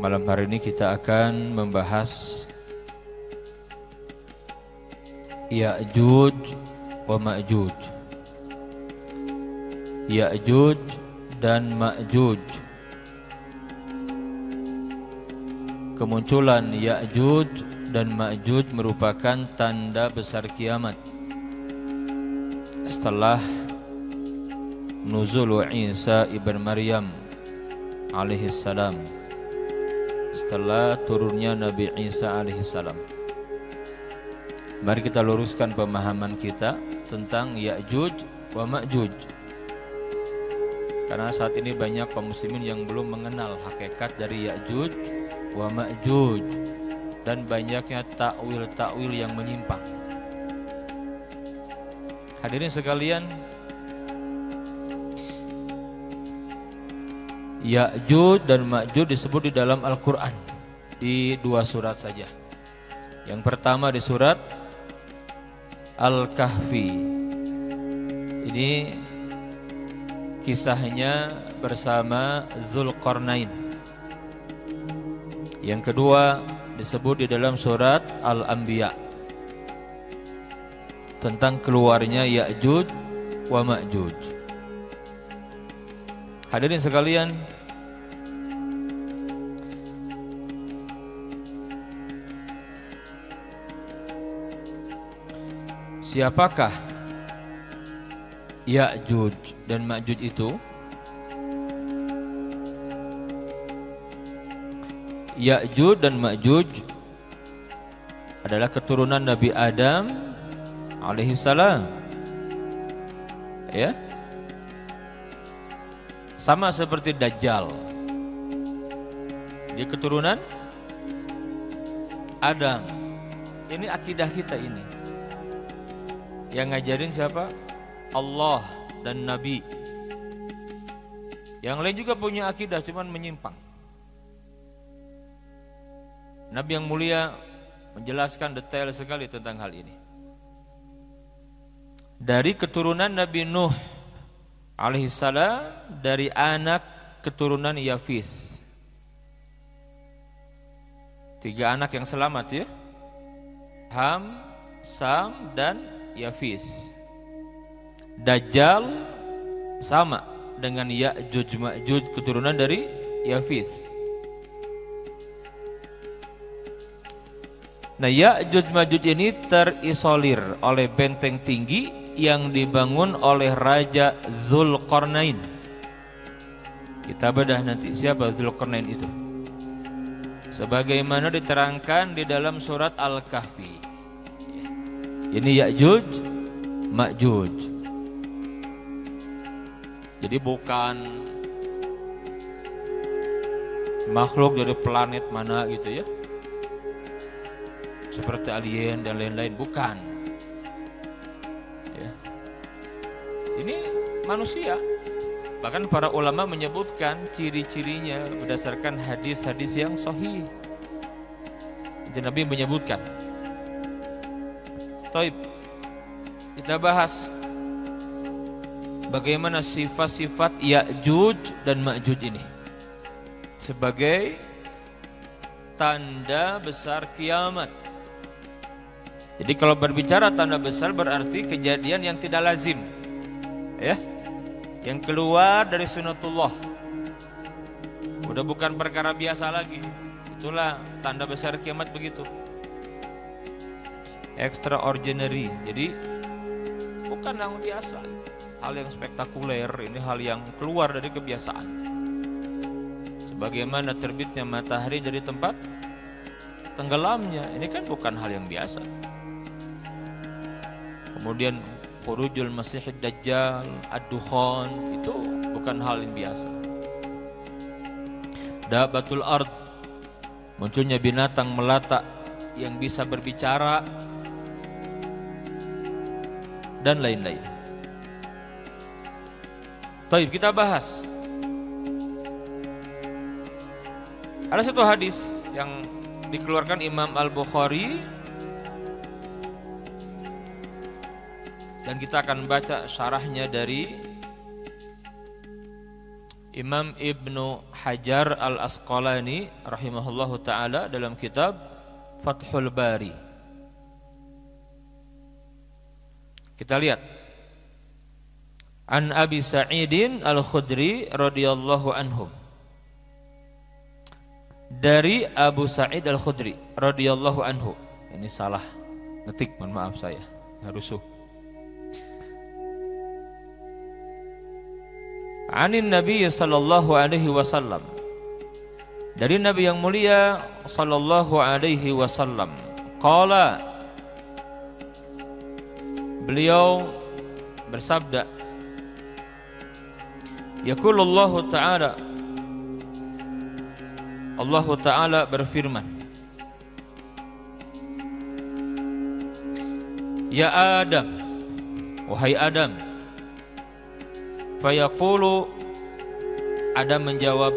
Malam hari ini kita akan membahas Ya'juj wa Ma'juj. Ya'juj dan Ma'juj. Kemunculan Ya'juj dan Ma'juj merupakan tanda besar kiamat. Setelah Nuzul Isa ibn Maryam alaihi salam setelah turunnya Nabi Isa alaihi salam Mari kita luruskan pemahaman kita tentang Ya'juj wa Ma'juj. Karena saat ini banyak kaum muslimin yang belum mengenal hakikat dari Ya'juj wa Ma'juj dan banyaknya takwil-takwil yang menyimpang. Hadirin sekalian, Ya'juj dan Ma'juj disebut di dalam Al-Qur'an di dua surat saja. Yang pertama di surat Al-Kahfi. Ini kisahnya bersama Zulkarnain. Yang kedua disebut di dalam surat Al-Anbiya tentang keluarnya Ya'juj wa Ma'juj. Hadirin sekalian, Siapakah Ya'juj dan Ma'juj itu? Ya'juj dan Ma'juj adalah keturunan Nabi Adam alaihi salam. Ya. Sama seperti Dajjal. Dia keturunan Adam. Ini akidah kita ini. Yang ngajarin siapa? Allah dan Nabi. Yang lain juga punya akidah cuman menyimpang. Nabi yang mulia menjelaskan detail sekali tentang hal ini. Dari keturunan Nabi Nuh alaihissalam dari anak keturunan Yafis. Tiga anak yang selamat ya. Ham, Sam dan Yafis. Dajjal sama dengan Ya'juj Ma'juj keturunan dari Yafis. Nah Ya'juj Ma'juj ini terisolir oleh benteng tinggi yang dibangun oleh Raja Zulkarnain. Kita bedah nanti siapa Zulkarnain itu. Sebagaimana diterangkan di dalam surat Al-Kahfi. Ini Ya'juj, Ma'juj. Jadi bukan makhluk dari planet mana gitu ya. Seperti alien dan lain-lain, bukan. Ini manusia. Bahkan para ulama menyebutkan ciri-cirinya berdasarkan hadis-hadis yang sahih. Jadi Nabi menyebutkan Taib. Kita bahas bagaimana sifat-sifat Ya'juj dan Ma'juj ini sebagai tanda besar kiamat. Jadi kalau berbicara tanda besar berarti kejadian yang tidak lazim. Ya. Yang keluar dari sunatullah. Udah bukan perkara biasa lagi. Itulah tanda besar kiamat begitu extraordinary. Jadi bukan yang biasa, hal yang spektakuler, ini hal yang keluar dari kebiasaan. Sebagaimana terbitnya matahari dari tempat tenggelamnya, ini kan bukan hal yang biasa. Kemudian Furujul Masih Dajjal, Ad-Dukhan, itu bukan hal yang biasa. Dabatul Ard, munculnya binatang melata yang bisa berbicara dan lain-lain. Taib kita bahas. Ada satu hadis yang dikeluarkan Imam Al-Bukhari dan kita akan baca syarahnya dari Imam Ibnu Hajar Al-Asqalani rahimahullahu taala dalam kitab Fathul Bari. Kita lihat. An Abi Sa'idin Al-Khudri radhiyallahu anhu. Dari Abu Sa'id Al-Khudri radhiyallahu anhu. Ini salah ngetik, mohon maaf saya. Harusuh. Anin Nabi sallallahu alaihi wasallam. Dari Nabi yang mulia sallallahu alaihi wasallam. Qala Beliau bersabda Yaqulullahu ta'ala Allah Ta'ala berfirman Ya Adam Wahai Adam Fayaqulu Adam menjawab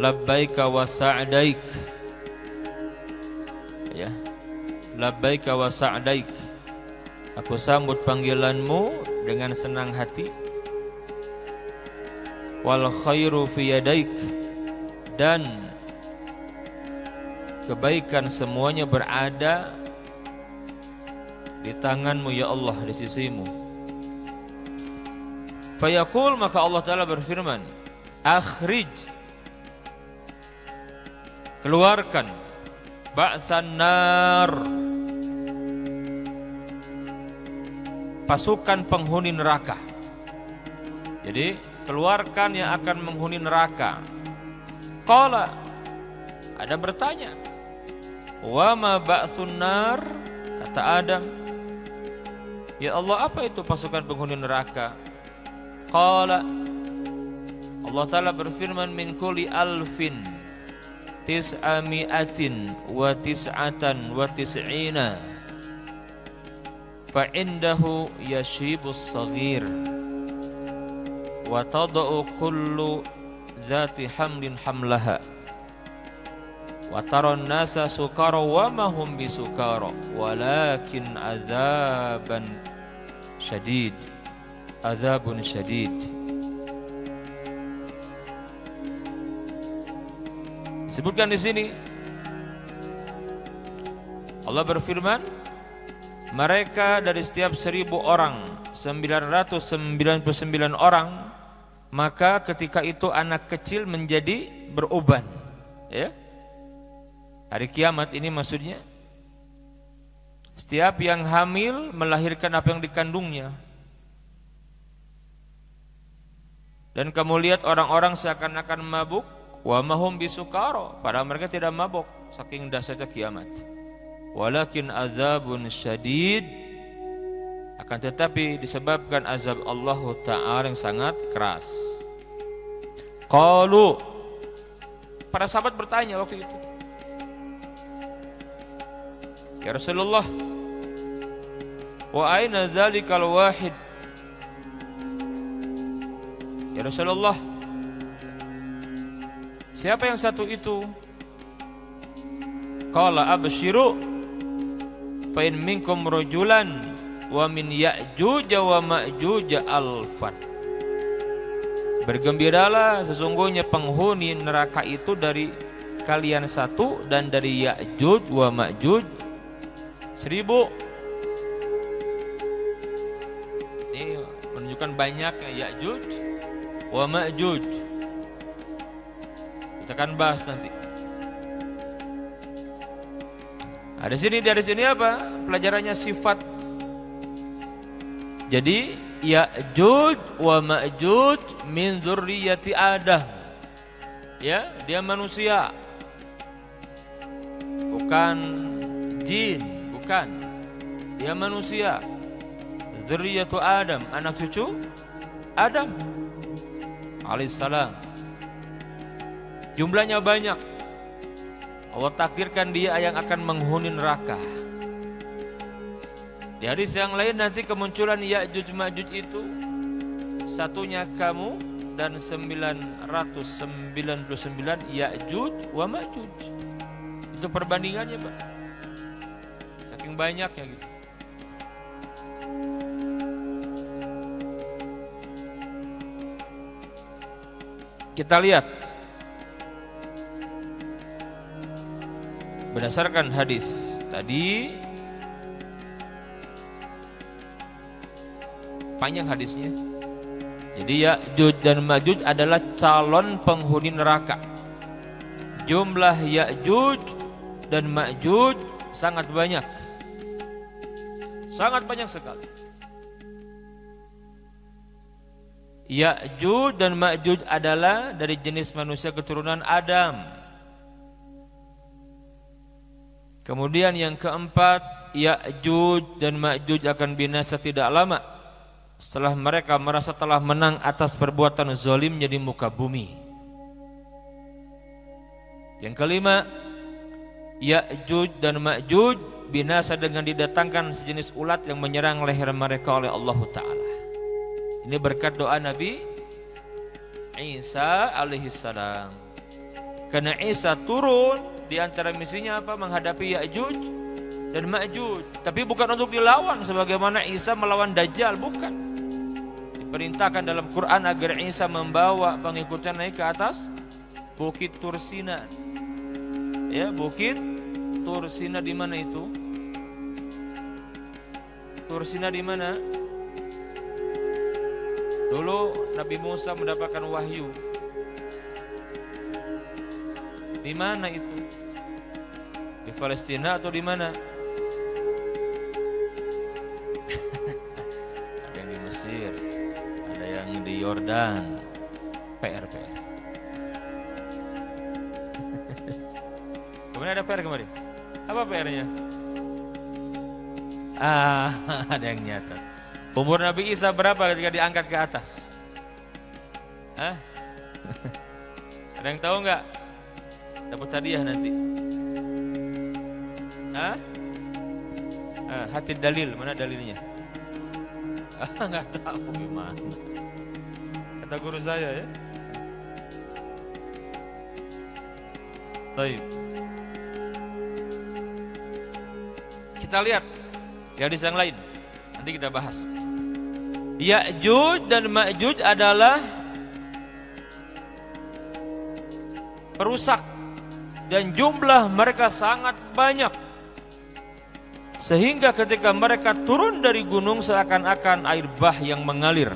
Labbaika wa sa'daik. Ya. Labbaika wa sa'daik. Aku sambut panggilanmu dengan senang hati. Wal khairu fi yadaik. Dan Kebaikan semuanya berada Di tanganmu ya Allah di sisimu Fayaqul maka Allah Ta'ala berfirman Akhrij. Keluarkan Ba'san nar. Pasukan penghuni neraka. Jadi keluarkan yang akan menghuni neraka. Qala Ada bertanya Wa ma ba'sun nar? Kata Adam Ya Allah apa itu pasukan penghuni neraka Qala. Allah Ta'ala berfirman min kulli alfin tis'ami'atin wa tis'atan wa tis'ina fa'indahu yashibus saghir wa tada'u kullu zati hamlin hamlaha wa taron nasa sukara wa mahum bisukara walakin azaban syadid azabun syadid. Disebutkan di sini Allah berfirman mereka dari setiap seribu orang 999 orang maka ketika itu anak kecil menjadi beruban. Ya. Hari kiamat ini maksudnya setiap yang hamil melahirkan apa yang dikandungnya Dan kamu lihat orang-orang seakan-akan mabuk, wa mahum bisukaro, padahal mereka tidak mabuk saking dahsyatnya kiamat. Walakin azabun syadid akan tetapi disebabkan azab Allah Ta'ala yang sangat keras. Qalu para sahabat bertanya waktu itu. Ya Rasulullah, wa aina dzalikal wahid Ya Rasulullah. Siapa yang satu itu? Qala abshiru fa in minkum rajulan wa min ya'juj wa ma'juj alfan Bergembiralah sesungguhnya penghuni neraka itu dari kalian satu dan dari Ya'juj wa Ma'juj seribu. Ini menunjukkan banyaknya Ya'juj wa Ma'juj. Kita akan bahas nanti. Ada sini dari sini apa? Pelajarannya sifat. Jadi Ya'juj wa Ma'juj min dzurriyyati Adam. Ya, dia manusia. Bukan jin, bukan. Dia manusia. Dzurriyyatu Adam, anak cucu Adam alaihissalam. Jumlahnya banyak. Allah takdirkan dia yang akan menghuni neraka. Di hadis yang lain nanti kemunculan Ya'juj Ma'juj itu satunya kamu dan 999 Ya'juj wa Ma'juj. Itu perbandingannya, Pak. Saking banyaknya gitu. Kita lihat berdasarkan hadis tadi panjang hadisnya. Jadi Ya'juj dan Ma'juj adalah calon penghuni neraka. Jumlah Ya'juj dan Ma'juj sangat banyak. Sangat banyak sekali. Ya'juj dan Ma'juj adalah dari jenis manusia keturunan Adam. Kemudian yang keempat, Ya'juj dan Ma'juj akan binasa tidak lama setelah mereka merasa telah menang atas perbuatan zalimnya di muka bumi. Yang kelima, Ya'juj dan Ma'juj binasa dengan didatangkan sejenis ulat yang menyerang leher mereka oleh Allah Ta'ala. Ini berkat doa Nabi Isa alaihi salam. Karena Isa turun di antara misinya apa? Menghadapi Ya'juj dan Ma'juj. Tapi bukan untuk dilawan sebagaimana Isa melawan Dajjal, bukan. Diperintahkan dalam Quran agar Isa membawa pengikutnya naik ke atas Bukit Tursina. Ya, Bukit Tursina di mana itu? Tursina di mana? Dulu Nabi Musa mendapatkan wahyu. Di mana itu? Di Palestina atau di mana? ada yang di Mesir, ada yang di Yordan. PR PR. Kemudian ada PR kemarin. Apa PR-nya? Ah, ada yang nyata. Umur Nabi Isa berapa ketika diangkat ke atas? Hah? Ada yang tahu nggak? Dapat hadiah nanti. Hah? Ah, hati dalil, mana dalilnya? Ah, nggak tahu gimana. Kata guru saya ya. Baik. Kita lihat hadis yang lain. Nanti kita bahas. Ya'juj dan Ma'juj adalah perusak dan jumlah mereka sangat banyak. Sehingga ketika mereka turun dari gunung seakan-akan air bah yang mengalir.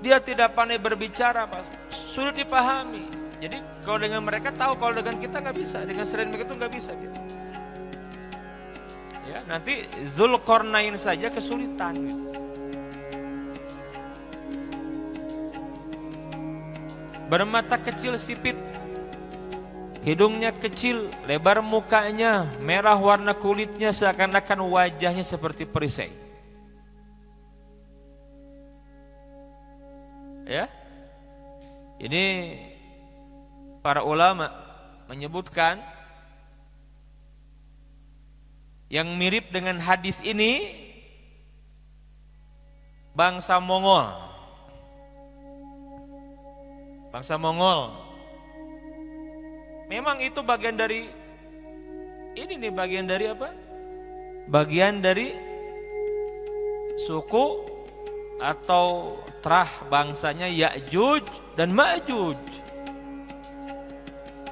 Dia tidak pandai berbicara, Pak. sulit dipahami. Jadi kalau dengan mereka tahu, kalau dengan kita nggak bisa, dengan selain begitu nggak bisa. Gitu. Ya, nanti Zulkarnain saja kesulitan. Gitu. Bermata kecil sipit, hidungnya kecil, lebar mukanya, merah warna kulitnya seakan-akan wajahnya seperti perisai. Ya, ini para ulama menyebutkan yang mirip dengan hadis ini bangsa Mongol bangsa Mongol. Memang itu bagian dari ini nih bagian dari apa? Bagian dari suku atau terah bangsanya Ya'juj dan Ma'juj.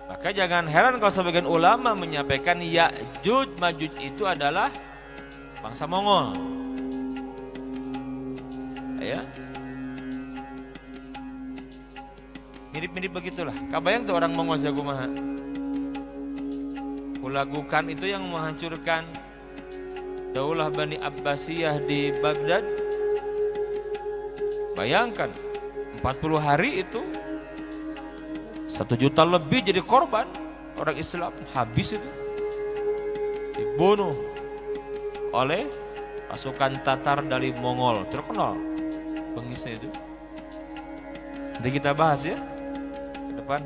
Maka jangan heran kalau sebagian ulama menyampaikan Ya'juj Ma'juj itu adalah bangsa Mongol. Ya, Mirip-mirip begitulah. Kabayang tuh orang Mongol jago Kulagukan itu yang menghancurkan. Daulah Bani Abbasiyah di Baghdad. Bayangkan 40 hari itu satu juta lebih jadi korban orang Islam. Habis itu. Dibunuh oleh pasukan Tatar dari Mongol. Terkenal. Pengisnya itu. Nanti kita bahas ya depan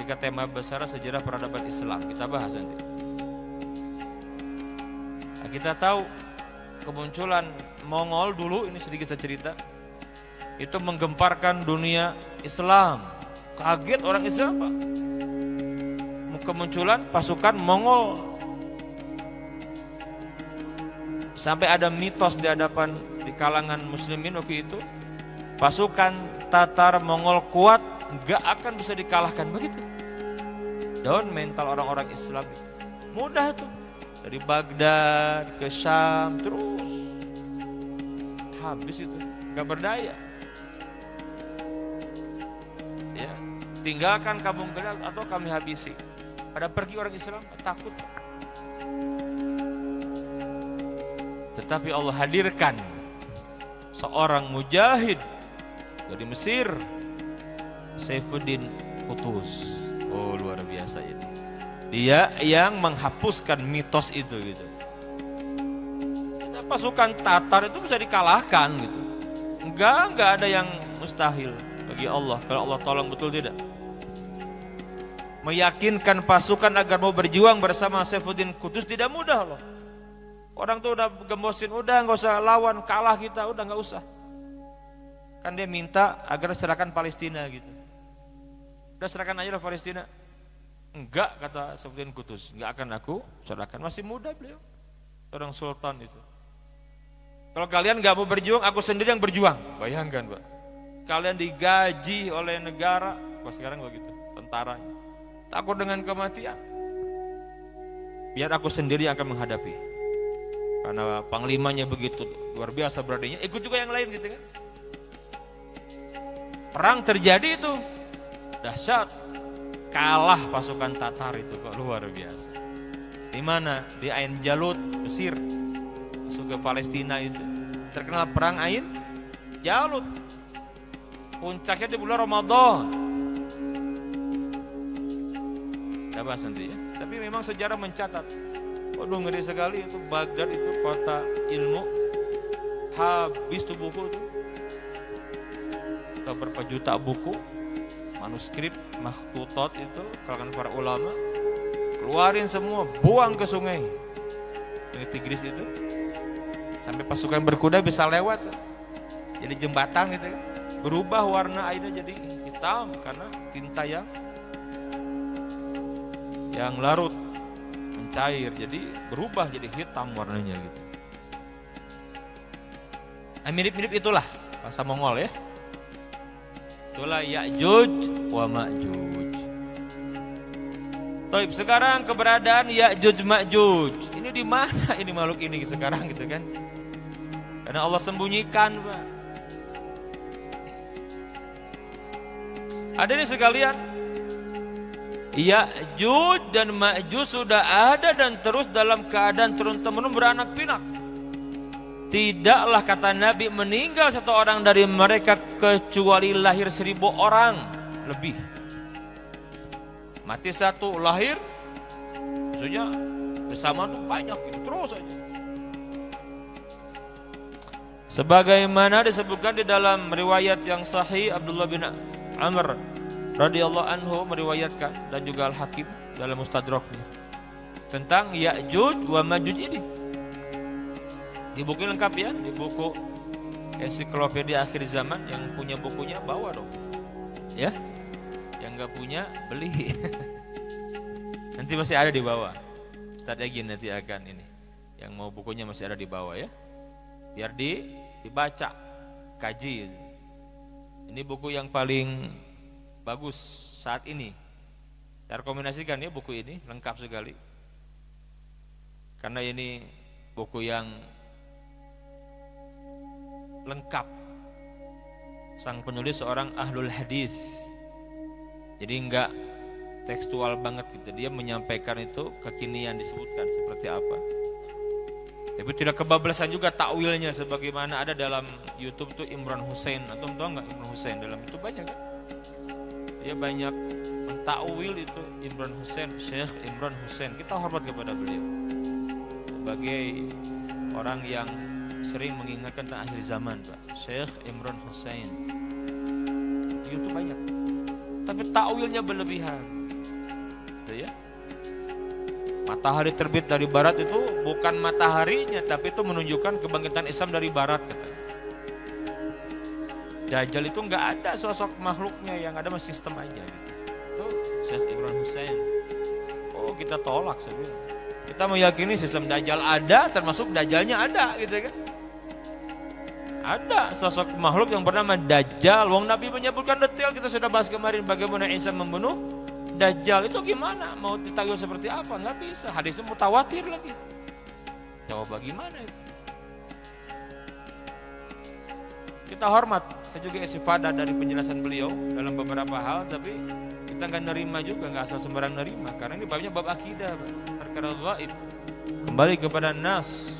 jika tema besar sejarah peradaban Islam kita bahas nanti. Nah, kita tahu kemunculan Mongol dulu ini sedikit saya cerita itu menggemparkan dunia Islam. Kaget orang Islam Pak. Kemunculan pasukan Mongol sampai ada mitos di hadapan di kalangan muslimin waktu itu pasukan Tatar, Mongol kuat, nggak akan bisa dikalahkan begitu. Daun mental orang-orang Islam mudah tuh dari Baghdad ke Syam terus habis itu nggak berdaya. Ya, tinggalkan kampung gelap atau kami habisi. Pada pergi orang Islam takut. Tetapi Allah hadirkan seorang mujahid dari Mesir, Saifuddin Qutus. Oh luar biasa ini. Dia yang menghapuskan mitos itu gitu. Pasukan Tatar itu bisa dikalahkan gitu. Enggak, enggak ada yang mustahil bagi Allah kalau Allah tolong betul tidak. Meyakinkan pasukan agar mau berjuang bersama Saifuddin Kudus tidak mudah loh. Orang tuh udah gembosin, udah nggak usah lawan, kalah kita, udah nggak usah. Kan dia minta agar serahkan Palestina gitu. Udah serahkan aja lah Palestina. Enggak kata Saifuddin Kudus, enggak akan aku serahkan. Masih muda beliau, orang sultan itu. Kalau kalian nggak mau berjuang, aku sendiri yang berjuang. Bayangkan, Pak. Kalian digaji oleh negara, kok sekarang begitu, tentaranya takut dengan kematian. Biar aku sendiri yang akan menghadapi. Karena panglimanya begitu luar biasa beraninya, ikut juga yang lain gitu kan. Perang terjadi itu dahsyat. Kalah pasukan Tatar itu kok luar biasa. Di mana? Di Ain Jalut, Mesir. Masuk ke Palestina itu. Terkenal perang Ain Jalut. Puncaknya di bulan Ramadan kita bahas nanti ya. Tapi memang sejarah mencatat. Waduh ngeri sekali itu Baghdad itu kota ilmu. Habis tuh buku itu. Berapa juta buku, manuskrip, makhtutot itu, kalangan para ulama. Keluarin semua, buang ke sungai. Ini Tigris itu. Sampai pasukan berkuda bisa lewat. Jadi jembatan gitu. Berubah warna airnya jadi hitam karena tinta yang yang larut mencair jadi berubah jadi hitam warnanya gitu nah, mirip-mirip itulah bahasa Mongol ya itulah Ya'juj wa Ma'juj. Taib sekarang keberadaan Ya'juj Ma'juj. Ini di mana ini makhluk ini sekarang gitu kan? Karena Allah sembunyikan Pak. Ada ini sekalian Ya'juj dan Ma'juj sudah ada dan terus dalam keadaan turun-temurun beranak pinak. Tidaklah kata Nabi meninggal satu orang dari mereka kecuali lahir seribu orang lebih. Mati satu lahir, maksudnya bersama tuh banyak gitu terus saja. Sebagaimana disebutkan di dalam riwayat yang sahih Abdullah bin Amr radhiyallahu anhu meriwayatkan dan juga Al Hakim dalam Mustadraknya tentang Ya'juj wa Ma'juj ini. Di buku lengkap ya, di buku ensiklopedia akhir zaman yang punya bukunya bawa dong. Ya. Yang nggak punya beli. nanti masih ada di bawah. Ustaz Egin nanti akan ini. Yang mau bukunya masih ada di bawah ya. Biar di dibaca, kaji. Ini buku yang paling bagus saat ini. Saya rekomendasikan ya buku ini, lengkap sekali. Karena ini buku yang lengkap. Sang penulis seorang ahlul hadis. Jadi enggak tekstual banget gitu. Dia menyampaikan itu kekinian disebutkan seperti apa. Tapi tidak kebablasan juga takwilnya sebagaimana ada dalam YouTube tuh Imran Hussein atau tahu nggak Imran Hussein dalam itu banyak kan? dia banyak mentakwil itu Imran Hussein, Syekh Imran Hussein. Kita hormat kepada beliau sebagai orang yang sering mengingatkan tentang akhir zaman, Pak. Syekh Imran Hussein. Itu banyak. Tapi takwilnya berlebihan. Gitu ya. Matahari terbit dari barat itu bukan mataharinya, tapi itu menunjukkan kebangkitan Islam dari barat katanya. Dajjal itu nggak ada sosok makhluknya yang ada masih sistem aja gitu. Itu Syekh Ibrahim Hussein. Oh kita tolak sebenarnya. Kita meyakini sistem Dajjal ada termasuk Dajjalnya ada gitu kan. Ada sosok makhluk yang bernama Dajjal. Wong Nabi menyebutkan detail kita sudah bahas kemarin bagaimana Isa membunuh Dajjal itu gimana? Mau ditayul seperti apa? Nggak bisa. Hadisnya mutawatir lagi. Jawab bagaimana itu? Kita hormat. Saya juga istifadah dari penjelasan beliau dalam beberapa hal, tapi kita nggak nerima juga, nggak asal sembarang nerima. Karena ini babnya bab akidah, perkara gaib. Kembali kepada nas.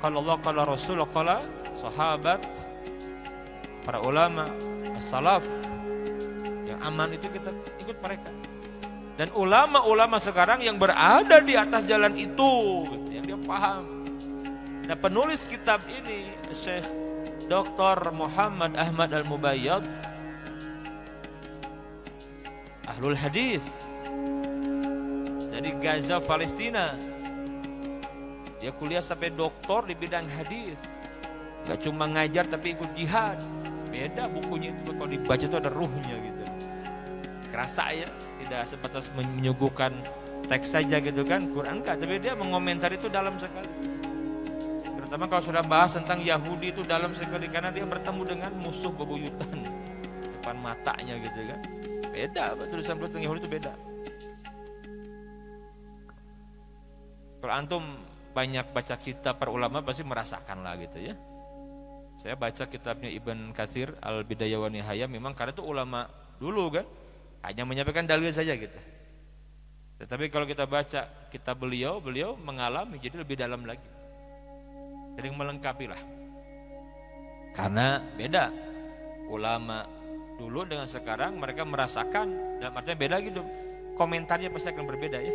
Kalau Allah, kalau Rasul, kalau sahabat, para ulama, salaf yang aman itu kita ikut mereka. Dan ulama-ulama sekarang yang berada di atas jalan itu, gitu, yang dia paham. Nah penulis kitab ini, Syekh Dr. Muhammad Ahmad Al-Mubayyad, Ahlul Hadis dari Gaza, Palestina. Dia kuliah sampai doktor di bidang hadis. Gak cuma ngajar tapi ikut jihad. Beda bukunya itu kalau dibaca itu ada ruhnya gitu. Kerasa ya, tidak sebatas menyuguhkan teks saja gitu kan, Quran enggak, tapi dia mengomentar itu dalam sekali. Terutama kalau sudah bahas tentang Yahudi itu dalam sekali karena dia bertemu dengan musuh bebuyutan depan matanya gitu kan. Beda, tulisan tentang Yahudi itu beda. Kalau antum banyak baca kitab para ulama pasti merasakan lah gitu ya. Saya baca kitabnya Ibn Kathir Al-Bidayah wa Nihaya memang karena itu ulama dulu kan hanya menyampaikan dalil saja gitu. Tetapi kalau kita baca kitab beliau, beliau mengalami jadi lebih dalam lagi. Jadi melengkapi lah. Karena beda ulama dulu dengan sekarang mereka merasakan dalam artinya beda gitu. Komentarnya pasti akan berbeda ya.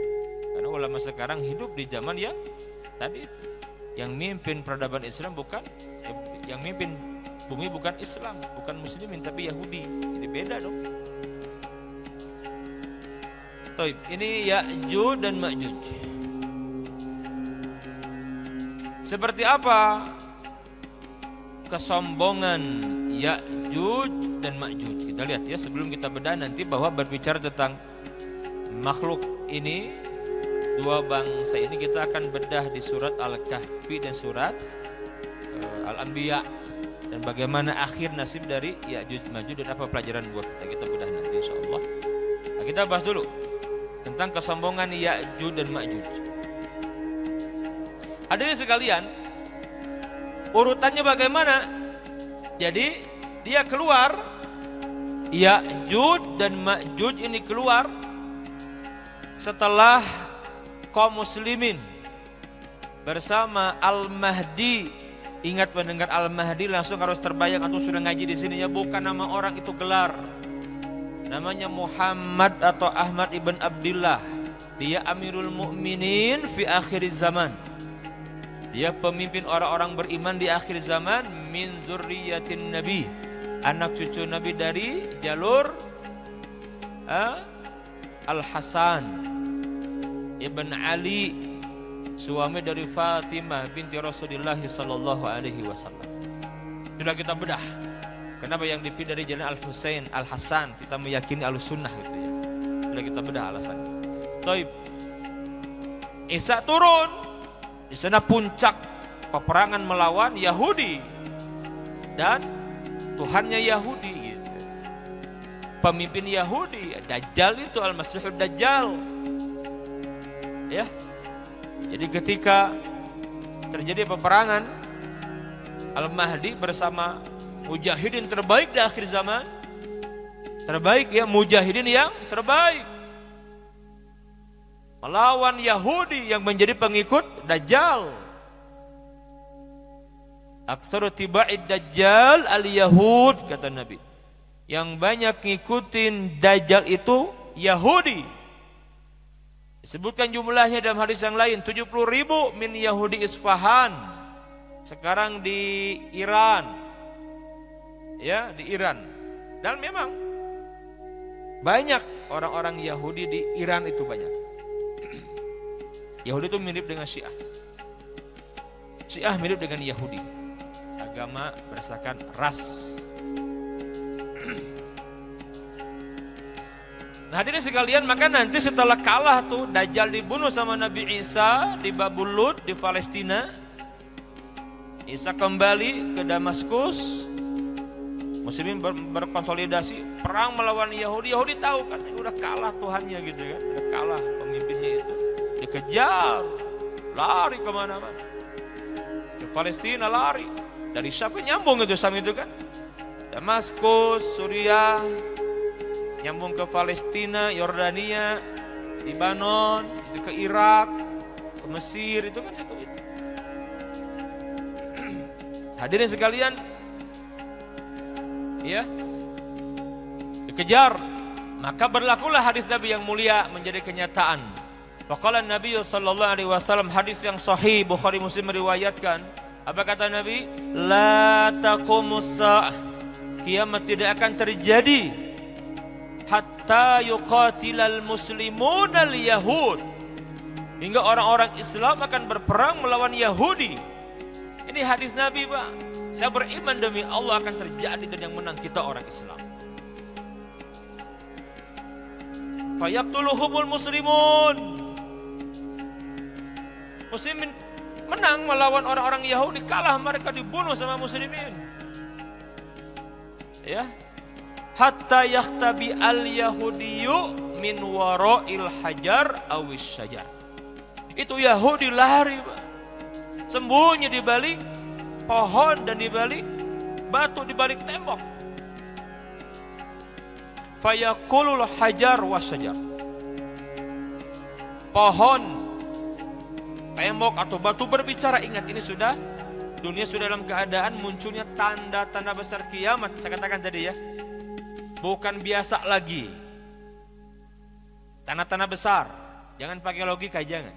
Karena ulama sekarang hidup di zaman yang tadi itu. Yang mimpin peradaban Islam bukan yang mimpin bumi bukan Islam, bukan muslimin tapi Yahudi. Jadi beda dong. Toib, ini Ya'juj dan Ma'juj. Seperti apa kesombongan Ya'juj dan Ma'juj? Kita lihat ya sebelum kita bedah nanti bahwa berbicara tentang makhluk ini dua bangsa ini kita akan bedah di surat Al-Kahfi dan surat Al-Anbiya dan bagaimana akhir nasib dari Ya'juj Ma'juj dan apa pelajaran buat kita kita bedah nanti insyaallah. Nah, kita bahas dulu tentang kesombongan Ya'juj dan Ma'juj. Hadirin sekalian, urutannya bagaimana? Jadi dia keluar Ya'juj dan Ma'juj ini keluar setelah kaum muslimin bersama Al-Mahdi Ingat mendengar Al-Mahdi langsung harus terbayang atau sudah ngaji di sini ya. Bukan nama orang itu gelar. Namanya Muhammad atau Ahmad ibn Abdullah dia Amirul Mukminin fi akhir zaman. Dia pemimpin orang-orang beriman di akhir zaman min dzurriyyatin nabi. Anak cucu nabi dari jalur uh, Al Hasan ibn Ali suami dari Fatimah binti Rasulullah sallallahu alaihi wasallam sudah kita bedah Kenapa yang dipilih dari jalan Al Husain, Al Hasan? Kita meyakini Al Sunnah gitu ya. Sudah kita bedah alasannya. Taib. Isa turun. Di sana puncak peperangan melawan Yahudi dan Tuhannya Yahudi. Gitu. Pemimpin Yahudi, Dajjal itu Al Masihud Dajjal. Ya. Jadi ketika terjadi peperangan Al Mahdi bersama mujahidin terbaik di akhir zaman terbaik ya mujahidin yang terbaik. Melawan Yahudi yang menjadi pengikut Dajjal. Aksar tiba'id Dajjal al-Yahud kata Nabi. Yang banyak ngikutin Dajjal itu Yahudi disebutkan jumlahnya dalam hadis yang lain 70 ribu min Yahudi Isfahan sekarang di Iran ya di Iran. Dan memang banyak orang-orang Yahudi di Iran itu banyak. Yahudi itu mirip dengan Syiah. Syiah mirip dengan Yahudi. Agama berdasarkan ras. Nah hadirin sekalian maka nanti setelah kalah tuh Dajjal dibunuh sama Nabi Isa di Babul Lut di Palestina Isa kembali ke Damaskus. Muslimin ber, berkonsolidasi perang melawan Yahudi. Yahudi tahu kan udah kalah Tuhannya gitu kan, udah kalah pemimpinnya itu. Dikejar, lari ke mana-mana. Di Palestina lari. Dari siapa nyambung itu sama itu kan? Damaskus, Suriah, nyambung ke Palestina, Yordania, Libanon, itu ke Irak, ke Mesir, itu kan satu itu. Hadirin sekalian, ya, dikejar, maka berlakulah hadis Nabi yang mulia menjadi kenyataan. Faqala Nabi sallallahu alaihi wasallam hadis yang sahih Bukhari Muslim meriwayatkan apa kata Nabi la taqumus kiamat tidak akan terjadi hatta yuqatilal muslimun al yahud hingga orang-orang Islam akan berperang melawan Yahudi. Ini hadis Nabi Pak. Saya beriman demi Allah akan terjadi dan yang menang kita orang Islam. Fayaktuluhumul muslimun. Muslimin menang melawan orang-orang Yahudi, kalah mereka dibunuh sama muslimin. Ya. Hatta yahtabi al yahudiyu min wara'il hajar awis syajar. Itu Yahudi lari. Sembunyi di balik pohon dan di balik batu di balik tembok. Fayakulul hajar was syajar. Pohon tembok atau batu berbicara ingat ini sudah dunia sudah dalam keadaan munculnya tanda-tanda besar kiamat saya katakan tadi ya bukan biasa lagi. Tanda-tanda besar. Jangan pakai logika jangan.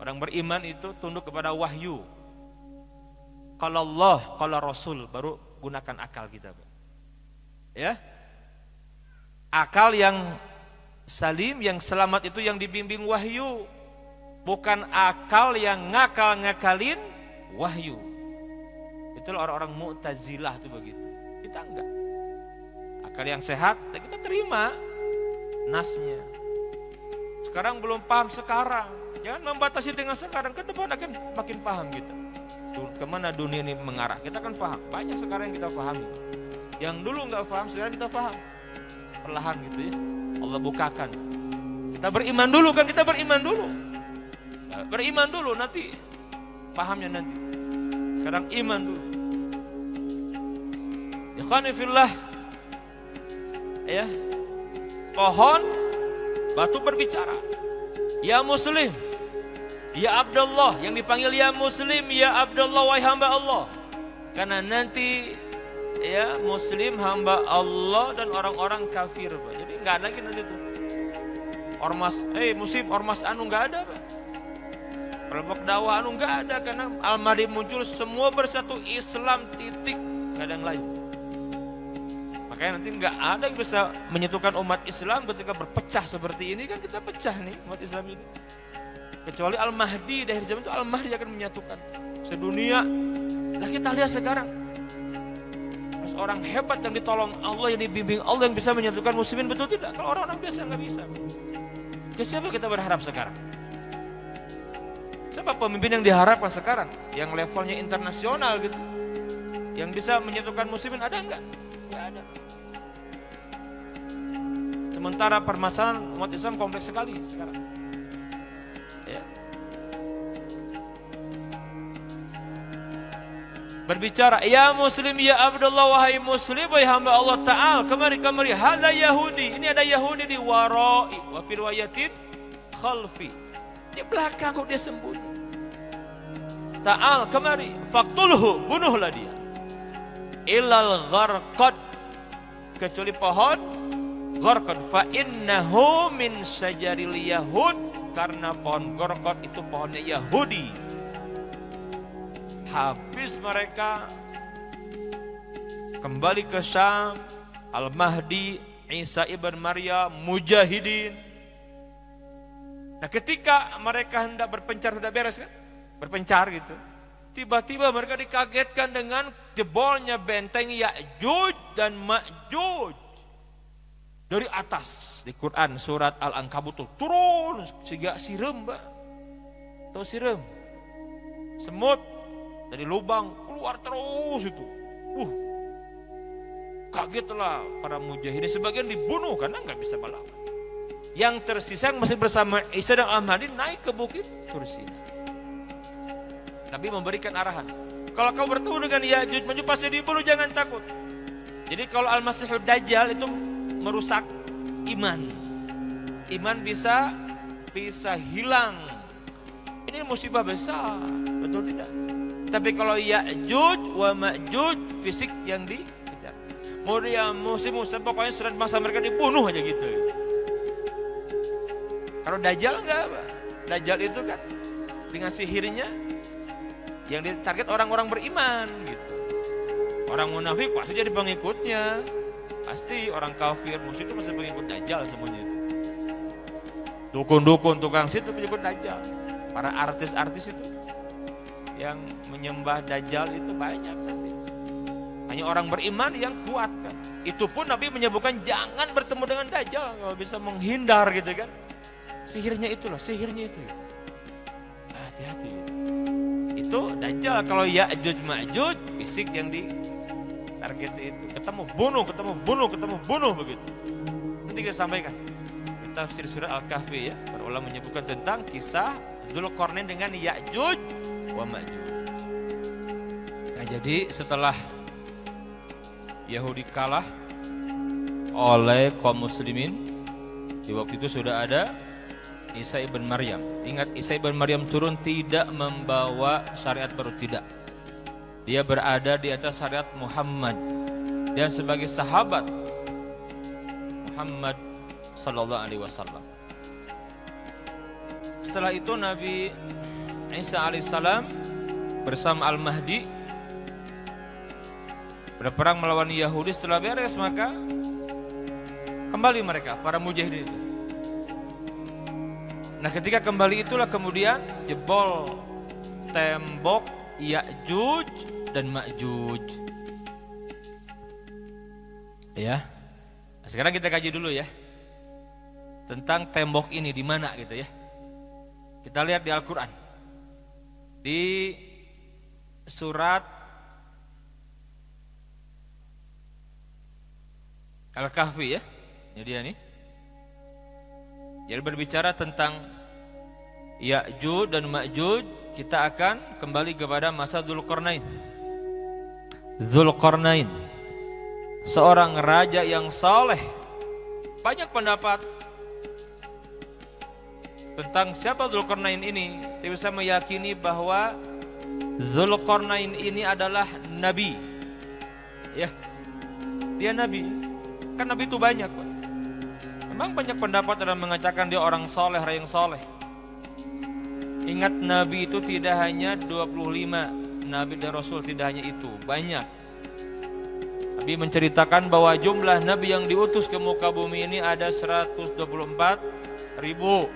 Orang beriman itu tunduk kepada wahyu. Kalau Allah kalau Rasul baru gunakan akal kita ya? Akal yang salim yang selamat itu yang dibimbing wahyu. Bukan akal yang ngakal-ngakalin wahyu. Itulah orang-orang Mu'tazilah itu begitu. Kita enggak. Akal yang sehat dan kita terima nasnya. Sekarang belum paham sekarang. Jangan membatasi dengan sekarang. Ke depan akan makin paham kita. Ke mana dunia ini mengarah. Kita akan paham. Banyak sekarang yang kita pahami. Yang dulu nggak paham, sekarang kita paham. Perlahan gitu ya. Allah bukakan. Kita beriman dulu kan, kita beriman dulu. Beriman dulu nanti pahamnya nanti. Sekarang iman dulu. Ikhwani fillah. Ya. Pohon batu berbicara. Ya muslim. Ya Abdullah yang dipanggil ya muslim ya Abdullah wahai hamba Allah. Karena nanti ya muslim hamba Allah dan orang-orang kafir Pak. Jadi nggak ada lagi nanti itu. Ormas, eh hey, muslim ormas anu nggak ada Pak. Kelompok dakwah anu nggak ada karena Al-Mahdi muncul semua bersatu Islam titik yang lain. Makanya nanti nggak ada yang bisa menyatukan umat Islam ketika berpecah seperti ini kan kita pecah nih umat Islam ini. Kecuali Al-Mahdi di akhir zaman itu Al-Mahdi akan menyatukan sedunia. Nah kita lihat sekarang Terus orang hebat yang ditolong Allah, yang dibimbing Allah yang bisa menyatukan muslimin betul tidak? Kalau orang-orang biasa nggak bisa. Ke siapa kita berharap sekarang? Siapa pemimpin yang diharapkan sekarang? Yang levelnya internasional gitu. Yang bisa menyatukan muslimin ada enggak? Enggak ada. Sementara permasalahan umat Islam kompleks sekali sekarang. Ya. Berbicara, ya muslim, ya Abdullah, wahai muslim, wahai hamba Allah Ta'ala, kemari, kemari, hada Yahudi, ini ada Yahudi di warai, wa firwayatin khalfi di belakang kok dia sembunyi. Ta'al kemari, faktulhu, bunuhlah dia. Ilal gharqad kecuali pohon gharqad fa innahu min syajaril yahud karena pohon gharqad itu pohonnya Yahudi. Habis mereka kembali ke Syam, Al-Mahdi, Isa ibn Maryam, Mujahidin, Nah ketika mereka hendak berpencar sudah beres kan? Berpencar gitu. Tiba-tiba mereka dikagetkan dengan jebolnya benteng Ya'juj dan Ma'juj. Dari atas di Quran surat Al-Ankabut turun sehingga sirem mbak. Tahu sirem? Semut dari lubang keluar terus itu. Uh, kagetlah para mujahidin. Sebagian dibunuh karena nggak bisa melawan. Yang tersisa yang masih bersama Isa dan Ahmadi naik ke bukit Tursina. Nabi memberikan arahan. Kalau kau bertemu dengan Ya'juj Maju pasti dibunuh jangan takut. Jadi kalau Al-Masihud Dajjal itu merusak iman. Iman bisa bisa hilang. Ini musibah besar, betul tidak? Tapi kalau Ya'juj wa Ma'juj fisik yang. Mau dia musim musim pokoknya surat masa mereka dibunuh aja gitu. Kalau Dajjal enggak apa? Dajjal itu kan dengan sihirnya yang ditarget orang-orang beriman gitu. Orang munafik pasti jadi pengikutnya. Pasti orang kafir, musuh itu pasti pengikut Dajjal semuanya itu. Dukun-dukun, tukang situ pengikut Dajjal. Para artis-artis itu yang menyembah Dajjal itu banyak nanti. Hanya orang beriman yang kuat kan. Itu pun Nabi menyebutkan jangan bertemu dengan Dajjal kalau bisa menghindar gitu kan. Sihirnya itu loh, sihirnya itu. Hati-hati. Itu Dajjal kalau Ya'juj Ma'juj fisik yang di target itu. Ketemu bunuh, ketemu bunuh, ketemu bunuh begitu. Nanti kita sampaikan. Di tafsir surat Al-Kahfi ya, para ulama menyebutkan tentang kisah Dzulqarnain dengan Ya'juj wa Ma'juj. Nah, jadi setelah Yahudi kalah oleh kaum muslimin di waktu itu sudah ada Isa ibn Maryam. Ingat Isa ibn Maryam turun tidak membawa syariat baru tidak. Dia berada di atas syariat Muhammad. Dan sebagai sahabat Muhammad sallallahu alaihi wasallam. Setelah itu Nabi Isa alaihissalam bersama Al-Mahdi berperang melawan Yahudi. Setelah beres maka kembali mereka para mujahidin itu. Nah ketika kembali itulah kemudian jebol tembok Ya'juj dan Ma'juj. Ya. Sekarang kita kaji dulu ya. Tentang tembok ini di mana gitu ya. Kita lihat di Al-Qur'an. Di surat Al-Kahfi ya. Ini dia nih. Jadi berbicara tentang Ya'juj dan Ma'juj, kita akan kembali kepada masa Dzulqarnain. Dzulqarnain seorang raja yang saleh. Banyak pendapat tentang siapa Dzulqarnain ini. Kita bisa meyakini bahwa Dzulqarnain ini adalah nabi. Ya. Dia nabi. Kan nabi itu banyak, Pak. Memang banyak pendapat dalam mengatakan dia orang soleh, yang soleh. Ingat Nabi itu tidak hanya 25 Nabi dan Rasul tidak hanya itu Banyak. Nabi menceritakan bahwa jumlah Nabi yang diutus ke muka bumi ini ada 124 ribu.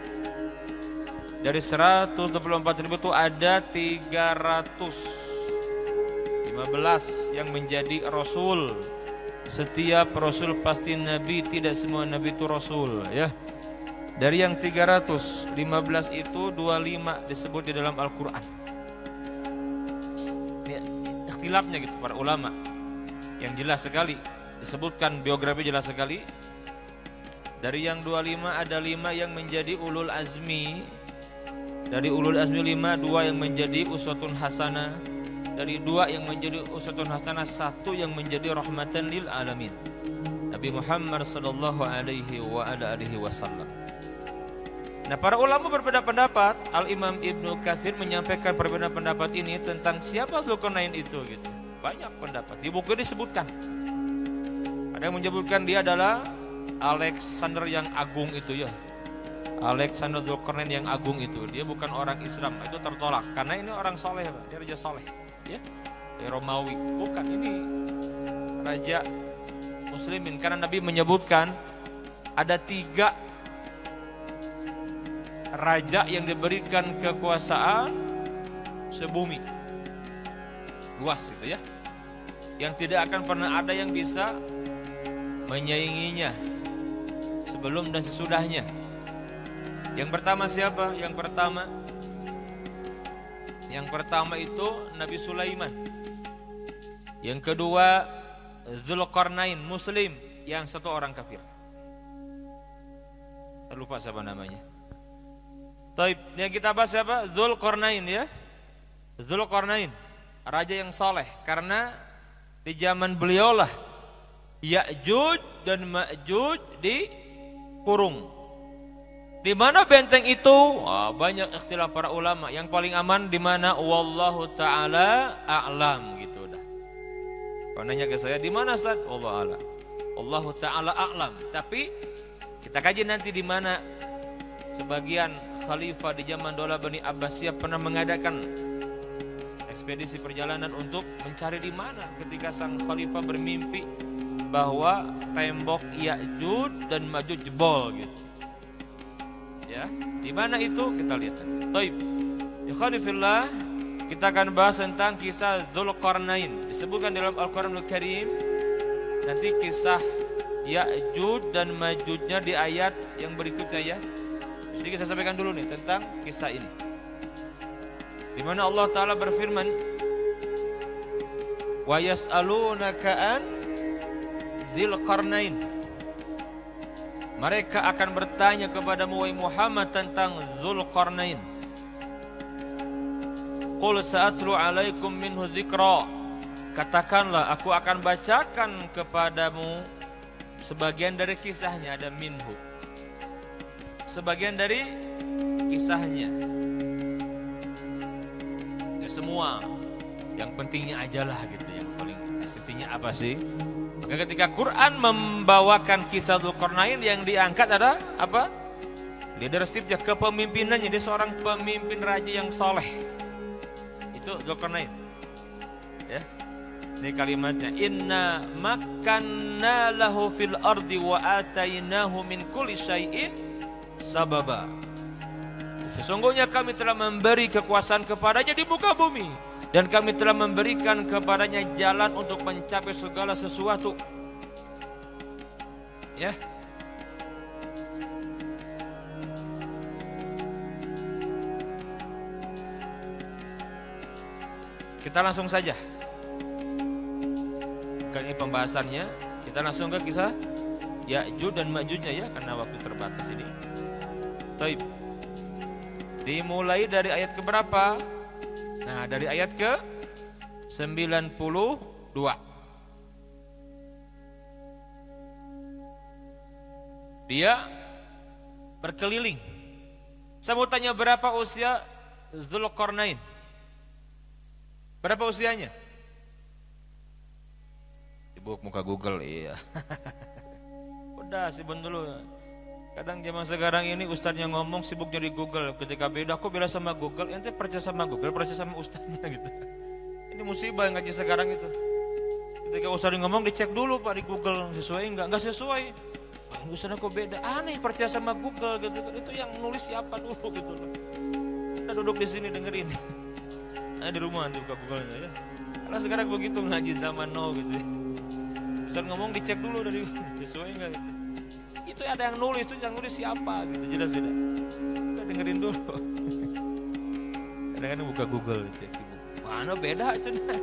Dari 124 ribu itu ada 315 yang menjadi Rasul. Setiap rasul pasti nabi, tidak semua nabi itu rasul, ya. Dari yang 315 itu 25 disebut di dalam Al-Qur'an. Gitu para ulama. Yang jelas sekali disebutkan biografi jelas sekali. Dari yang 25 ada 5 yang menjadi ulul azmi. Dari ulul azmi 5 dua yang menjadi uswatun hasanah dari dua yang menjadi usatun hasanah satu yang menjadi rahmatan lil alamin Nabi Muhammad sallallahu alaihi wa ala alihi wasallam Nah para ulama berbeda pendapat Al Imam Ibnu Katsir menyampaikan perbedaan pendapat ini tentang siapa Dzulkarnain itu gitu. Banyak pendapat di buku disebutkan. Ada yang menyebutkan dia adalah Alexander yang agung itu ya. Alexander Dzulkarnain yang agung itu. Dia bukan orang Islam itu tertolak. Karena ini orang soleh dia raja soleh ya. Dari Romawi. Bukan ini raja muslimin. Karena Nabi menyebutkan ada tiga raja yang diberikan kekuasaan sebumi luas gitu ya yang tidak akan pernah ada yang bisa menyainginya sebelum dan sesudahnya yang pertama siapa? yang pertama Yang pertama itu Nabi Sulaiman. Yang kedua Zulkarnain Muslim. Yang satu orang kafir. Lupa siapa namanya. Taib, yang kita bahas siapa? Zulkarnain ya. Zulkarnain, raja yang soleh. Karena di zaman beliau lah Ya'juj dan Ma'juj dikurung. Di mana benteng itu? Wah, banyak istilah para ulama. Yang paling aman di mana? Wallahu taala a'lam gitu dah. Kalau nanya ke saya, di mana Ustaz? Allah a'lam. Allahu taala a'lam. Tapi kita kaji nanti di mana sebagian khalifah di zaman Dola Bani Abbasiyah pernah mengadakan ekspedisi perjalanan untuk mencari di mana ketika sang khalifah bermimpi bahwa tembok Ya'juj dan Ma'juj jebol gitu. Ya, di mana itu kita lihat. Taib. Ikhwanifillah, kita akan bahas tentang kisah Dzulqarnain. Disebutkan dalam Al-Qur'anul Karim nanti kisah Ya'juj dan Ma'jujnya di ayat yang berikutnya ya. Jadi kita sampaikan dulu nih tentang kisah ini. Di mana Allah taala berfirman, "Wa yas'alunaka an Dzulqarnain." Mereka akan bertanya kepada Muhammad tentang Zulkarnain. Qul sa'atlu alaikum minhu dzikra. Katakanlah aku akan bacakan kepadamu sebagian dari kisahnya ada minhu. Sebagian dari kisahnya. Ya semua. Yang pentingnya ajalah gitu yang paling esensinya apa sih? Maka ketika Quran membawakan kisah Dzulkarnain yang diangkat ada apa? Leadershipnya, kepemimpinannya dia seorang pemimpin raja yang soleh. Itu Dzulkarnain. Ya. Ini kalimatnya inna makanna lahu fil ardi wa atainahu min kulli syai'in sababa. Sesungguhnya kami telah memberi kekuasaan kepadanya di muka bumi dan kami telah memberikan kepadanya jalan untuk mencapai segala sesuatu. Ya. Kita langsung saja. Kali ini pembahasannya, kita langsung ke kisah Ya'juj dan Ma'jujnya ya karena waktu terbatas ini. Taib. Dimulai dari ayat keberapa? Nah, dari ayat ke 92. Dia berkeliling. Saya mau tanya berapa usia Zulkarnain? Berapa usianya? Ibu muka Google, iya. Udah sibuk dulu. Kadang zaman sekarang ini ustadznya ngomong sibuk jadi Google. Ketika beda, aku bela sama Google, ente percaya sama Google, percaya sama ustadznya gitu. Ini musibah yang ngaji sekarang itu. Ketika ustadz ngomong dicek dulu pak di Google sesuai enggak? Enggak sesuai. Wah, ini ustadz aku beda. Aneh percaya sama Google gitu. Itu yang nulis siapa dulu gitu. Kita duduk di sini dengerin. Nah di rumah nanti buka Google-nya ya. Karena sekarang begitu ngaji zaman now gitu. Ustadz ngomong dicek dulu dari sesuai enggak gitu itu ada yang nulis itu yang nulis siapa gitu. Jelas tidak kita dengerin dulu. Kadang-kadang buka Google cek mana beda sudah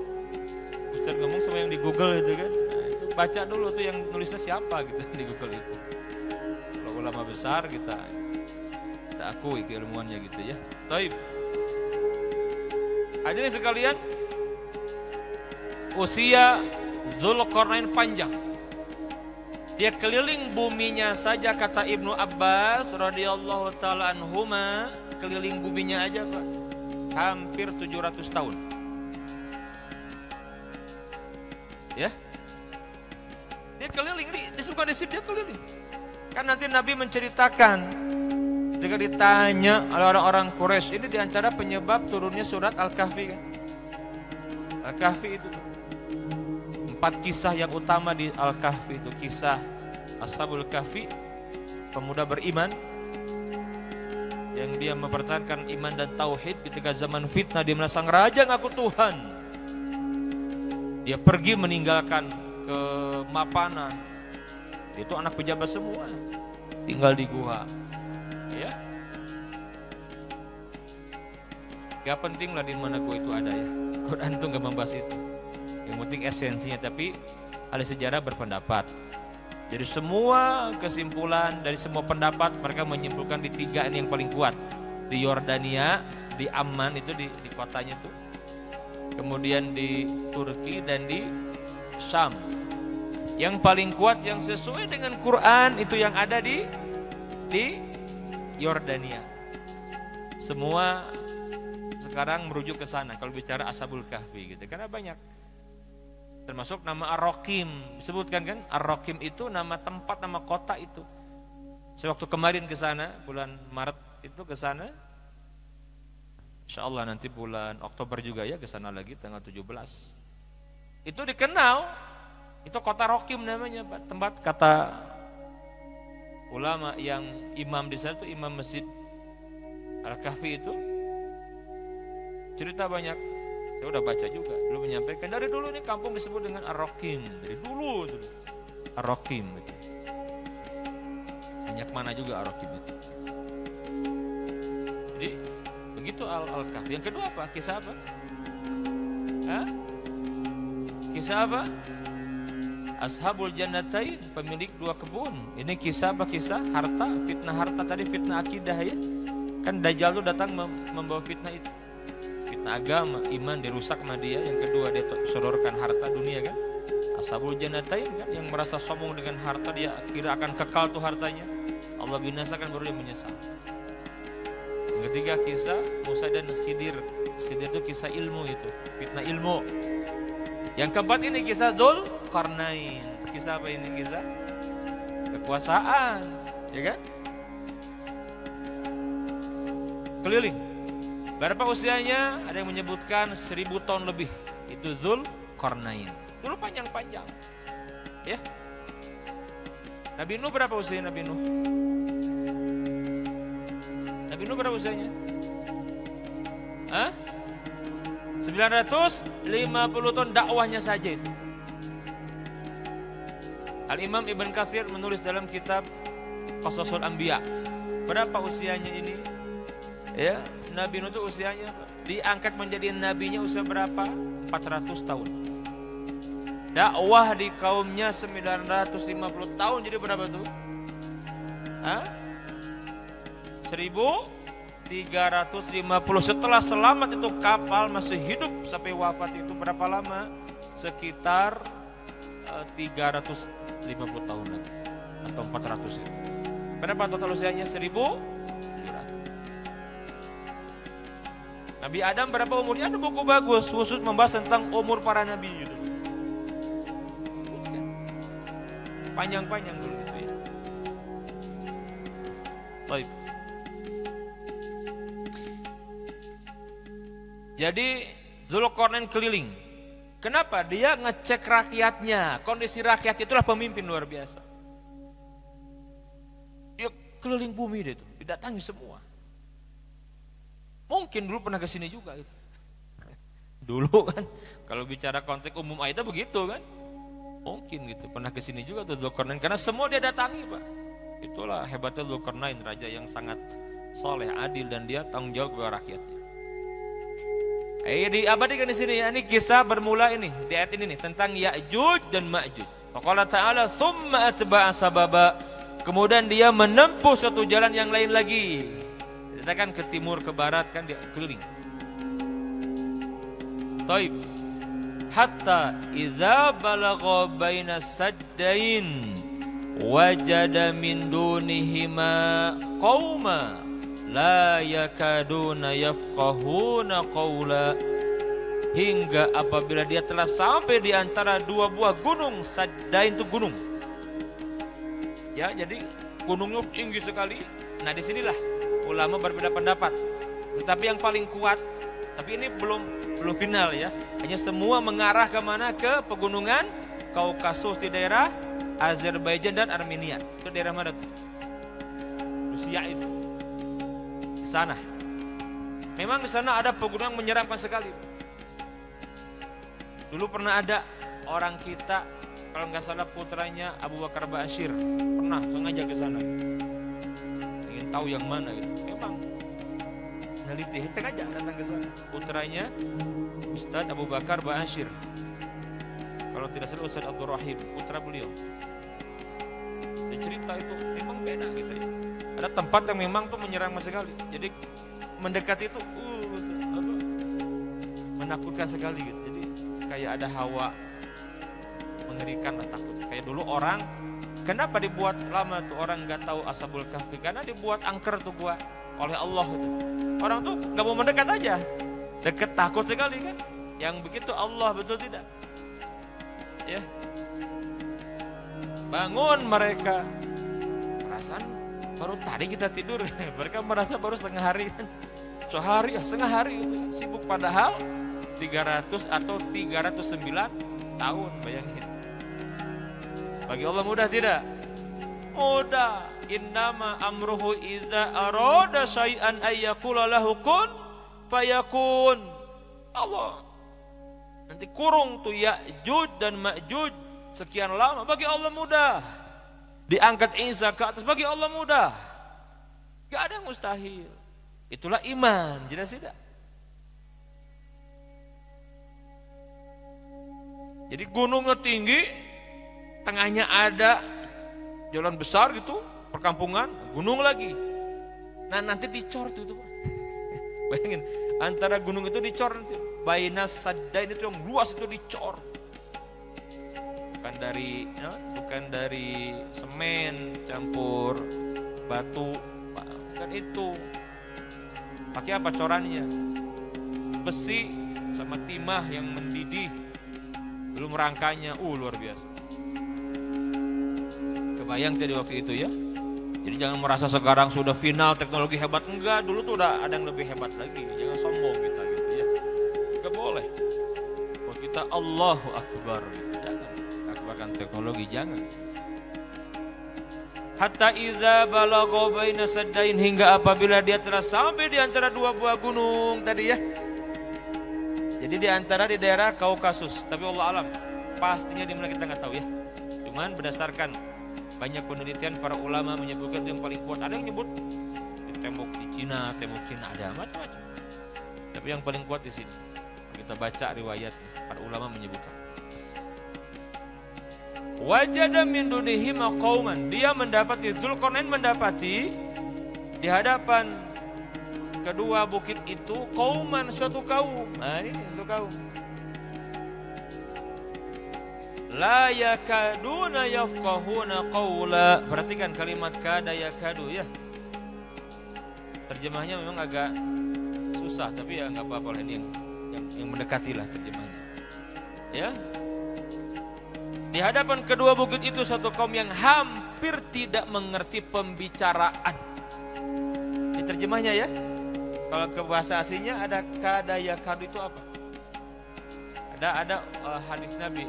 Ustaz ngomong sama yang di Google itu kan? Nah, itu baca dulu tuh yang nulisnya siapa gitu di Google itu. Kalau ulama besar kita kita akui keilmuannya gitu ya. Taib. Hadirin sekalian usia Zulkarnain panjang dia keliling buminya saja kata Ibnu Abbas radhiyallahu taala anhuma, keliling buminya aja Pak. Hampir 700 tahun. Ya. Dia keliling di disebutkan di dia keliling. Kan nanti Nabi menceritakan jika ditanya oleh orang-orang Quraisy ini di antara penyebab turunnya surat Al-Kahfi kan. Al-Kahfi itu empat kisah yang utama di Al-Kahfi itu kisah Ashabul Kahfi pemuda beriman yang dia mempertahankan iman dan tauhid ketika zaman fitnah dia merasa raja ngaku Tuhan. Dia pergi meninggalkan ke Mapana itu anak pejabat semua. Tinggal di gua. Ya Gak penting lah di mana gue itu ada ya. Quran tuh gak membahas itu. Yang penting esensinya. Tapi ahli sejarah berpendapat. Jadi semua kesimpulan dari semua pendapat mereka menyimpulkan di tiga ini yang paling kuat. Di Yordania, di Amman itu di, di kotanya itu. Kemudian di Turki dan di Syam. Yang paling kuat yang sesuai dengan Quran itu yang ada di di Yordania. Semua sekarang merujuk ke sana kalau bicara Ashabul Kahfi gitu. Karena banyak termasuk nama Ar-Rakim disebutkan kan Ar-Rakim itu nama tempat nama kota itu. Sewaktu kemarin ke sana bulan Maret itu ke sana. Insya Allah nanti bulan Oktober juga ya ke sana lagi tanggal 17. Itu dikenal itu kota Rokim namanya Pak. Tempat kata ulama yang imam di sana itu imam masjid Al-Kahfi itu cerita banyak saya udah baca juga dulu menyampaikan dari dulu ini kampung disebut dengan Ar-Rakim dari dulu itu Ar-Rakim itu banyak mana juga Ar-Rakim itu jadi begitu Al-Kahfi yang kedua apa kisah apa Hah? kisah apa Ashabul Jannatain, pemilik dua kebun. Ini kisah apa kisah? Harta, fitnah harta tadi fitnah akidah ya. Kan Dajjal itu datang membawa fitnah itu. Fitnah agama, iman dirusak sama dia. Yang kedua dia sodorkan harta dunia kan. Ashabul Jannatain kan yang merasa sombong dengan harta dia kira akan kekal tuh hartanya. Allah binasakan baru dia menyesal. Yang ketiga kisah Musa dan Khidir. Khidir itu kisah ilmu itu, fitnah ilmu. Yang keempat ini kisah Dul Karnain. Kisah apa ini kisah? Kekuasaan, ya kan? Keliling. Berapa usianya? Ada yang menyebutkan seribu tahun lebih. Itu Zul Karnain. Dulu panjang-panjang. Ya. Nabi Nuh berapa usia Nabi Nuh? Nabi Nuh berapa usianya? Hah? 950 tahun dakwahnya saja itu. Al-Imam Ibn Kathir menulis dalam kitab Qasasul Anbiya. Berapa usianya ini? Ya, Nabi Nuh itu usianya diangkat menjadi nabinya usia berapa? 400 tahun. Dakwah di kaumnya 950 tahun jadi berapa tuh? Hah? 1350 setelah selamat itu kapal masih hidup sampai wafat itu berapa lama? Sekitar 300 eh, 50 tahun lagi atau 400 itu. Berapa total usianya? 1000 Nabi Adam berapa umurnya? Ada buku bagus khusus membahas tentang umur para nabi gitu. Panjang-panjang dulu gitu ya. Baik. Jadi Zulkarnain keliling Kenapa? Dia ngecek rakyatnya. Kondisi rakyat itulah pemimpin luar biasa. Dia keliling bumi dia itu, didatangi semua. Mungkin dulu pernah ke sini juga gitu. Dulu kan, kalau bicara konteks umum ayatnya begitu kan. Mungkin gitu, pernah ke sini juga tuh Zulkarnain karena semua dia datangi, Pak. Itulah hebatnya Zulkarnain, raja yang sangat soleh, adil dan dia tanggung jawab kepada rakyatnya. Eh diabadikan di sini ya ini kisah bermula ini di ayat ini nih tentang Ya'juj dan Ma'juj. Faqala ta'ala thumma atba'a sababa. Kemudian dia menempuh suatu jalan yang lain lagi. Kita kan ke timur ke barat kan dia keliling. Taib. Hatta iza balagha baina saddain wajada min dunihima qauma la yakaduna yafqahuna qawla hingga apabila dia telah sampai di antara dua buah gunung Saddain itu gunung ya jadi gunungnya tinggi sekali nah di sinilah ulama berbeda pendapat tetapi yang paling kuat tapi ini belum belum final ya. Hanya semua mengarah ke mana? Ke pegunungan Kaukasus di daerah Azerbaijan dan Armenia. Itu daerah mana tuh? Rusia itu. Sana. Memang di sana ada pegunungan menyeramkan sekali. Dulu pernah ada orang kita, kalau nggak salah putranya Abu Bakar Bashir, pernah sengaja ke sana. Tahu yang mana gitu. Memang Neliti, sengaja datang ke sana. Putranya Ustaz Abu Bakar Ba'asyir. Kalau tidak salah Ustaz Abdul Rahim, putra beliau. Dan cerita itu memang beda gitu ya. Ada tempat yang memang tuh menyerang sekali. Jadi mendekati itu uh, gitu, apa, menakutkan sekali gitu. Jadi kayak ada hawa mengerikan lah takut. Kayak dulu orang Kenapa dibuat lama tuh orang nggak tahu asabul kahfi? Karena dibuat angker tuh gua oleh Allah itu. Orang tuh nggak mau mendekat aja, deket takut sekali kan? Yang begitu Allah betul tidak? Ya, bangun mereka. Perasaan baru tadi kita tidur, mereka merasa baru setengah hari kan? Sehari ya, setengah hari itu sibuk padahal 300 atau 309 tahun bayangin. Bagi Allah mudah tidak? Mudah. Innama amruhu idza arada syai'an ayyakula lahu kun fayakun. Allah nanti kurung tuh Ya'juj dan Ma'juj sekian lama bagi Allah mudah. Diangkat Isa ke atas bagi Allah mudah. Gak ada yang mustahil. Itulah iman, jelas tidak? Jadi gunungnya tinggi, tengahnya ada jalan besar gitu, perkampungan, gunung lagi. Nah nanti dicor tuh itu. Bayangin, antara gunung itu dicor. Baina sadain itu yang luas itu dicor. Bukan dari ya, bukan dari semen campur batu, bukan itu. Pakai apa corannya? Besi sama timah yang mendidih belum rangkanya, uh luar biasa. Kebayang tadi waktu itu ya. Jadi jangan merasa sekarang sudah final teknologi hebat enggak. Dulu tuh udah ada yang lebih hebat lagi. Jangan sombong kita gitu ya. Enggak boleh. Buat kita Allahu Akbar gitu. Jangan akbarkan teknologi jangan. Hatta idza balagha baina hingga apabila dia telah sampai di antara dua buah gunung tadi ya. Jadi di antara di daerah Kaukasus, tapi Allah alam pastinya di mana kita nggak tahu ya. Cuman berdasarkan banyak penelitian para ulama menyebutkan itu yang paling kuat. Ada yang nyebut di tembok di Cina, tembok Cina ada macam-macam. Tapi yang paling kuat di sini. Kita baca riwayatnya, para ulama menyebutkan. Wajada min dunihi qauman. Dia mendapati Zulkarnain mendapati di hadapan kedua bukit itu kauman suatu kaum. Nah, ini suatu kaum. La yakaduna yafqahuna qawla. Perhatikan kalimat kada yakadu ya. Terjemahnya memang agak susah tapi ya nggak apa-apa ini yang, yang, yang mendekatilah terjemahnya. Ya, di hadapan kedua bukit itu satu kaum yang hampir tidak mengerti pembicaraan. Ini terjemahnya ya. Kalau ke bahasa aslinya ada kadaya kadu itu apa? Ada ada uh, hadis Nabi.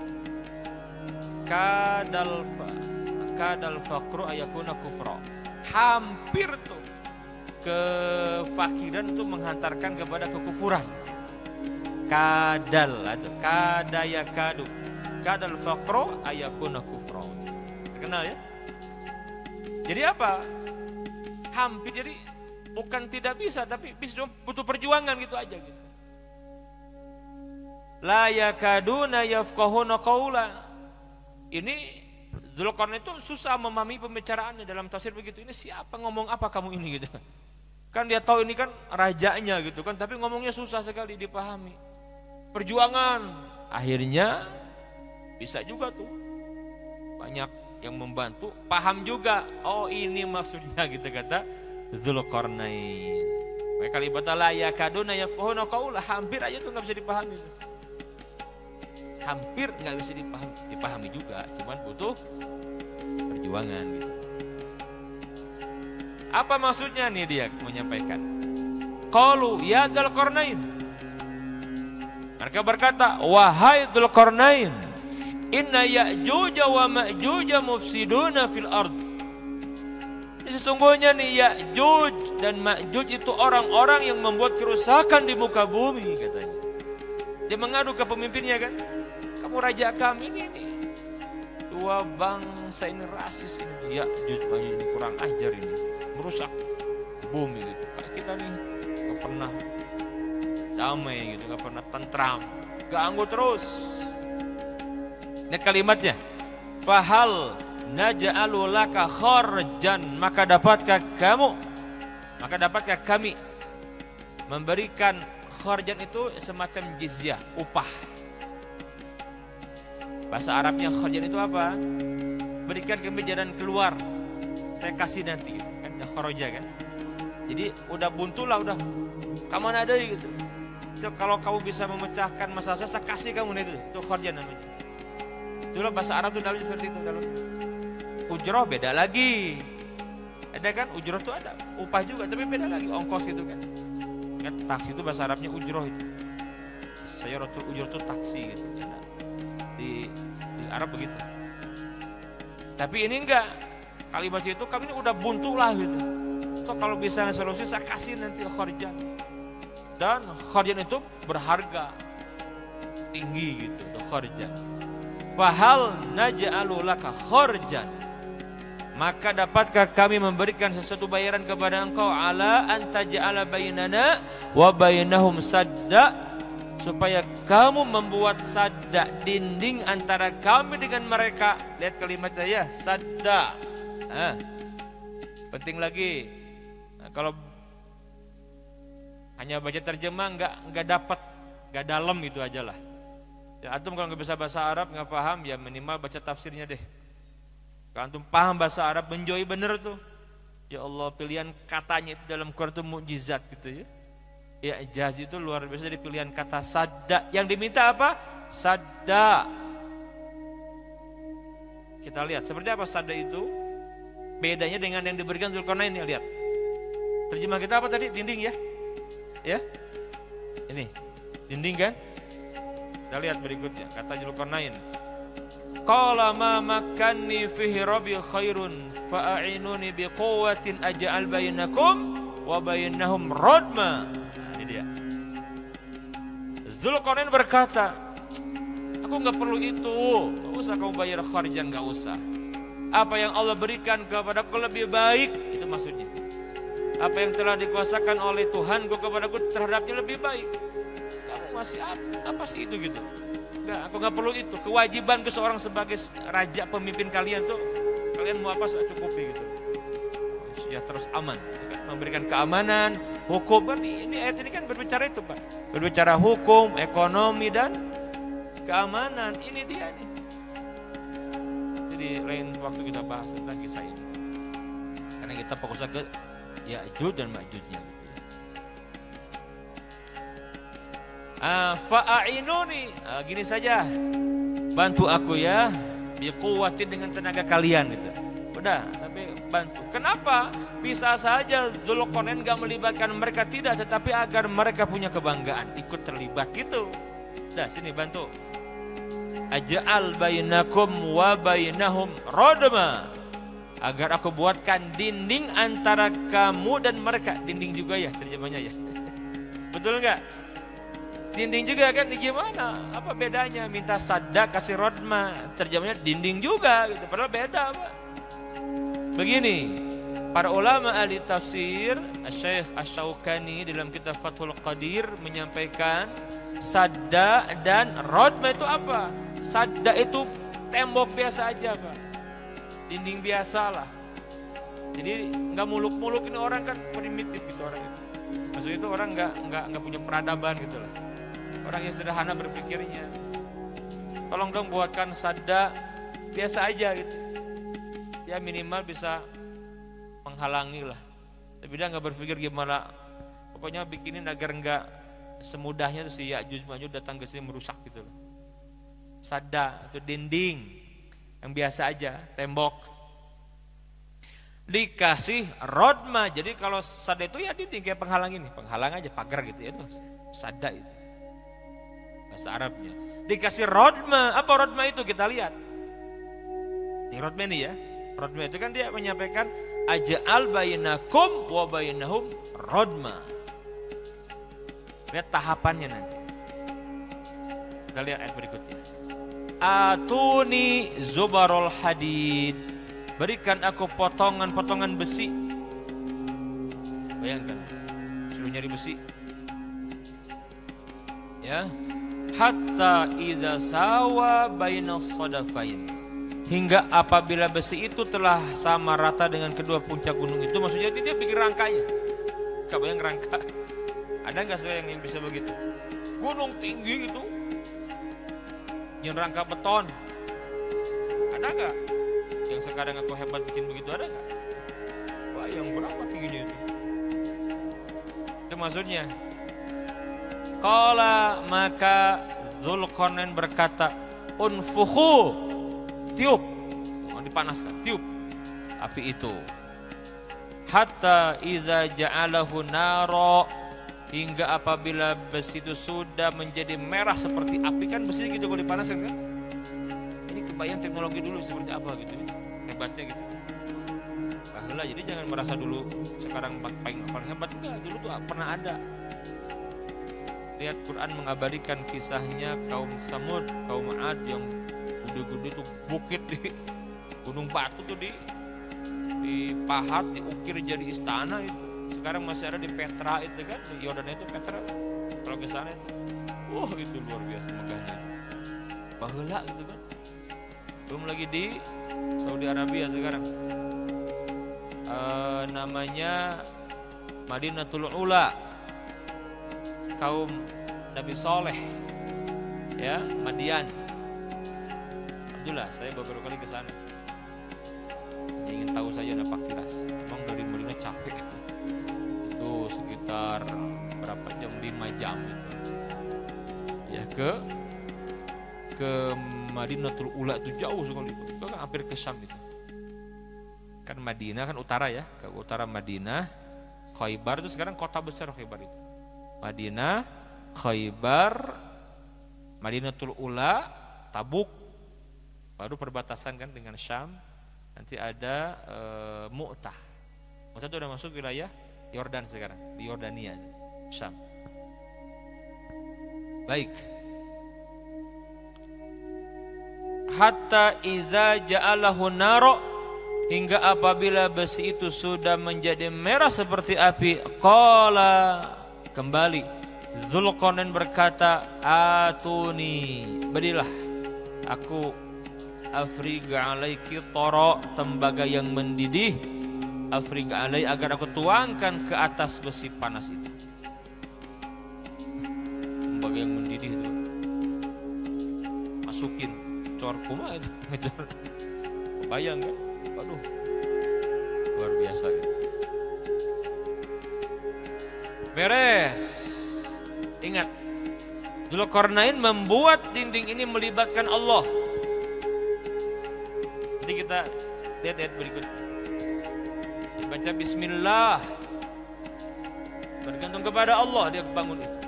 Kadal kadal fakru ayakuna kufra. Hampir tuh kefakiran itu menghantarkan kepada kekufuran. Kadal atau kadaya kadu kadal faqro ayakuna kufra. Terkenal ya? Jadi apa? Hampir jadi bukan tidak bisa tapi bisa butuh perjuangan gitu aja gitu. La yakaduna yafqahuna. Ini Zulkarnain itu susah memahami pembicaraannya dalam tafsir begitu. Ini siapa ngomong apa kamu ini gitu. Kan dia tahu ini kan rajanya gitu kan, tapi ngomongnya susah sekali dipahami. Perjuangan. Akhirnya bisa juga tuh. Banyak yang membantu, paham juga. Oh ini maksudnya gitu kata Zulkarnain. Mereka kalimat la yakaduna yafqahuna qawla hampir aja tuh nggak bisa dipahami. Hampir nggak bisa dipahami, dipahami juga, cuman butuh perjuangan gitu. Apa maksudnya nih dia menyampaikan? Qalu ya Zulkarnain. Mereka berkata, wahai Zulkarnain, Inna Ya'juj wa Ma'juj mufsiduna fil ard. Sesungguhnya nih Ya'juj dan Ma'juj itu orang-orang yang membuat kerusakan di muka bumi katanya. Dia mengadu ke pemimpinnya kan. Kamu raja kami ini, ini. Dua bangsa ini rasis ini. Ya'juj Ma'juj ini kurang ajar ini. Merusak bumi gitu. Kita nih gak pernah damai gitu, nggak pernah tentram, ganggu terus. Ini kalimatnya, fahal naj'alu laka kharjan maka dapatkah kamu maka dapatkah kami memberikan kharjan itu semacam jizyah upah bahasa Arabnya kharjan itu apa? Berikan kami jalan keluar. Saya kasih nanti kan udah kharaja kan? Jadi udah buntu lah udah. Kamu ada gitu. So, kalau kamu bisa memecahkan masalah saya, saya kasih kamu itu itu kharjan namanya. Itulah bahasa Arab itu dalamnya seperti itu dalam ujroh beda lagi. Ada kan? Ujroh itu ada. Upah juga tapi beda lagi. Ongkos itu kan? Kan taksi itu bahasa Arabnya ujroh itu. Saya rotu ujroh itu taksi gitu di, di Arab begitu. Tapi ini enggak. Kalimat itu kami ini udah buntu lah gitu. So kalau bisa solusi saya kasih nanti khorjan dan khorjan itu berharga tinggi gitu khorjan Fahal naj'alu laka khorjan maka dapatkah kami memberikan sesuatu bayaran kepada engkau? Ala antaja'ala bainana wa bainahum sadda supaya kamu membuat sadda dinding antara kami dengan mereka. Lihat kalimat saya sadda. Nah, penting lagi. Nah, kalau hanya baca terjemah nggak nggak dapat. Nggak dalam itu aja lah. Ya antum kalau nggak bisa bahasa Arab nggak paham ya minimal baca tafsirnya deh. Kalau antum paham bahasa Arab, menjoi bener tuh. Ya Allah, pilihan katanya itu dalam Quran itu mukjizat gitu ya. Ya jaz itu luar biasa dari pilihan kata sadda. Yang diminta apa? Sadda. Kita lihat seperti apa sadda itu. Bedanya dengan yang diberikan Zulkarnain ya lihat. Terjemah kita apa tadi? Dinding ya? Ya? Ini. Dinding kan? Kita lihat berikutnya kata Zulkarnain. Qala ma makanni fihi rabbi khairun fa'inuni biquwwatin aj'al bainakum wa bainahum radma. Dia. Zulkarnain berkata, aku nggak perlu itu, nggak usah kamu bayar kharjan, nggak usah. Apa yang Allah berikan kepadaku lebih baik, itu maksudnya. Apa yang telah dikuasakan oleh Tuhanku kepadaku terhadapnya lebih baik. Kamu masih apa, apa sih itu gitu? Enggak, aku nggak perlu itu. Kewajiban ke seorang sebagai raja pemimpin kalian tuh kalian mau apa saya cukupi gitu. Ya terus aman, memberikan keamanan, hukum kan ini ayat ini kan berbicara itu pak, berbicara hukum, ekonomi dan keamanan. Ini dia nih. Jadi lain waktu kita bahas tentang kisah ini, karena kita fokusnya ke Ya'juj dan Ma'jujnya. Ah, fa'ainuni. Ah, gini saja. Bantu aku ya. Biquwatin dengan tenaga kalian gitu. Udah, tapi bantu. Kenapa? Bisa saja Zulkarnain gak melibatkan mereka tidak, tetapi agar mereka punya kebanggaan ikut terlibat gitu. Dah sini bantu. Aja'al bainakum wa bainahum rodma. Agar aku buatkan dinding antara kamu dan mereka. Dinding juga ya terjemahnya ya. Betul nggak? Dinding juga kan gimana? Apa bedanya? Minta sadak kasih rodma, terjemahnya dinding juga gitu. Padahal beda, Pak. Begini, para ulama ahli tafsir, Syekh Asy-Syaukani dalam kitab Fathul Qadir menyampaikan sadda dan rodma itu apa? Sadda itu tembok biasa aja, Pak. Dinding biasa lah. Jadi nggak muluk-muluk ini orang kan primitif gitu orang itu. Maksudnya itu orang nggak nggak nggak punya peradaban gitu lah. Orang yang sederhana berpikirnya. Tolong dong buatkan sadda biasa aja gitu. Ya minimal bisa menghalangi lah. Tapi dia nggak berpikir gimana. Pokoknya bikinin agar nggak semudahnya tuh si Ya'juj Ma'juj datang ke sini merusak gitu loh. Sadda itu dinding yang biasa aja, tembok. Dikasih rodma. Jadi kalau sadda itu ya dinding kayak penghalang ini, penghalang aja pagar gitu ya itu sadda itu bahasa Arabnya. Dikasih rodma, apa rodma itu kita lihat. Ini rodma ini ya. Rodma itu kan dia menyampaikan aja'al bainakum wa bainahum rodma. Lihat tahapannya nanti. Kita lihat ayat berikutnya. Atuni zubarul hadid. Berikan aku potongan-potongan besi. Bayangkan, suruh nyari besi, Ya. Hatta idza sawa bainas sadafain. Hingga apabila besi itu telah sama rata dengan kedua puncak gunung itu, maksudnya dia bikin rangkanya. Kebayang rangka. Ada nggak saya yang bisa begitu? Gunung tinggi itu, yang rangka beton. Ada nggak? Yang sekarang aku hebat bikin begitu ada nggak? Wah, yang berapa tingginya itu? Itu maksudnya. Kala maka Zulkarnain berkata, unfuhu, tiup, oh, dipanaskan, tiup. Api itu. Hatta iza ja'alahu naro hingga apabila besi itu sudah menjadi merah seperti api. Kan besi gitu kalau dipanaskan kan? Ini kebayang teknologi dulu seperti apa gitu ya. hebatnya gitu. Bahula, jadi jangan merasa dulu sekarang paling paling hebat. Enggak dulu tuh pernah ada. Lihat Quran mengabadikan kisahnya kaum Samud kaum Ad yang gede-gede tuh bukit di gunung batu tuh di dipahat diukir jadi istana itu. Sekarang masih ada di Petra itu kan di Yordan itu Petra. Kalau ke sana itu wah uh, itu luar biasa megahnya bahula gitu kan. Belum lagi di Saudi Arabia sekarang. E, namanya Madinatul Ula. Kaum Nabi Soleh. Ya Madian Alhamdulillah saya beberapa kali ke sana. Ingin tahu saja ada Tiras emang dari Madinah capek. Sekitar berapa jam? 5 jam itu. Ya ke ke Madinatul Ula itu jauh sekali. Itu kan hampir ke Syam itu. Kan Madinah kan utara ya. Ke utara Madinah Khaybar itu sekarang kota besar Khaybar itu. Madinah Khaybar Madinatul Ula Tabuk baru perbatasan kan dengan Syam nanti ada e, Mu'tah Mu'tah itu udah masuk wilayah Yordan sekarang, di Yordania, Syam. Baik. Hatta iza ja'alahu naro hingga apabila besi itu sudah menjadi merah seperti api, qala kembali Zulkarnain berkata, "Atuni, berilah aku afriga alaiki toro tembaga yang mendidih Afrika alai agar aku tuangkan ke atas besi panas itu. Lembaga yang mendidih itu. Masukin cor kuma itu ngejar. Bayang kan? Aduh. Luar biasa gitu. Beres. Ingat, Zulkarnain membuat dinding ini melibatkan Allah. Nanti kita lihat lihat berikutnya baca bismillah. Bergantung kepada Allah dia bangun itu.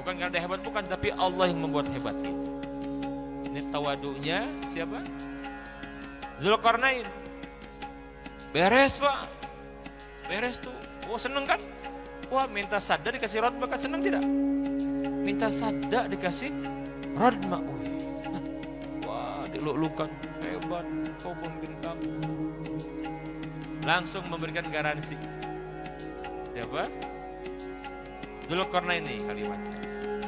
Bukan karena dia hebat bukan tapi Allah yang membuat hebat itu. Ini tawadunya siapa? Zulkarnain. Beres pak. Beres tuh. Oh seneng kan? Wah minta sadar dikasih rot bakal seneng tidak? Minta sadar dikasih rodma wah diluk-lukan hebat kau pun bintang langsung memberikan garansi. Siapa? Dulu karena ini kalimatnya.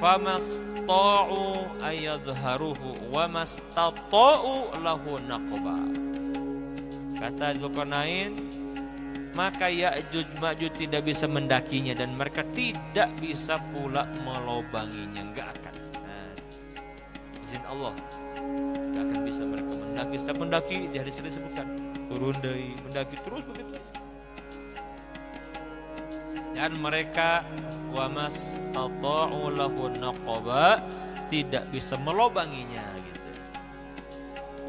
Famasta'u ayadharuhu wa mastata'u lahu naqba. Kata Zulkarnain, maka Ya'juj Ma'juj tidak bisa mendakinya dan mereka tidak bisa pula melobanginya, enggak akan. Nah, izin Allah, bisa mereka mendaki. Setiap mendaki di hadis ini disebutkan turun dari mendaki terus begitu. Dan mereka wa mas lahu naqaba tidak bisa melobanginya gitu.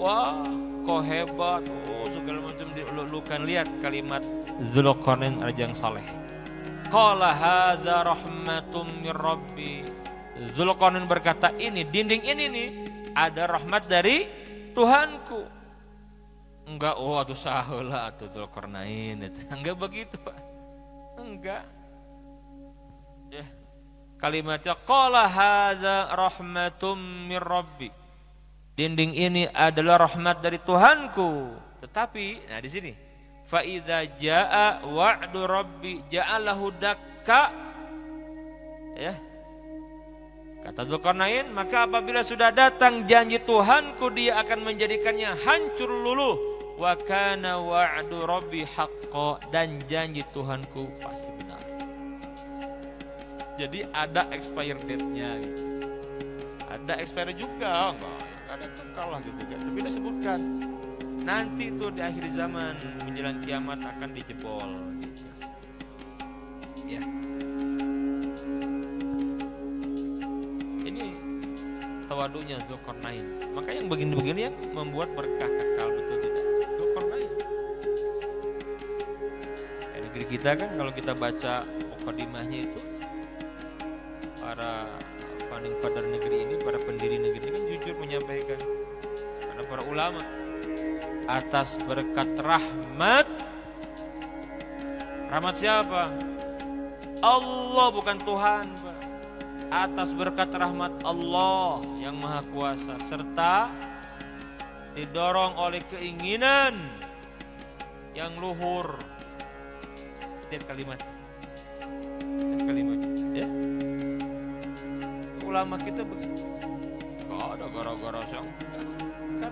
Wah kok hebat. Oh segala macam dilulukan lihat kalimat Zulkarnain Rajang Saleh. Qala hadza rahmatum min rabbi. Berkata ini dinding ini nih ada rahmat dari Tuhanku Enggak, oh atau sahulah atau itu. Enggak begitu, Pak. Enggak. Ya. Kalimatnya qala hadza rahmatum mir rabbi. Dinding ini adalah rahmat dari Tuhanku. Tetapi nah di sini fa idza jaa wa'du rabbi ja'alahu dakka ya Kata Zulkarnain, maka apabila sudah datang janji Tuhanku, dia akan menjadikannya hancur luluh. Wa kana wa'du rabbi haqqo dan janji Tuhanku pasti benar. Jadi ada expired date-nya gitu. Ada expired juga, enggak, ada kekal lah gitu kan. Tapi disebutkan nanti itu di akhir zaman menjelang kiamat akan dijebol gitu. Ya. Tawadunya Zulkarnain. Maka yang begini-begini yang membuat berkah kekal betul tidak? Zulkarnain. Ya, negeri kita kan kalau kita baca mukadimahnya itu para founding father negeri ini, para pendiri negeri ini kan jujur menyampaikan karena para ulama atas berkat rahmat rahmat siapa? Allah bukan Tuhan atas berkat rahmat Allah yang Maha Kuasa serta didorong oleh keinginan yang luhur. Lihat kalimat. Lihat kalimat. Ya. Ulama kita begitu. Gak ada gara-gara siapa. Karena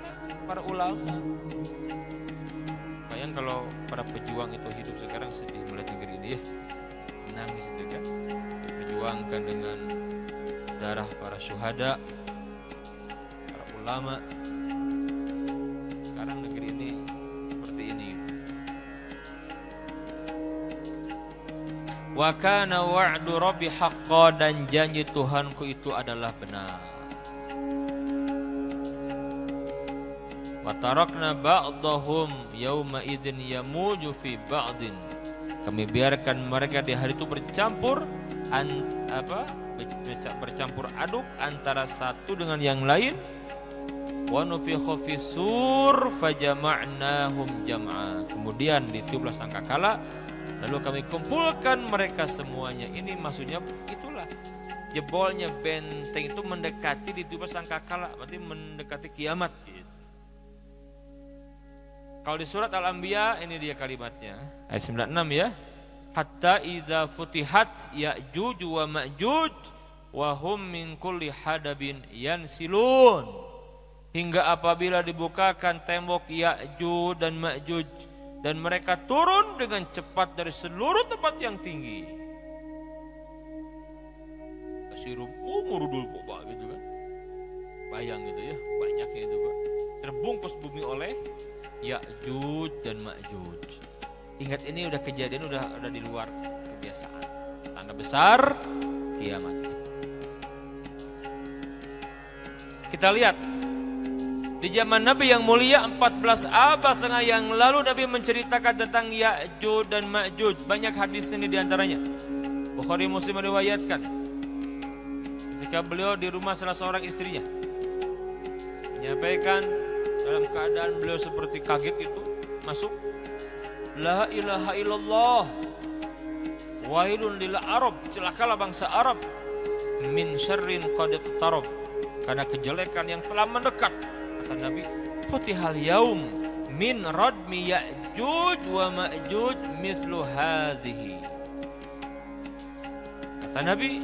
para ulama. Bayang kalau para pejuang itu hidup sekarang sedih melihat negeri ini ya. Menangis itu kan. Diperjuangkan dengan darah para syuhada, para ulama. Sekarang negeri ini seperti ini. Wa kana wa'du rabbi dan janji Tuhanku itu adalah benar. Wa tarakna ba'dahum yawma idzin yamuju fi ba'din. Kami biarkan mereka di hari itu bercampur an, apa bercampur aduk antara satu dengan yang lain. Wa nufikha fisur fajama'nahum jam'a. Kemudian ditiuplah sangkakala lalu kami kumpulkan mereka semuanya. Ini maksudnya itulah. Jebolnya benteng itu mendekati ditiuplah sangkakala. Berarti mendekati kiamat. Kalau di surat Al-Anbiya ini dia kalimatnya. Ayat 96 ya hatta idza futihat ya'juj wa ma'juj wa hum min kulli hadabin yansilun. Hingga apabila dibukakan tembok Ya'juj dan Ma'juj dan mereka turun dengan cepat dari seluruh tempat yang tinggi. Kasirum umur dulu pak gitu kan. Bayang gitu ya banyaknya itu pak. Terbungkus bumi oleh Ya'juj dan Ma'juj Ingat ini udah kejadian udah udah di luar kebiasaan. Tanda besar kiamat. Kita lihat di zaman Nabi yang mulia 14 abad setengah yang lalu Nabi menceritakan tentang Ya'juj dan Ma'juj. Banyak hadis ini di antaranya. Bukhari Muslim meriwayatkan ketika beliau di rumah salah seorang istrinya menyampaikan dalam keadaan beliau seperti kaget itu masuk La ilaha illallah. Wahidun lil Arab. Celakalah bangsa Arab. Min syarrin qad iqtarab. Karena kejelekan yang telah mendekat. Kata Nabi Futihal yaum Min radmi ya'juj wa ma'juj Mislu hadhihi. Kata Nabi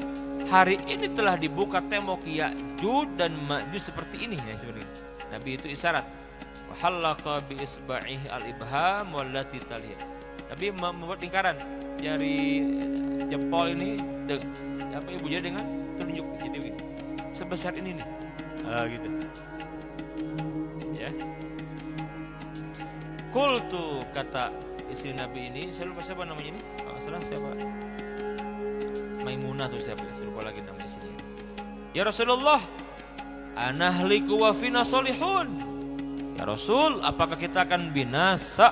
Hari ini telah dibuka tembok Ya'juj dan Ma'juj seperti ini. Ya, seperti ini. Nabi itu isyarat Wahallaka bi isba'ihi al-ibham wallati talih. Tapi membuat lingkaran jari jempol ini de, apa ibu jadi dengan telunjuk jadi begini. Sebesar ini nih. Ah gitu. Ya. Kultu kata istri Nabi ini, saya lupa siapa namanya ini? Kalau salah siapa? Maimunah tuh siapa? Saya lupa lagi nama istrinya. Ya Rasulullah, anahliku wa fina solihun. Ya Rasul, apakah kita akan binasa?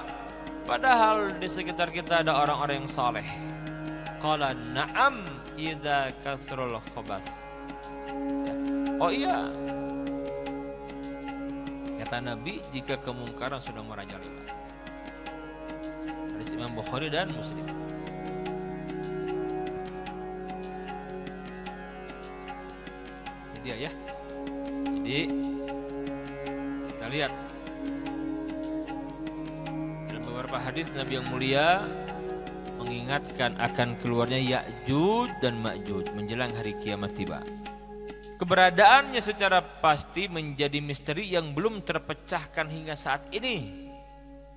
Padahal di sekitar kita ada orang-orang yang saleh. Qala na'am idza kasrul khabas. Ya. Oh iya. Kata Nabi, jika kemungkaran sudah merajalela. Hadis Imam Bukhari dan Muslim. Jadi ya, jadi kita lihat beberapa hadis Nabi yang mulia mengingatkan akan keluarnya Ya'juj dan Ma'juj menjelang hari kiamat tiba. keberadaannya secara pasti menjadi misteri yang belum terpecahkan hingga saat ini.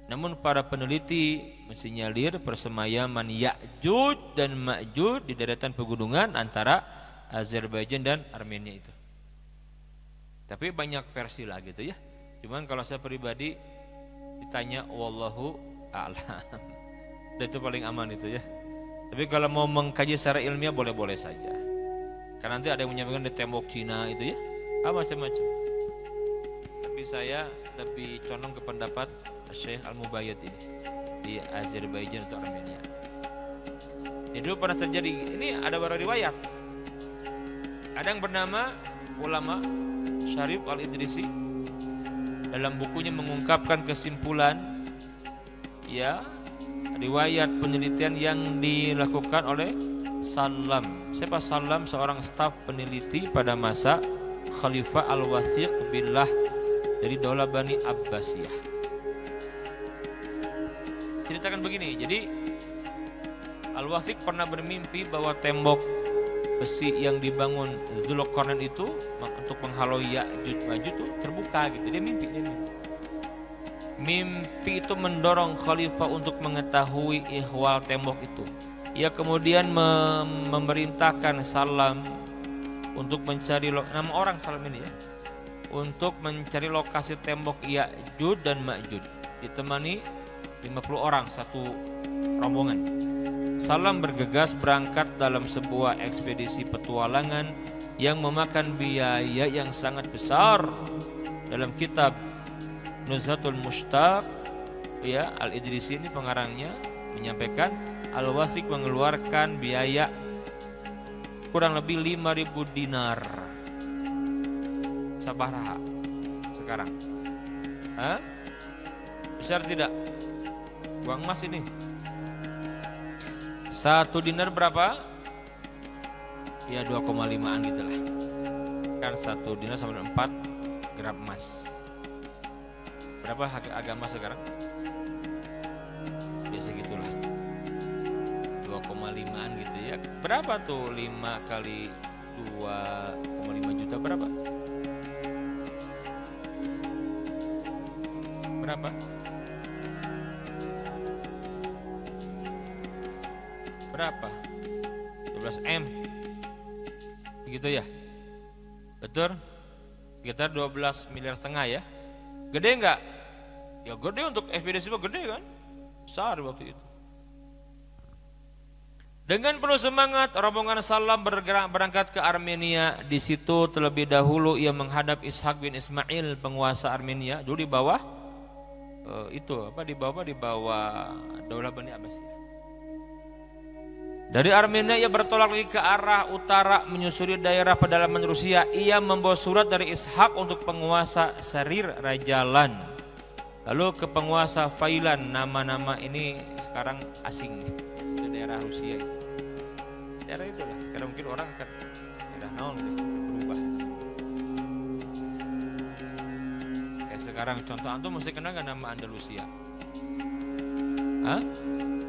Namun para peneliti mensinyalir persemayaman Ya'juj dan Ma'juj di deretan pegunungan antara Azerbaijan dan Armenia itu. Tapi banyak versi lah gitu ya. Cuman kalau saya pribadi ditanya wallahu a'lam. Dan itu paling aman itu ya. Tapi kalau mau mengkaji secara ilmiah boleh-boleh saja. Karena nanti ada yang menyampaikan di tembok Cina itu ya. Ah macam-macam. Tapi saya lebih condong ke pendapat Syekh Al-Mubayyad ini di Azerbaijan atau Armenia. Ini dulu pernah terjadi. Ini ada beberapa riwayat. Ada yang bernama ulama Syarif Al-Idrisi dalam bukunya mengungkapkan kesimpulan ya riwayat penelitian yang dilakukan oleh Salam. Siapa Salam? Seorang staf peneliti pada masa Khalifah Al-Wathiq billah dari Daulah Bani Abbasiyah ceritakan begini. Jadi Al-Wasik pernah bermimpi bahwa tembok besi yang dibangun Zulkarnain itu untuk menghalau Ya'juj Ma'juj itu terbuka gitu. Dia mimpi dia mimpi. Mimpi itu mendorong khalifah untuk mengetahui ihwal tembok itu. Ia kemudian mem memerintahkan Salam untuk mencari nama orang Salam ini ya. Untuk mencari lokasi tembok Ya'juj dan Ma'juj ditemani 50 orang satu rombongan. Salam bergegas berangkat dalam sebuah ekspedisi petualangan yang memakan biaya yang sangat besar. Dalam kitab Nuzhatul Mustaq ya Al-Idrisi ini pengarangnya menyampaikan Al-Wasik mengeluarkan biaya kurang lebih 5000 dinar sabaraha sekarang. Hah? Besar tidak? uang emas ini satu dinar berapa ya 2,5an gitu lah kan satu dinar sama dengan 4 gram emas berapa agama sekarang? Ya segitulah. 2,5an gitu ya. Berapa tuh 5 kali 2,5 juta berapa? Berapa? Berapa? 12 M. Gitu ya. Betul? Sekitar 12 miliar setengah ya. Gede nggak ya gede untuk ekspedisi gede kan? Besar waktu itu. Dengan penuh semangat rombongan Salam bergerak berangkat ke Armenia. Di situ terlebih dahulu ia menghadap Ishak bin Ismail penguasa Armenia. Dulu di bawah uh, itu apa di bawah di bawah Daulah Bani Abbasiyah dari Armenia ia bertolak lagi ke arah utara menyusuri daerah pedalaman Rusia. Ia membawa surat dari Ishak untuk penguasa Sarir Rajalan. Lalu ke penguasa Failan. Nama-nama ini sekarang asing di daerah Rusia. Daerah itu lah. Sekarang mungkin orang akan tidak naon gitu, berubah. Kayak sekarang contoh antum mesti kenal nggak nama Andalusia? Hah?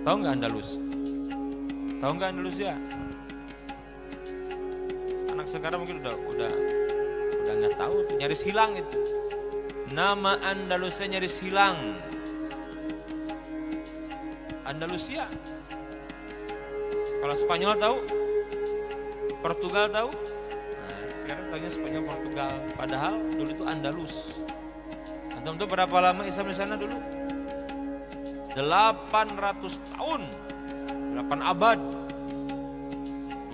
Tahu nggak Andalus? Tahu nggak Andalusia? Anak sekarang mungkin udah udah udah nggak tahu nyaris hilang itu. Nama Andalusia nyaris hilang. Andalusia. Kalau Spanyol tahu? Portugal tahu? Nah, sekarang tanya Spanyol Portugal. Padahal dulu itu Andalus. Antum tuh berapa lama Islam di sana dulu? 800 tahun 8 abad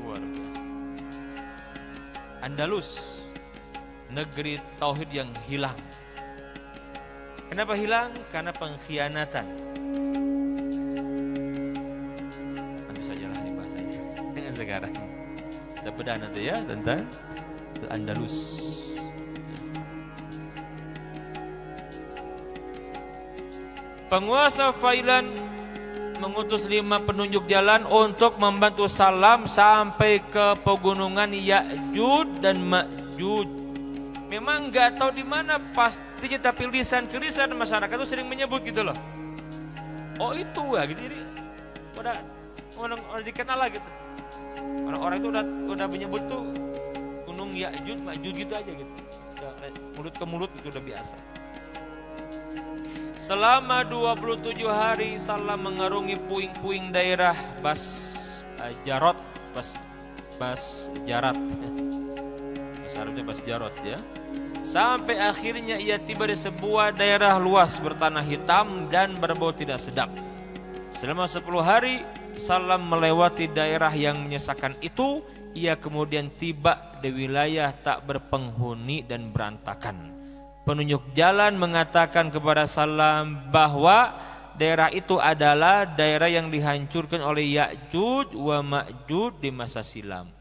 luar biasa Andalus negeri tauhid yang hilang kenapa hilang? Karena pengkhianatan. Nanti sajalah ini bahasanya dengan sekarang. Kita bedah nanti ya tentang Andalus. Penguasa Failan mengutus lima penunjuk jalan untuk membantu Salam sampai ke pegunungan Ya'jud dan Ma'jud. Memang nggak tahu di mana pastinya tapi lisan ke lisan masyarakat itu sering menyebut gitu loh. Oh itu ya gitu ini. Udah orang, orang dikenal lah gitu. Orang-orang itu udah udah menyebut tuh gunung Ya'juj Ma'juj gitu aja gitu. Udah, mulut ke mulut itu udah biasa. Selama 27 hari Salam mengarungi puing-puing daerah Bas Jarot, Bas Bas Jarat. Bahasa Arabnya Bas Jarot ya. Sampai akhirnya ia tiba di sebuah daerah luas bertanah hitam dan berbau tidak sedap. Selama 10 hari Salam melewati daerah yang menyesakan itu, ia kemudian tiba di wilayah tak berpenghuni dan berantakan penunjuk jalan mengatakan kepada Salam bahwa daerah itu adalah daerah yang dihancurkan oleh Ya'juj wa Ma'juj di masa silam.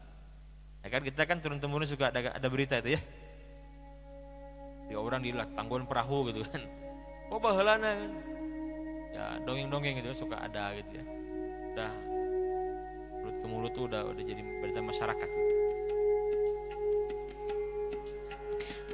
Ya kan kita kan turun temurun suka ada, ada berita itu ya. Tiga orang di tangguhan perahu gitu kan. Oh bahalana kan. Ya dongeng-dongeng gitu suka ada gitu ya. Udah mulut ke mulut tuh udah udah jadi berita masyarakat gitu.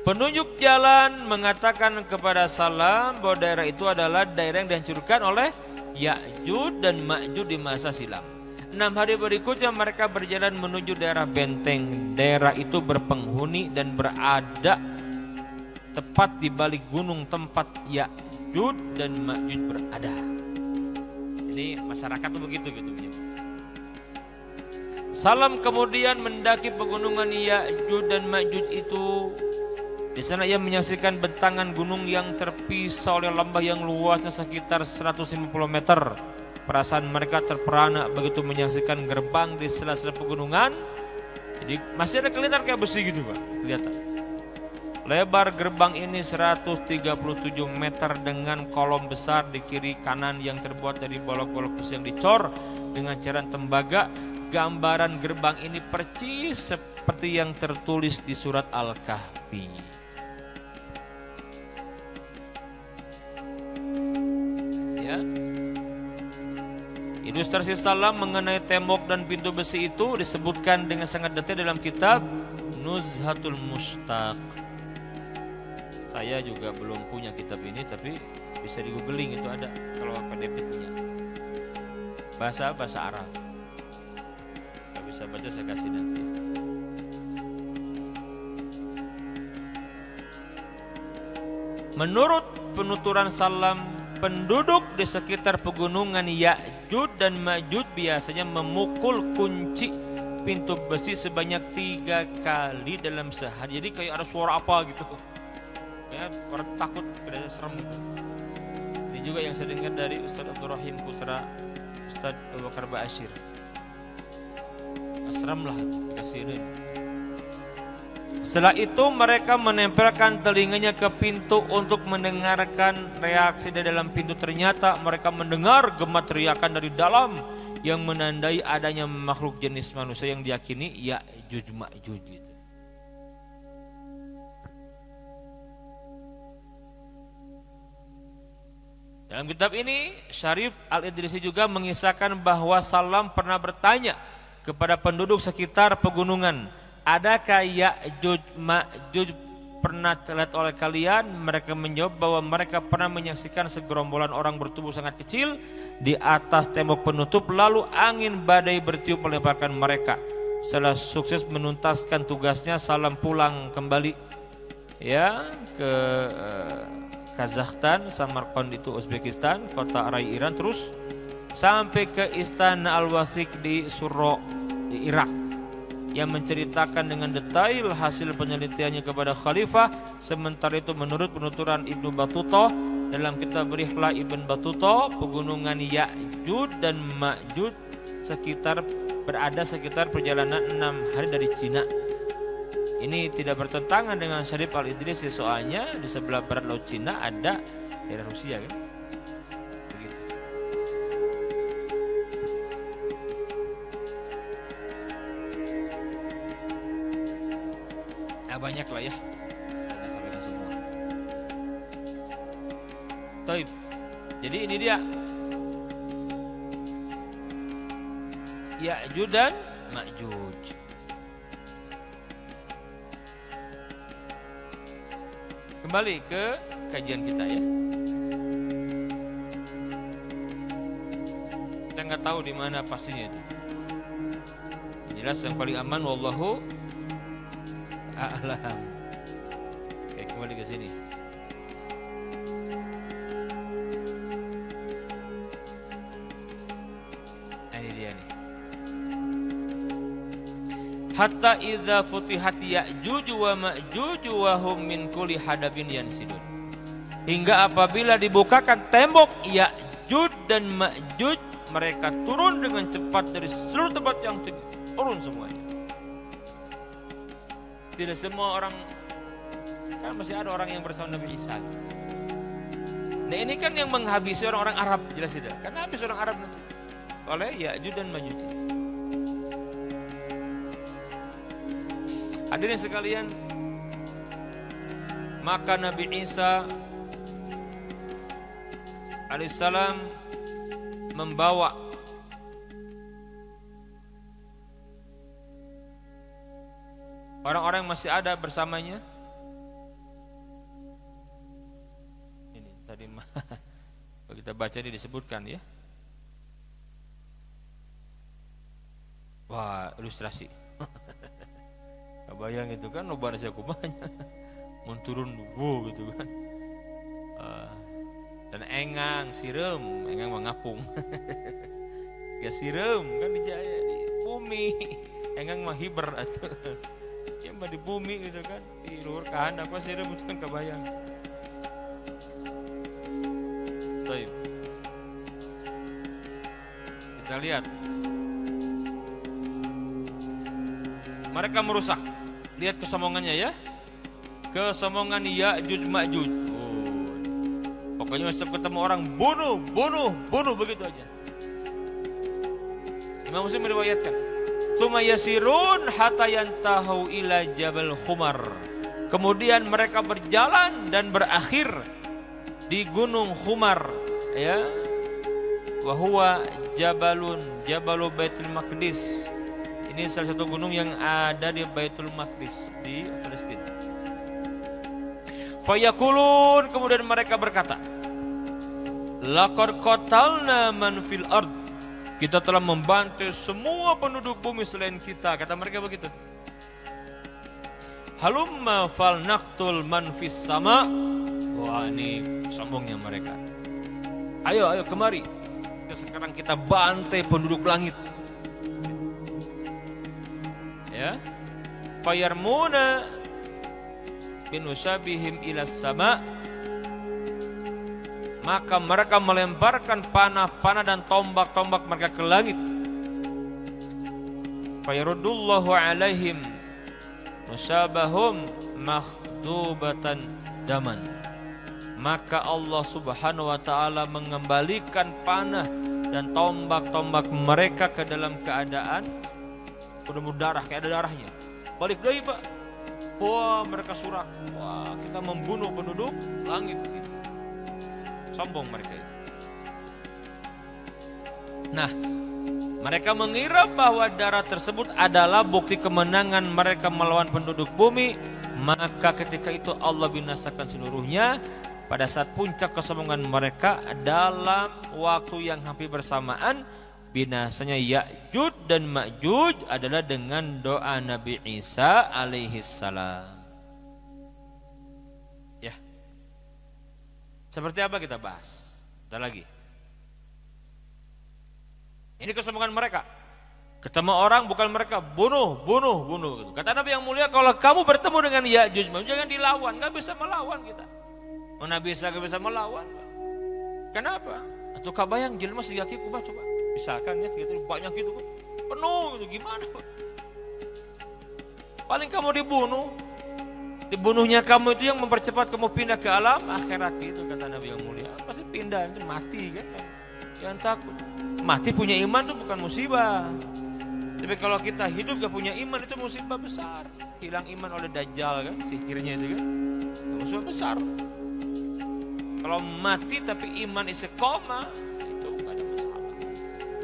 Penunjuk jalan mengatakan kepada Salam bahwa daerah itu adalah daerah yang dihancurkan oleh Ya'jud dan Ma'jud di masa silam. Enam hari berikutnya mereka berjalan menuju daerah benteng. Daerah itu berpenghuni dan berada tepat di balik gunung tempat Ya'jud dan Ma'jud berada. Ini masyarakat itu begitu gitu. Salam kemudian mendaki pegunungan Ya'jud dan Ma'jud itu di sana ia menyaksikan bentangan gunung yang terpisah oleh lembah yang luasnya sekitar 150 meter. Perasaan mereka terperana begitu menyaksikan gerbang di sela-sela pegunungan. Jadi masih ada kelihatan kayak besi gitu pak, kelihatan. Lebar gerbang ini 137 meter dengan kolom besar di kiri kanan yang terbuat dari bolok-bolok besi yang dicor dengan cairan tembaga. Gambaran gerbang ini percis seperti yang tertulis di surat Al-Kahfi. ya. Ilustrasi salam mengenai tembok dan pintu besi itu disebutkan dengan sangat detail dalam kitab Nuzhatul Mustaq. Saya juga belum punya kitab ini tapi bisa di googling itu ada kalau PDF punya. Bahasa bahasa Arab. Kalau bisa baca saya kasih nanti. Menurut penuturan salam penduduk di sekitar pegunungan Ya'jud dan Ma'jud biasanya memukul kunci pintu besi sebanyak tiga kali dalam sehari. Jadi kayak ada suara apa gitu. Ya, orang takut, berasa serem gitu. Ini juga yang saya dengar dari Ustaz Abdul Rahim Putra Ustaz Abu Bakar Ba'asyir. Serem lah dikasih ini. Setelah itu mereka menempelkan telinganya ke pintu untuk mendengarkan reaksi di dalam pintu. Ternyata mereka mendengar gemat teriakan dari dalam yang menandai adanya makhluk jenis manusia yang diyakini ya Ma'juj gitu. Dalam kitab ini Syarif Al-Idrisi juga mengisahkan bahwa Salam pernah bertanya kepada penduduk sekitar pegunungan Adakah Ya'juj Ma'juj pernah terlihat oleh kalian? Mereka menjawab bahwa mereka pernah menyaksikan segerombolan orang bertubuh sangat kecil di atas tembok penutup lalu angin badai bertiup melemparkan mereka. Setelah sukses menuntaskan tugasnya, Salam pulang kembali ya ke uh, Kazakhstan, Samarkand itu Uzbekistan, kota Arai Iran terus sampai ke Istana Al-Wasik di Suro di Irak yang menceritakan dengan detail hasil penelitiannya kepada khalifah. Sementara itu menurut penuturan Ibnu Batuta dalam kitab Rihla Ibn Batuta pegunungan Ya'jud dan Ma'jud sekitar berada sekitar perjalanan enam hari dari Cina. Ini tidak bertentangan dengan Syarif Al-Idrisi soalnya di sebelah barat laut Cina ada daerah Rusia kan banyak lah ya. Kita sampaikan semua. Taib jadi ini dia. Ya'juj dan Ma'juj. Kembali ke kajian kita ya. Kita nggak tahu di mana pastinya itu. Jelas yang paling aman wallahu a'lam. Oke, kembali ke sini. Nah, ini dia nih. Hatta idza futihat Ya'juj wa Ma'juj wa hum min kulli hadabin yansidun. Hingga apabila dibukakan tembok Ya'juj dan Ma'juj mereka turun dengan cepat dari seluruh tempat yang. Turun semuanya. Tidak semua orang kan masih ada orang yang bersama Nabi Isa. Nah ini kan yang menghabisi orang-orang Arab jelas tidak? Karena habis orang Arab nanti oleh Ya'juj dan Ma'juj ini. Hadirin sekalian, maka Nabi Isa alaihissalam membawa orang-orang yang masih ada bersamanya. Ini tadi kalau kita baca ini disebutkan ya. Wah, ilustrasi. Kebayang itu kan nobar saya kumanya. Mun turun wow gitu kan. Uh, dan engang sirem, engang mengapung. ya sirem kan di, jaya, di bumi. Engang mah hiber atau mah di bumi gitu kan. Di luar kahan apa sirem itu kan kebayang. Baik. Kita lihat. Mereka merusak Lihat kesombongannya ya. Kesombongan Ya'juj Ma'juj. Oh. Pokoknya setiap ketemu orang bunuh, bunuh, bunuh begitu aja. Imam Muslim meriwayatkan, "Tsumma yasirun hatta yantahu ila Jabal Khumar." Kemudian mereka berjalan dan berakhir di Gunung Khumar, ya. Wahwa Jabalun, Jabalu Baitul Maqdis ini salah satu gunung yang ada di Baitul Maqdis di Palestina. Fayakulun kemudian mereka berkata, Lakar qatalna man fil ard. Kita telah membantu semua penduduk bumi selain kita. Kata mereka begitu. Halumma fal naktul man fis sama. Wah ini sombongnya mereka. Ayo, ayo kemari. Sekarang kita bantai penduduk langit ya fayarmuna binusabihim ila sama maka mereka melemparkan panah-panah dan tombak-tombak mereka ke langit. Fayarudullahu alaihim musabahum makhdubatan daman. Maka Allah subhanahu wa ta'ala mengembalikan panah dan tombak-tombak mereka ke dalam keadaan penuh darah kayak ada darahnya. Balik dari pak. Wah mereka surak. Wah kita membunuh penduduk langit. begitu sombong mereka itu nah mereka mengira bahwa darah tersebut adalah bukti kemenangan mereka melawan penduduk bumi maka ketika itu Allah binasakan seluruhnya pada saat puncak kesombongan mereka dalam waktu yang hampir bersamaan binasanya Ya'juj dan Ma'juj adalah dengan doa Nabi Isa alaihi salam. Seperti apa kita bahas? Ada lagi. Ini kesombongan mereka. Ketemu orang bukan mereka bunuh, bunuh, bunuh. Gitu. Kata Nabi yang mulia, kalau kamu bertemu dengan Ya'juj, jangan dilawan, nggak bisa melawan kita. Oh, Nabi Isa nggak bisa melawan. Kenapa? Atau kabayang jelma sigaki kubah coba misalkan ya segitu banyak gitu penuh gitu gimana paling kamu dibunuh dibunuhnya kamu itu yang mempercepat kamu pindah ke alam akhirat itu kata Nabi yang mulia. Pasti pindah itu mati kan? Jangan takut. Mati punya iman itu bukan musibah. Tapi kalau kita hidup gak punya iman itu musibah besar. Hilang iman oleh dajjal kan? Sihirnya itu kan? Musibah besar. Kalau mati tapi iman isi koma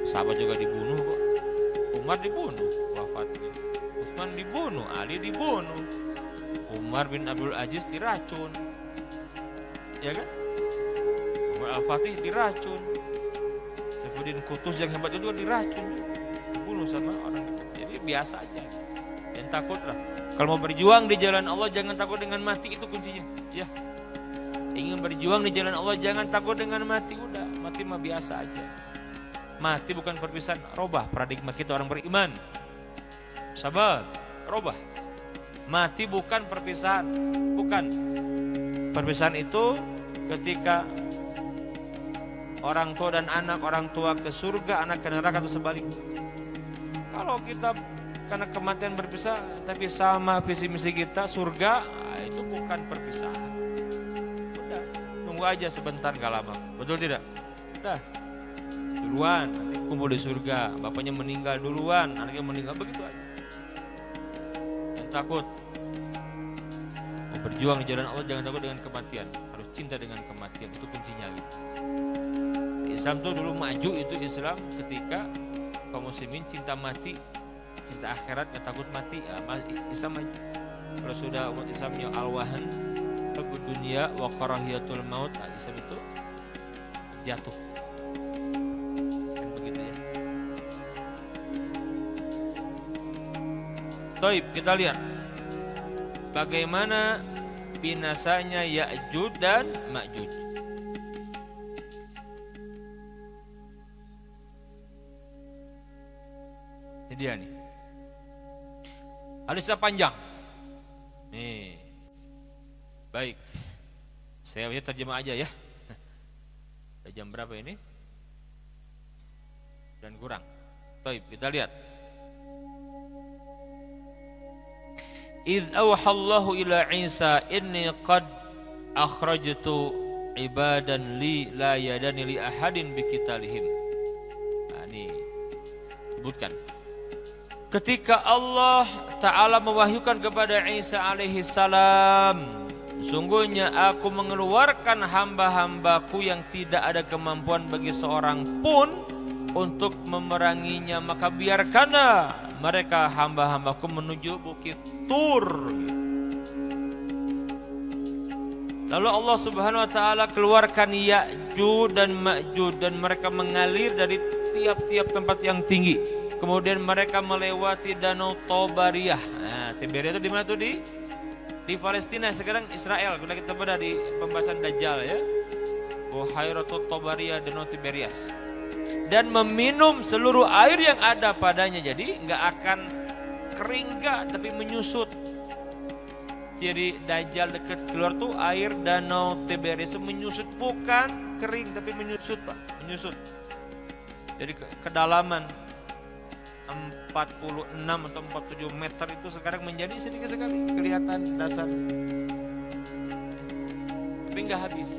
Sahabat juga dibunuh kok. Umar dibunuh, wafatnya. Utsman dibunuh, Ali dibunuh. Umar bin Abdul Aziz diracun. Ya kan? Umar Al-Fatih diracun. Saifuddin Kutus yang hebat itu diracun. Dibunuh sama orang dekat. Jadi biasa aja. Jangan takutlah. Kalau mau berjuang di jalan Allah jangan takut dengan mati itu kuncinya. Ya. Ingin berjuang di jalan Allah jangan takut dengan mati udah. Mati mah biasa aja. Mati bukan perpisahan, robah paradigma kita orang beriman. Sabar, robah. Mati bukan perpisahan, bukan. Perpisahan itu ketika orang tua dan anak, orang tua ke surga, anak ke neraka atau sebaliknya. Kalau kita karena kematian berpisah tapi sama visi misi kita surga nah, itu bukan perpisahan. Udah tunggu aja sebentar gak lama. Betul tidak? Udah. Duluan kumpul di surga. Bapaknya meninggal duluan anaknya meninggal begitu aja. Jangan takut berjuang di jalan Allah jangan takut dengan kematian. Harus cinta dengan kematian itu kuncinya gitu. Islam tuh dulu maju itu Islam ketika kaum muslimin cinta mati cinta akhirat nggak takut mati. Ya, Islam kalau sudah umat Islamnya al-wahan dunia wa karahiyatul maut nah, Islam itu jatuh. Kan begitu ya. Taib kita lihat bagaimana binasanya Ya'juj dan Ma'juj ini dia nih Hadisnya panjang. Nih. Baik. Saya terjemah aja ya. Jam berapa ini? Dan kurang. Baik, kita lihat. إذ أوحى الله إلى عيسى إني قد ibadan عبادا لي لا يدني ahadin بكتالهم nah, ini sebutkan. Ketika Allah Ta'ala mewahyukan kepada Isa alaihi salam Sungguhnya aku mengeluarkan hamba-hambaku yang tidak ada kemampuan bagi seorang pun untuk memeranginya maka biarkanlah mereka hamba-hambaku menuju bukit Tur Lalu Allah Subhanahu wa taala keluarkan Ya'juj dan Ma'juj dan mereka mengalir dari tiap-tiap tempat yang tinggi Kemudian mereka melewati Danau Tobariyah. Nah, Tiberias itu di mana tuh di di Palestina sekarang Israel. Kita kita pada di pembahasan Dajjal ya. Buhairatul Tobariyah Danau Tiberias. Dan meminum seluruh air yang ada padanya. Jadi nggak akan kering nggak, tapi menyusut. Jadi Dajjal dekat keluar tuh air Danau Tiberias itu menyusut bukan kering tapi menyusut pak, menyusut. Jadi kedalaman 46 atau 47 meter itu sekarang menjadi sedikit sekali kelihatan dasar tapi nggak habis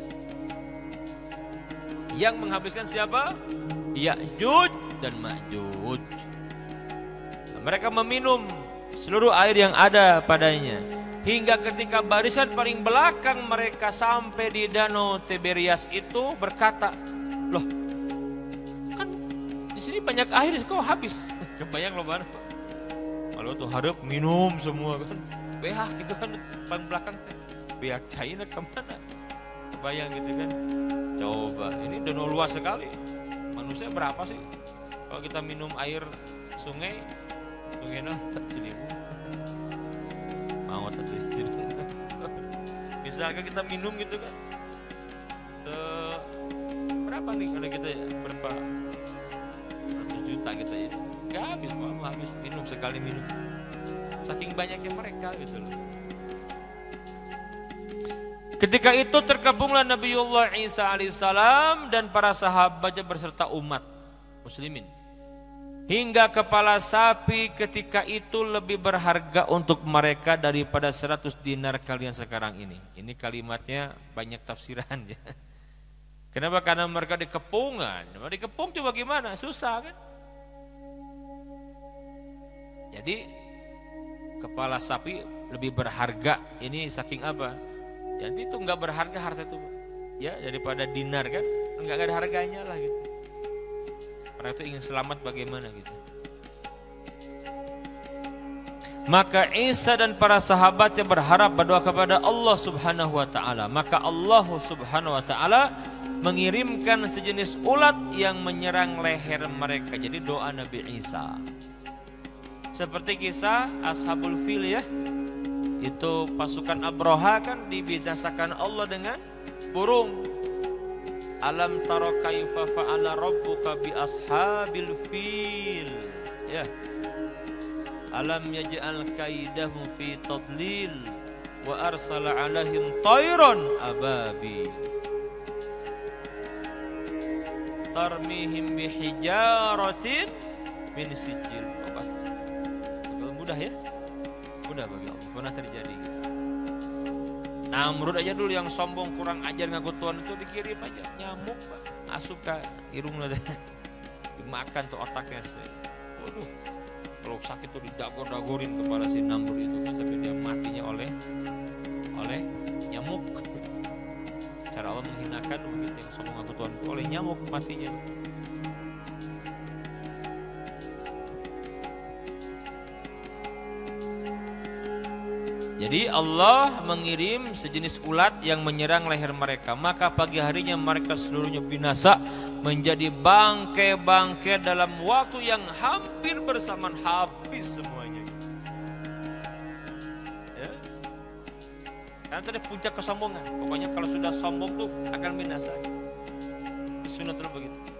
yang menghabiskan siapa? Ya'juj dan Ma'juj mereka meminum seluruh air yang ada padanya. Hingga ketika barisan paling belakang mereka sampai di danau Tiberias itu berkata loh kan di sini banyak air kok habis? Kebayang lo mana kalau tuh harap minum semua kan. Beak gitu kan paling belakang. Beak China ke mana kebayang gitu kan. Coba ini danau luas sekali. Manusia berapa sih? Kalau kita minum air sungai sungai Ciliwung mau tapi misalkan kita minum gitu kan. Ke, berapa nih kalau kita berapa? Ratus juta kita ya. Nggak habis mau habis minum sekali minum. Saking banyaknya mereka gitu loh Ketika itu tergabunglah Nabiullah Isa alaihissalam dan para sahabatnya berserta umat muslimin. Hingga kepala sapi ketika itu lebih berharga untuk mereka daripada 100 dinar kalian sekarang ini. Ini kalimatnya banyak tafsiran ya. Kenapa? Karena mereka dikepungan. Dikepung coba gimana? Susah kan? Jadi kepala sapi lebih berharga. Ini saking apa? Jadi itu nggak berharga harta itu, ya daripada dinar kan? Nggak ada harganya lah gitu. Orang itu ingin selamat bagaimana gitu. Maka Isa dan para sahabatnya berharap berdoa kepada Allah Subhanahu wa taala. Maka Allah Subhanahu wa taala mengirimkan sejenis ulat yang menyerang leher mereka. Jadi doa Nabi Isa. Seperti kisah Ashabul Fil ya. Itu pasukan Abroha kan dibinasakan Allah dengan burung. Alam taro kaifa fa'ala rabbuka bi ashabil fil. Ya. Alam yaj'al kaidahum fi tadlil wa arsala alaihim tayran ababil. Tarmihim bihijaratin min sijil. Mudah ya? Mudah bagi Allah. Pernah terjadi. Nah menurut aja dulu yang sombong kurang ajar ngaku Tuhan itu dikirim aja nyamuk masuk ke irung dimakan tuh otaknya sih. Waduh kalau sakit tuh didagor-dagorin kepala si Namrud itu kan sampai dia matinya oleh oleh nyamuk. Cara Allah menghinakan begitu yang sombong ngaku Tuhan oleh nyamuk matinya. Jadi Allah mengirim sejenis ulat yang menyerang leher mereka. Maka pagi harinya mereka seluruhnya binasa menjadi bangke-bangke dalam waktu yang hampir bersamaan habis semuanya. Ya. Karena itu puncak kesombongan. Pokoknya kalau sudah sombong tuh akan binasa. Sunnah begitu.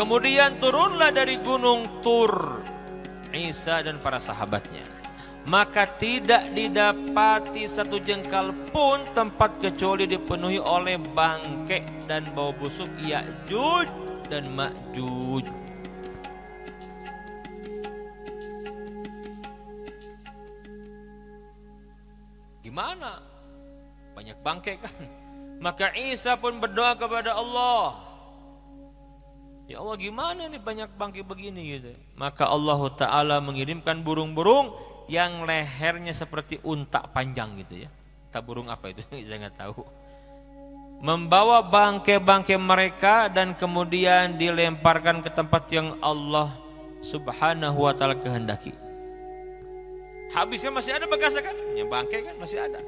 Kemudian turunlah dari gunung Tur Isa dan para sahabatnya. Maka tidak didapati satu jengkal pun tempat kecuali dipenuhi oleh bangke dan bau busuk Ya'juj dan Ma'juj. Gimana? Banyak bangke kan? Maka Isa pun berdoa kepada Allah Ya Allah gimana nih banyak bangkit begini gitu. Maka Allah Ta'ala mengirimkan burung-burung yang lehernya seperti unta panjang gitu ya. Tak burung apa itu saya nggak tahu. Membawa bangke-bangke mereka dan kemudian dilemparkan ke tempat yang Allah Subhanahu wa taala kehendaki. Habisnya masih ada bekas kan? Ya bangke kan masih ada.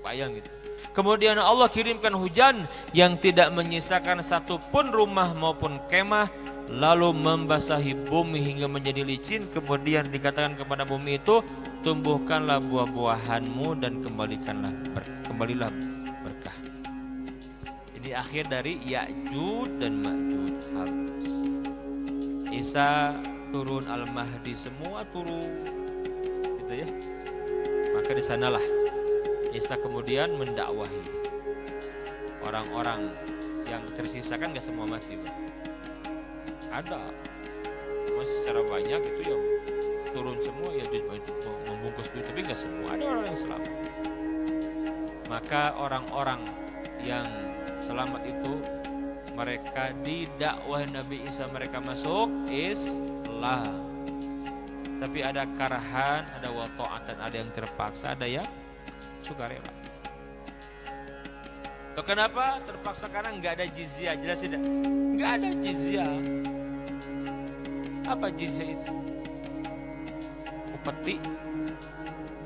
Bayang gitu. Kemudian Allah kirimkan hujan yang tidak menyisakan satupun rumah maupun kemah lalu membasahi bumi hingga menjadi licin. Kemudian dikatakan kepada bumi itu tumbuhkanlah buah-buahanmu dan kembalikanlah ber, kembalilah berkah. Ini akhir dari Ya'jud dan Ma'jud. Habis. Isa turun Al-Mahdi semua turun. Gitu ya. Maka di sanalah Isa kemudian mendakwahi. Orang-orang yang tersisa kan gak semua mati Bang. ada. Mas secara banyak itu yang turun semua ya membungkus itu tapi gak semua. Ada orang yang selamat. Maka orang-orang yang selamat itu mereka didakwah Nabi Isa mereka masuk Islam. Tapi ada karahan ada wato'atan ada yang terpaksa ada yang sukarela. Loh kenapa terpaksa? Karena nggak ada jizya jelas tidak nggak ada jizya apa jizya itu? Upeti.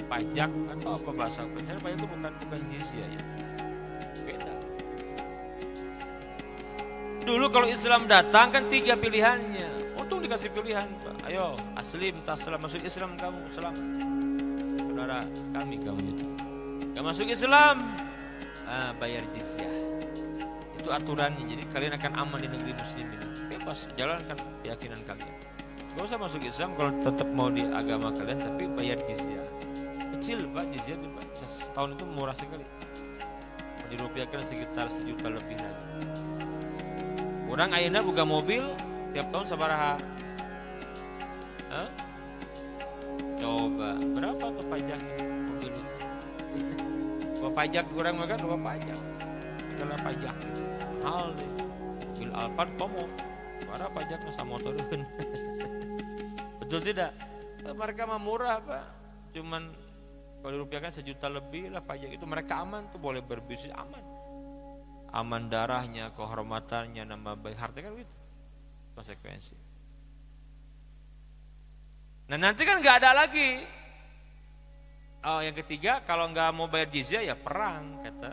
Pajak. Atau apa bahasa Indonesia pajak itu bukan bukan jizya ya. Beda. Dulu kalau Islam datang kan tiga pilihannya. Untung dikasih pilihan ayo aslim taslam masuk Islam kamu selamat. Saudara kami kamu itu Gak masuk Islam, ah, bayar jizyah. Itu aturannya. Jadi kalian akan aman di negeri muslimin. Bebas jalankan keyakinan kalian. Gak usah masuk Islam kalau tetap mau di agama kalian, tapi bayar jizyah. Kecil pak jizyah itu. Setahun itu murah sekali. Dirupiahkan sekitar sejuta lebih lagi. Orang ayana buka mobil tiap tahun sabaraha. Hah? Coba berapa tuh pajaknya? Bawa pajak kurang makan bawa pajak. Segala pajak. Hal deh. Bil Alphard komo. Para pajak sama motor Betul tidak? Mereka mah murah pak. Cuman kalau dirupiahkan sejuta lebih lah pajak itu mereka aman tuh boleh berbisnis aman. Aman darahnya, kehormatannya, nama baik harta kan gitu. Konsekuensi. Nah nanti kan nggak ada lagi Oh, yang ketiga kalau nggak mau bayar jizya ya perang kata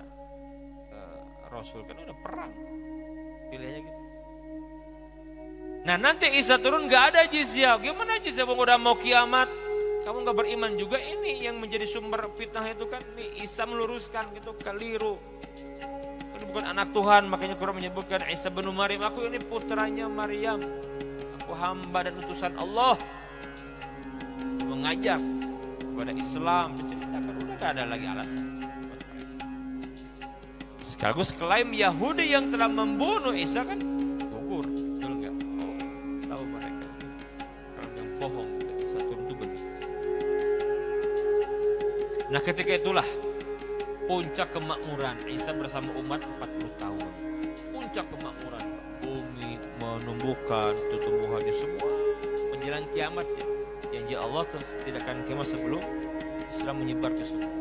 uh, Rasul kan udah perang pilihannya gitu. Nah nanti Isa turun nggak ada jizyah. Gimana jizyah udah mau kiamat? Kamu nggak beriman juga ini yang menjadi sumber fitnah itu kan nih Isa meluruskan itu keliru. Ini bukan anak Tuhan makanya Quran menyebutkan Isa bin Maryam aku ini putranya Maryam. Aku hamba dan utusan Allah mengajar kepada Islam menceritakan udah gak ada lagi alasan. Sekaligus klaim Yahudi yang telah membunuh Isa kan Nah ketika itulah puncak kemakmuran Isa bersama umat 40 tahun. Puncak kemakmuran. Bumi menumbuhkan tumbuhannya semua menjelang kiamat ya. Janji Allah tidak akan kiamat sebelum Islam menyebar ke semua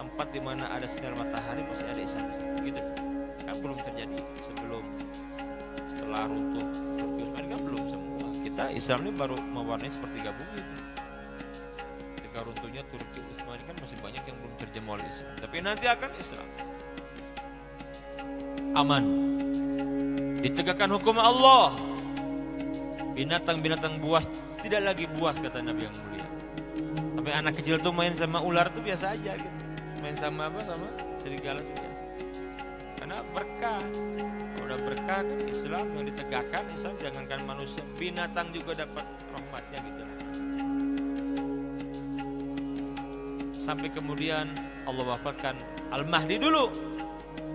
tempat di mana ada sinar matahari pasti ada Islam gitu kan belum terjadi sebelum setelah runtuh Turki kan belum semua kita Islam ini baru mewarnai seperti gabung gitu ketika runtuhnya Turki Utsmani kan masih banyak yang belum terjemah oleh Islam. Tapi nanti akan Islam. Aman. Ditegakkan hukum Allah. Binatang-binatang buas tidak lagi buas kata Nabi yang mulia. Tapi anak kecil tuh main sama ular tuh biasa aja gitu. Main sama apa sama serigala tuh biasa. Karena berkah. Kalau udah berkah kan Islam yang ditegakkan Islam jangankan manusia, binatang juga dapat rahmatnya gitu. sampai kemudian Allah wafatkan Al-Mahdi dulu.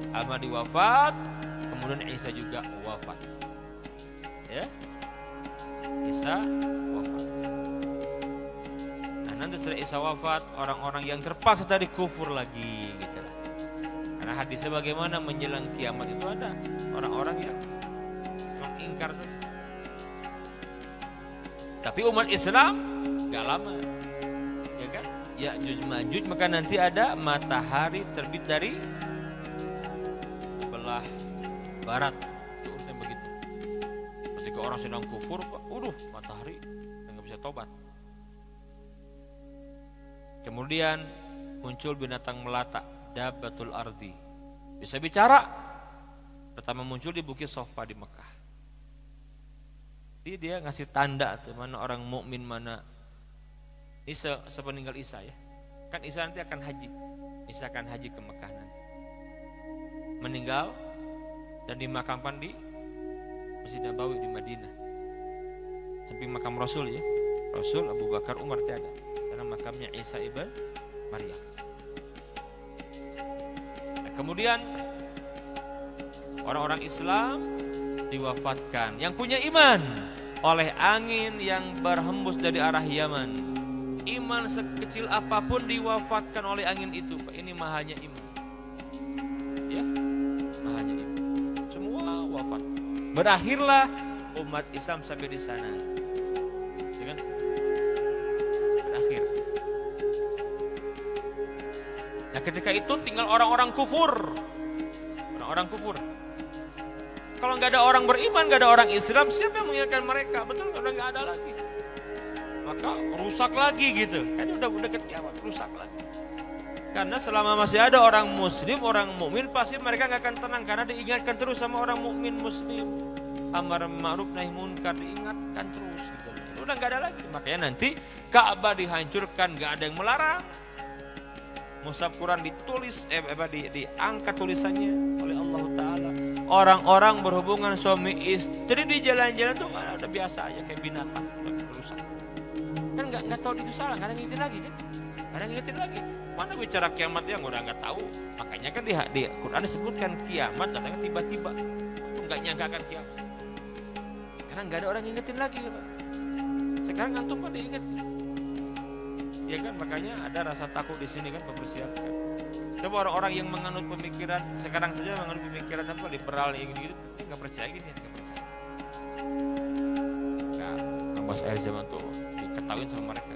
Al-Mahdi wafat, kemudian Isa juga wafat. Ya. Isa wafat. Nah, nanti setelah Isa wafat, orang-orang yang terpaksa tadi kufur lagi gitu lah. Karena hadisnya bagaimana menjelang kiamat itu ada orang-orang yang mengingkar Tapi umat Islam gak lama Ya'juj Ma'juj maka nanti ada matahari terbit dari sebelah barat. Itu begitu. Ketika orang sedang kufur, udah matahari nggak bisa tobat. Kemudian muncul binatang melata, dabatul ardi. Bisa bicara. Pertama muncul di Bukit Sofa di Mekah. Jadi dia ngasih tanda tuh mana orang mukmin mana Isa sepeninggal Isa ya. Kan Isa nanti akan haji. Isa akan haji ke Mekah nanti. Meninggal dan dimakamkan di Masjid Nabawi di Madinah. Samping makam Rasul ya. Rasul Abu Bakar Umar tiada. Karena makamnya Isa ibn Maryam. Nah, kemudian orang-orang Islam diwafatkan yang punya iman oleh angin yang berhembus dari arah Yaman Iman sekecil apa pun diwafatkan oleh angin itu. Ini mahanya iman. Ya, mahanya iman. Semua wafat. Berakhirlah umat Islam sampai di sana. Nah ketika itu tinggal orang-orang kufur. Orang-orang kufur. Kalau nggak ada orang beriman, nggak ada orang Islam, siapa yang mengingatkan mereka? Betul, udah nggak ada lagi maka rusak lagi gitu. Kan udah dekat kiamat, rusak lagi. Karena selama masih ada orang muslim, orang mukmin pasti mereka nggak akan tenang karena diingatkan terus sama orang mukmin muslim. Amar ma'ruf nahi munkar diingatkan terus gitu. Udah nggak ada lagi. Makanya nanti Ka'bah dihancurkan, nggak ada yang melarang. Mushaf Quran ditulis eh, apa di, diangkat tulisannya oleh Allah Taala. Orang-orang berhubungan suami istri di jalan-jalan tuh udah biasa aja kayak binatang. Udah kan nggak nggak tahu itu salah kadang ngingetin lagi kan? Kadang ngingetin lagi. Mana bicara kiamat yang udah nggak tahu? Makanya kan di, di Quran disebutkan kiamat datangnya tiba-tiba. Nggak nyangka akan kiamat. Karena nggak ada orang ngingetin lagi kan sekarang antum pada inget ya kan? Makanya ada rasa takut di sini kan mempersiapkan. Coba orang-orang yang menganut pemikiran sekarang saja menganut pemikiran apa liberal ya gitu, -gitu nggak percaya gini nggak percaya. Nah pas air zaman tuh ketahuin sama mereka.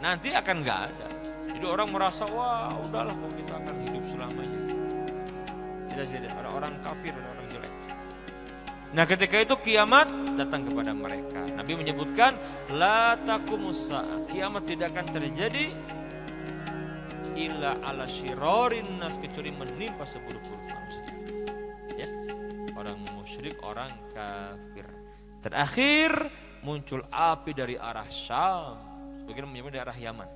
Nanti akan nggak ada. Jadi orang merasa wah udahlah kok kita akan hidup selamanya. Tidak sih orang-orang kafir orang nah ketika itu kiamat datang kepada mereka Nabi menyebutkan la takumusa kiamat tidak akan terjadi illa ala syirorin nas kecuali menimpa seburuk-buruk manusia ya orang musyrik, orang kafir. Terakhir muncul api dari arah Syam, sebagian menyebut dari arah Yaman.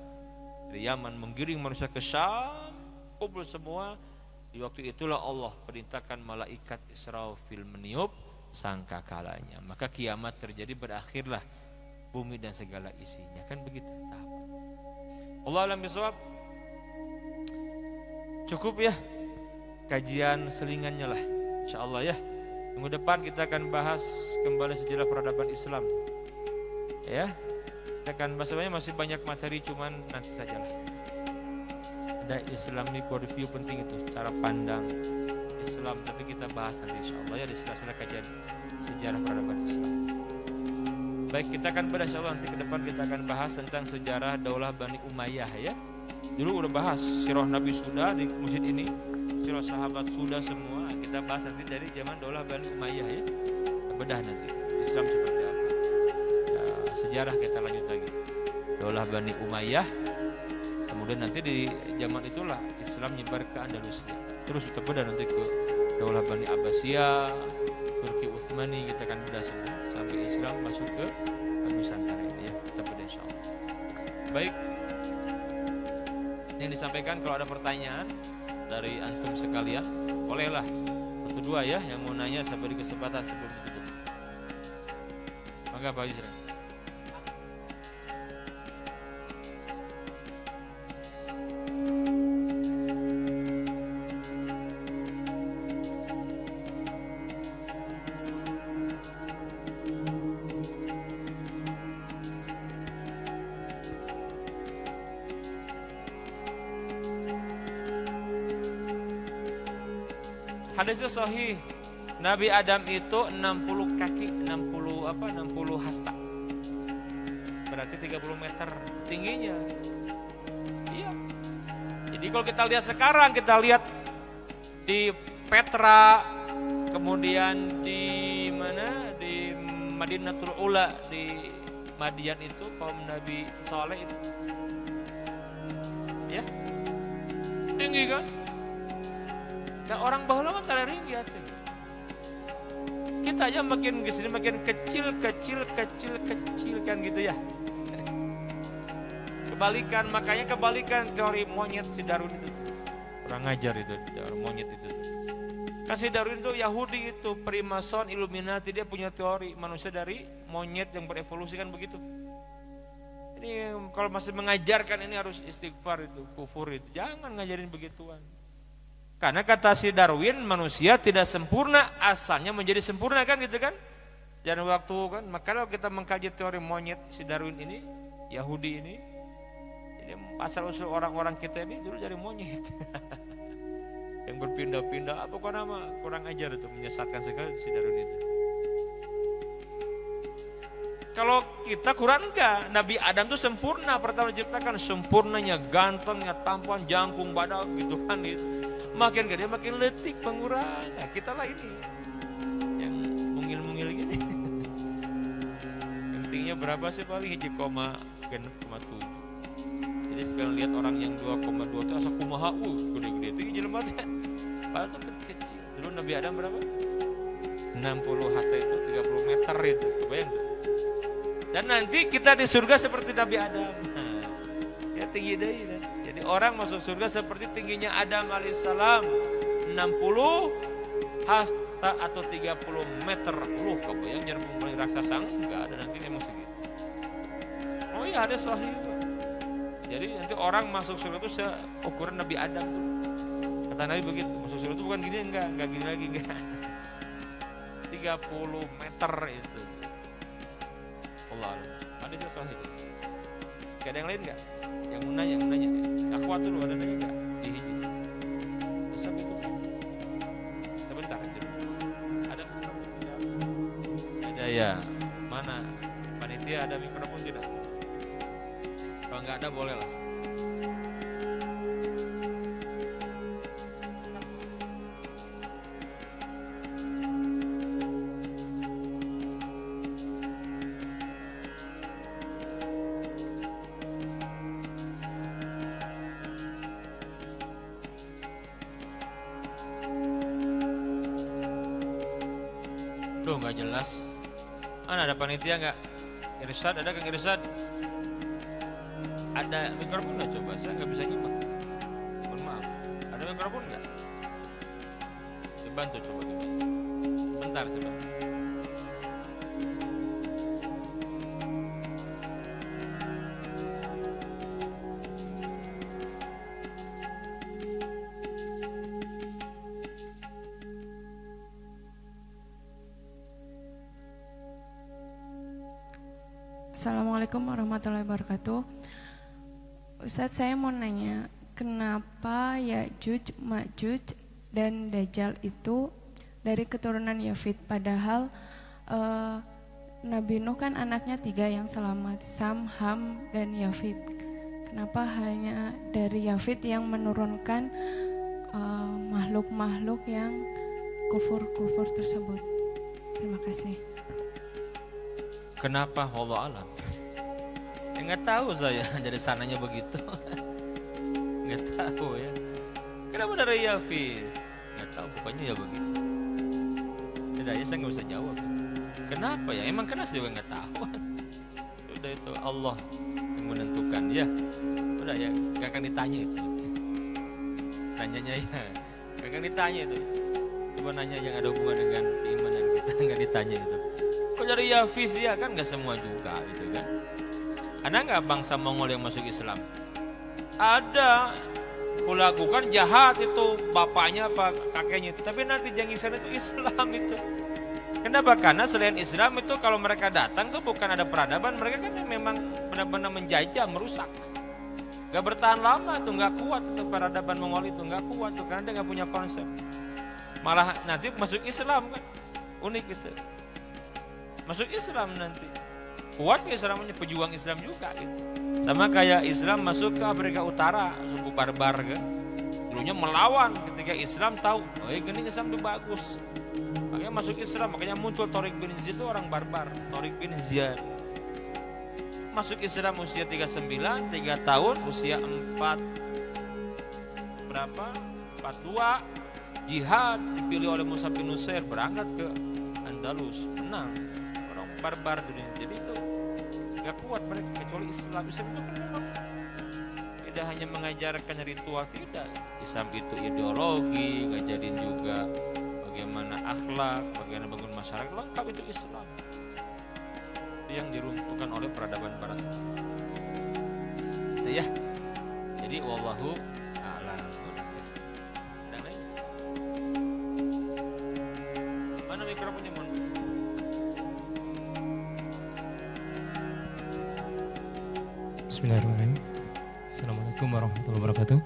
Dari Yaman menggiring manusia ke Syam, kumpul semua. Di waktu itulah Allah perintahkan malaikat Israfil meniup sangka kalanya. Maka kiamat terjadi berakhirlah bumi dan segala isinya. Kan begitu Allah alam bisawab. Cukup ya kajian selingannya lah. Insya Allah ya. Minggu depan kita akan bahas kembali sejarah peradaban Islam. Ya, kita akan bahas banyak masih banyak materi cuman nanti saja lah. Ada Islamic worldview penting itu cara pandang Islam tapi kita bahas nanti insya Allah ya di sela-sela kajian sejarah peradaban Islam. Baik kita akan pada insya Allah nanti ke depan kita akan bahas tentang sejarah Daulah Bani Umayyah ya. Dulu udah bahas sirah Nabi sudah di masjid ini, sirah sahabat sudah semua. Kita bahas nanti dari zaman Daulah Bani Umayyah ya. Bedah nanti Islam seperti apa. Ya, sejarah kita lanjut lagi. Daulah Bani Umayyah. Kemudian nanti di zaman itulah Islam nyebar ke Andalusia terus kita bedah nanti ke Daulah Bani Abbasiyah Turki Utsmani kita akan bedah semua sampai Islam masuk ke Nusantara ini ya kita bedah insya Allah baik yang disampaikan kalau ada pertanyaan dari antum sekalian bolehlah satu dua ya yang mau nanya saya beri kesempatan sebelum ditutup. Maka Pak Yusra. Sahih. Nabi Adam itu 60 kaki, 60 apa? 60 hasta. Berarti 30 meter tingginya. Iya. Jadi kalau kita lihat sekarang, kita lihat di Petra, kemudian di mana? Di Madinatul Ula di Madian itu kaum Nabi Saleh itu. Ya. Tinggi kan? Dan orang bahula kan tara ringgit. Kita aja makin ke sini makin kecil, kecil, kecil, kecil kan gitu ya. Kebalikan, makanya kebalikan teori monyet si Darwin itu. Kurang ngajar itu, teori monyet itu. Kasih Darwin itu Yahudi itu, primason, Illuminati, dia punya teori manusia dari monyet yang berevolusi kan begitu. Ini kalau masih mengajarkan ini harus istighfar itu, kufur itu. Jangan ngajarin begituan. Karena kata si Darwin manusia tidak sempurna asalnya menjadi sempurna kan gitu kan? Jangan waktu kan. Maka kalau kita mengkaji teori monyet si Darwin ini, Yahudi ini, jadi asal usul orang-orang kita ini dulu dari monyet. yang berpindah-pindah apa kok nama kurang ajar itu menyesatkan sekali si Darwin itu. Kalau kita kurang enggak, Nabi Adam itu sempurna pertama diciptakan sempurnanya gantengnya tampan jangkung badan gitu kan gitu makin gede makin letik mengurangi nah, kita lah ini. Yang mungil-mungil gini. Intinya berapa sih paling hiji koma genep koma tujuh. Jadi sekarang lihat orang yang 2,2 itu asa kumaha uh gede-gede itu jelema teh padahal tuh kecil. Dulu Nabi Adam berapa? 60 hasta itu 30 meter itu. Kebayang tuh dan nanti kita di surga seperti Nabi Adam. Nah, ya tinggi deh jadi orang masuk surga seperti tingginya Adam alaihissalam 60 hasta atau 30 meter. Lu kebayang nyerbu paling raksasa enggak ada nanti emang segitu. Oh iya ada sahih Jadi nanti orang masuk surga itu seukuran Nabi Adam. Kata Nabi begitu, masuk surga itu bukan gini enggak, enggak gini lagi enggak. 30 meter itu. Allah. Ada sahih. Gak ada yang lain enggak? Yang mau nanya, mau nanya. Akhwat dulu ada nanya enggak? Di hiji. Bisa itu. Sebentar. Ada Ada ya. Mana? Panitia ada mikrofon tidak? Kalau nggak ada boleh lah. Panitia nggak? Irsad ada kang Irsad? Ada mikrofon nggak coba? Saya nggak bisa nyimak. Mohon maaf. Ada mikrofon nggak? Dibantu coba dibantu. Bentar sebentar. Warahmatullahi wabarakatuh. Ustadz saya mau nanya, kenapa Ya'juj, Ma'juj dan Dajjal itu dari keturunan Yafid padahal eh, Nabi Nuh kan anaknya tiga yang selamat, Sam, Ham, dan Yafid. Kenapa hanya dari Yafid yang menurunkan eh, makhluk-makhluk yang kufur-kufur tersebut? Terima kasih. Kenapa Allah alam? Ya nggak tahu saya dari sananya begitu. nggak tahu ya. Kenapa dari Yafid? Nggak tahu pokoknya ya begitu. Tidak ya saya nggak bisa jawab. Kenapa ya? Emang kenapa saya juga nggak tahu. Udah itu Allah yang menentukan ya. Udah ya nggak akan ditanya itu. Tanyanya ya nggak akan ditanya itu. Coba nanya yang ada hubungan dengan keimanan kita nggak ditanya itu. Kok dari Yafis ya kan nggak semua juga gitu kan. Ada nggak bangsa Mongol yang masuk Islam? Ada. Kulakukan jahat itu bapaknya apa kakeknya. Tapi nanti jangan itu Islam itu. Kenapa? Karena selain Islam itu kalau mereka datang tuh bukan ada peradaban, mereka kan memang benar-benar menjajah, merusak. Gak bertahan lama tuh, gak kuat tuh peradaban Mongol itu, gak kuat tuh karena dia gak punya konsep. Malah nanti masuk Islam kan, unik itu masuk Islam nanti kuat Islamnya pejuang Islam juga gitu. Sama kayak Islam masuk ke Afrika Utara suku barbar kan dulunya melawan ketika Islam tahu oh ya gini Islam itu bagus. Makanya masuk Islam makanya muncul Torik bin Ziyad itu orang barbar Torik bin Ziyad. Masuk Islam usia 39 3 tahun usia 4 berapa? 42 jihad dipilih oleh Musa bin Nusair berangkat ke Andalus menang. Barbar dunia. Jadi nggak kuat mereka kecuali Islam. Islam itu kan memang tidak hanya mengajarkan ritual tidak. Islam itu ideologi, ngajarin juga bagaimana akhlak, bagaimana bangun masyarakat lengkap itu Islam. Itu yang diruntuhkan oleh peradaban Barat. Itu ya. Jadi wallahu Bismillahirrahmanirrahim. Assalamualaikum warahmatullahi wabarakatuh.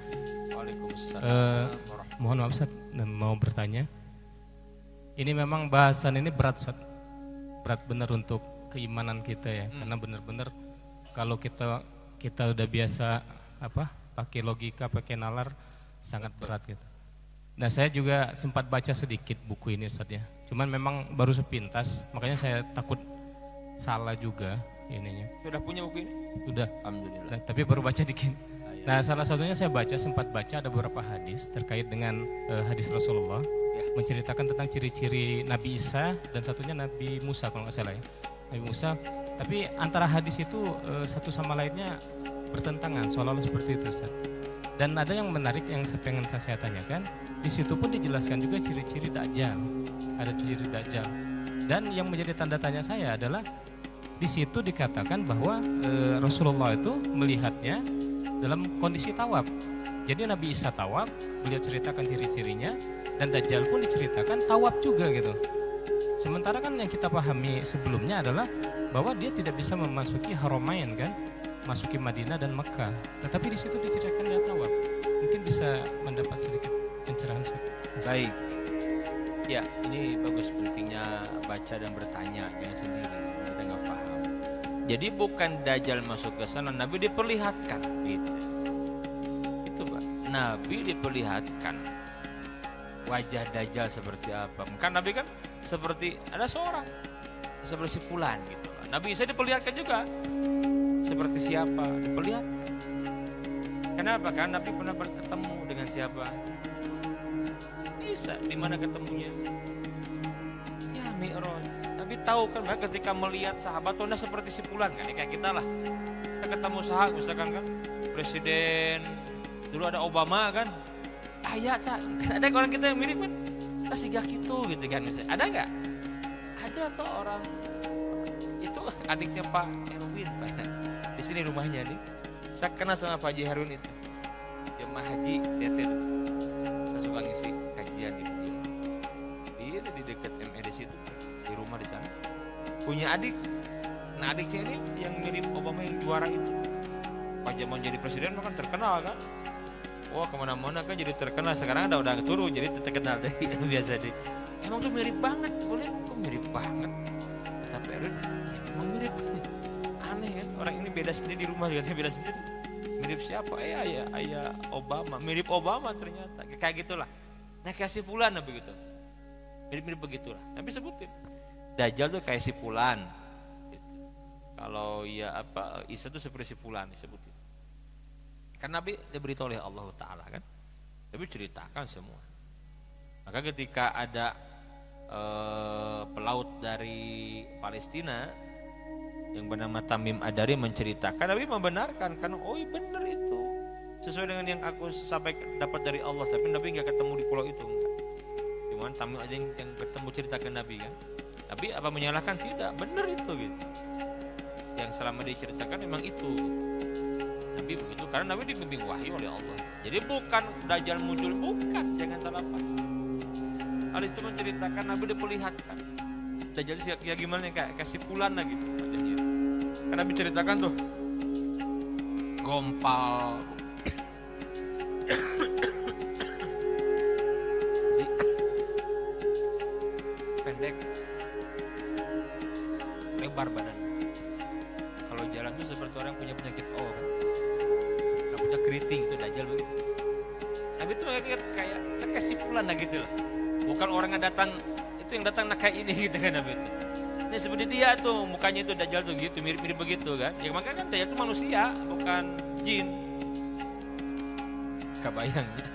Waalaikumsalam. Warahmatullahi Mohon maaf Ustaz, dan mau bertanya. Ini memang bahasan ini berat Ustaz. Berat benar untuk keimanan kita ya, karena benar-benar kalau kita kita udah biasa apa pakai logika, pakai nalar sangat berat gitu. Nah saya juga sempat baca sedikit buku ini Ustaz ya. Cuman memang baru sepintas, makanya saya takut salah juga ininya. Sudah punya buku ini? Udah, Alhamdulillah. Nah, tapi baru baca dikit. Nah, salah satunya saya baca sempat baca ada beberapa hadis terkait dengan eh, hadis Rasulullah Ya. menceritakan tentang ciri-ciri Nabi Isa dan satunya Nabi Musa kalau nggak salah ya. Nabi Musa. Tapi antara hadis itu eh, satu sama lainnya bertentangan, seolah-olah seperti itu, Ustaz. Dan ada yang menarik yang saya pengen saya tanyakan, di situ pun dijelaskan juga ciri-ciri dajjal. Ada ciri dajjal. Dan yang menjadi tanda tanya saya adalah di situ dikatakan bahwa e, Rasulullah itu melihatnya dalam kondisi tawaf. Jadi Nabi Isa tawaf, beliau ceritakan ciri-cirinya dan Dajjal pun diceritakan tawaf juga gitu. Sementara kan yang kita pahami sebelumnya adalah bahwa dia tidak bisa memasuki Haramain kan, masuki Madinah dan Mekah. Tetapi di situ diceritakan dia tawaf. Mungkin bisa mendapat sedikit pencerahan. Baik. Ya, ini bagus pentingnya baca dan bertanya jangan sendiri. Jadi bukan Dajjal masuk ke sana, Nabi diperlihatkan gitu. Itu Pak. Nabi diperlihatkan wajah Dajjal seperti apa. Kan Nabi kan seperti ada seorang seperti si fulan gitu. Nabi Isa diperlihatkan juga seperti siapa diperlihatkan. Kenapa? Karena Nabi pernah bertemu dengan siapa? Isa. Di mana ketemunya? Ya Mi'raj. Tahu kan bahkan ketika melihat sahabat tuh anda seperti si Fulan kan ya, kayak kita lah. Kita ketemu sahabat misalkan kan presiden dulu ada Obama kan. Ayah tak ada orang kita yang mirip kan? Tas gak gitu gitu kan misalnya. Ada nggak? Ada tuh orang. Itu adiknya Pak Erwin Pak. Di sini rumahnya nih. Saya kenal sama Pak Haji Harun itu. Jemaah haji lihat saya suka ngisi kajian di dia di dekat rumah di sana. Punya adik. Nah adiknya ini yang mirip Obama yang juara itu. Pak Jamal jadi presiden kan terkenal kan? Wah ke mana-mana kan? Jadi terkenal. Sekarang ada udah turun jadi terkenal deh biasa deh. Emang tuh mirip banget. Boleh? Kok mirip banget? Tapi Erwin ya, emang mirip. Aneh kan? Orang ini beda sendiri di rumah katanya beda sendiri. Mirip siapa? Eh ayah ayah Obama. Mirip Obama ternyata. Kayak gitulah. Nah si Fulan begitu. Mirip-mirip begitulah. Tapi sebutin Dajjal tuh kayak si Fulan. Kalau ya apa Isa tuh seperti si Fulan disebutin. Kan Nabi diberitahu oleh Allah Ta'ala kan? Nabi ceritakan semua. Maka ketika ada eh, pelaut dari Palestina yang bernama Tamim Adari menceritakan Nabi membenarkan karena oh iya benar itu. Sesuai dengan yang aku sampaikan dapat dari Allah. Tapi Nabi nggak ketemu di pulau itu. Enggak cuman Tamim aja yang, yang ketemu ceritakan Nabi kan tapi apa menyalahkan? Tidak. Benar itu gitu. Yang selama diceritakan memang itu. Nabi begitu karena Nabi dibimbing wahyu oleh Allah. Jadi bukan Dajjal muncul bukan. Jangan salah paham. Hal itu menceritakan Nabi diperlihatkan. Dajjal kayak gimana? Kayak kasih pulan lah gitu karena Nabi ceritakan tuh gompal kayak kayak kan kasih pulan lah gitu lah. Bukan orang yang datang itu yang datang nak kayak ini gitu kan Nabi. Itu ini seperti dia tuh mukanya itu dajjal tuh gitu mirip-mirip begitu kan. Ya makanya kan dajjal itu manusia bukan jin. Kebayang ya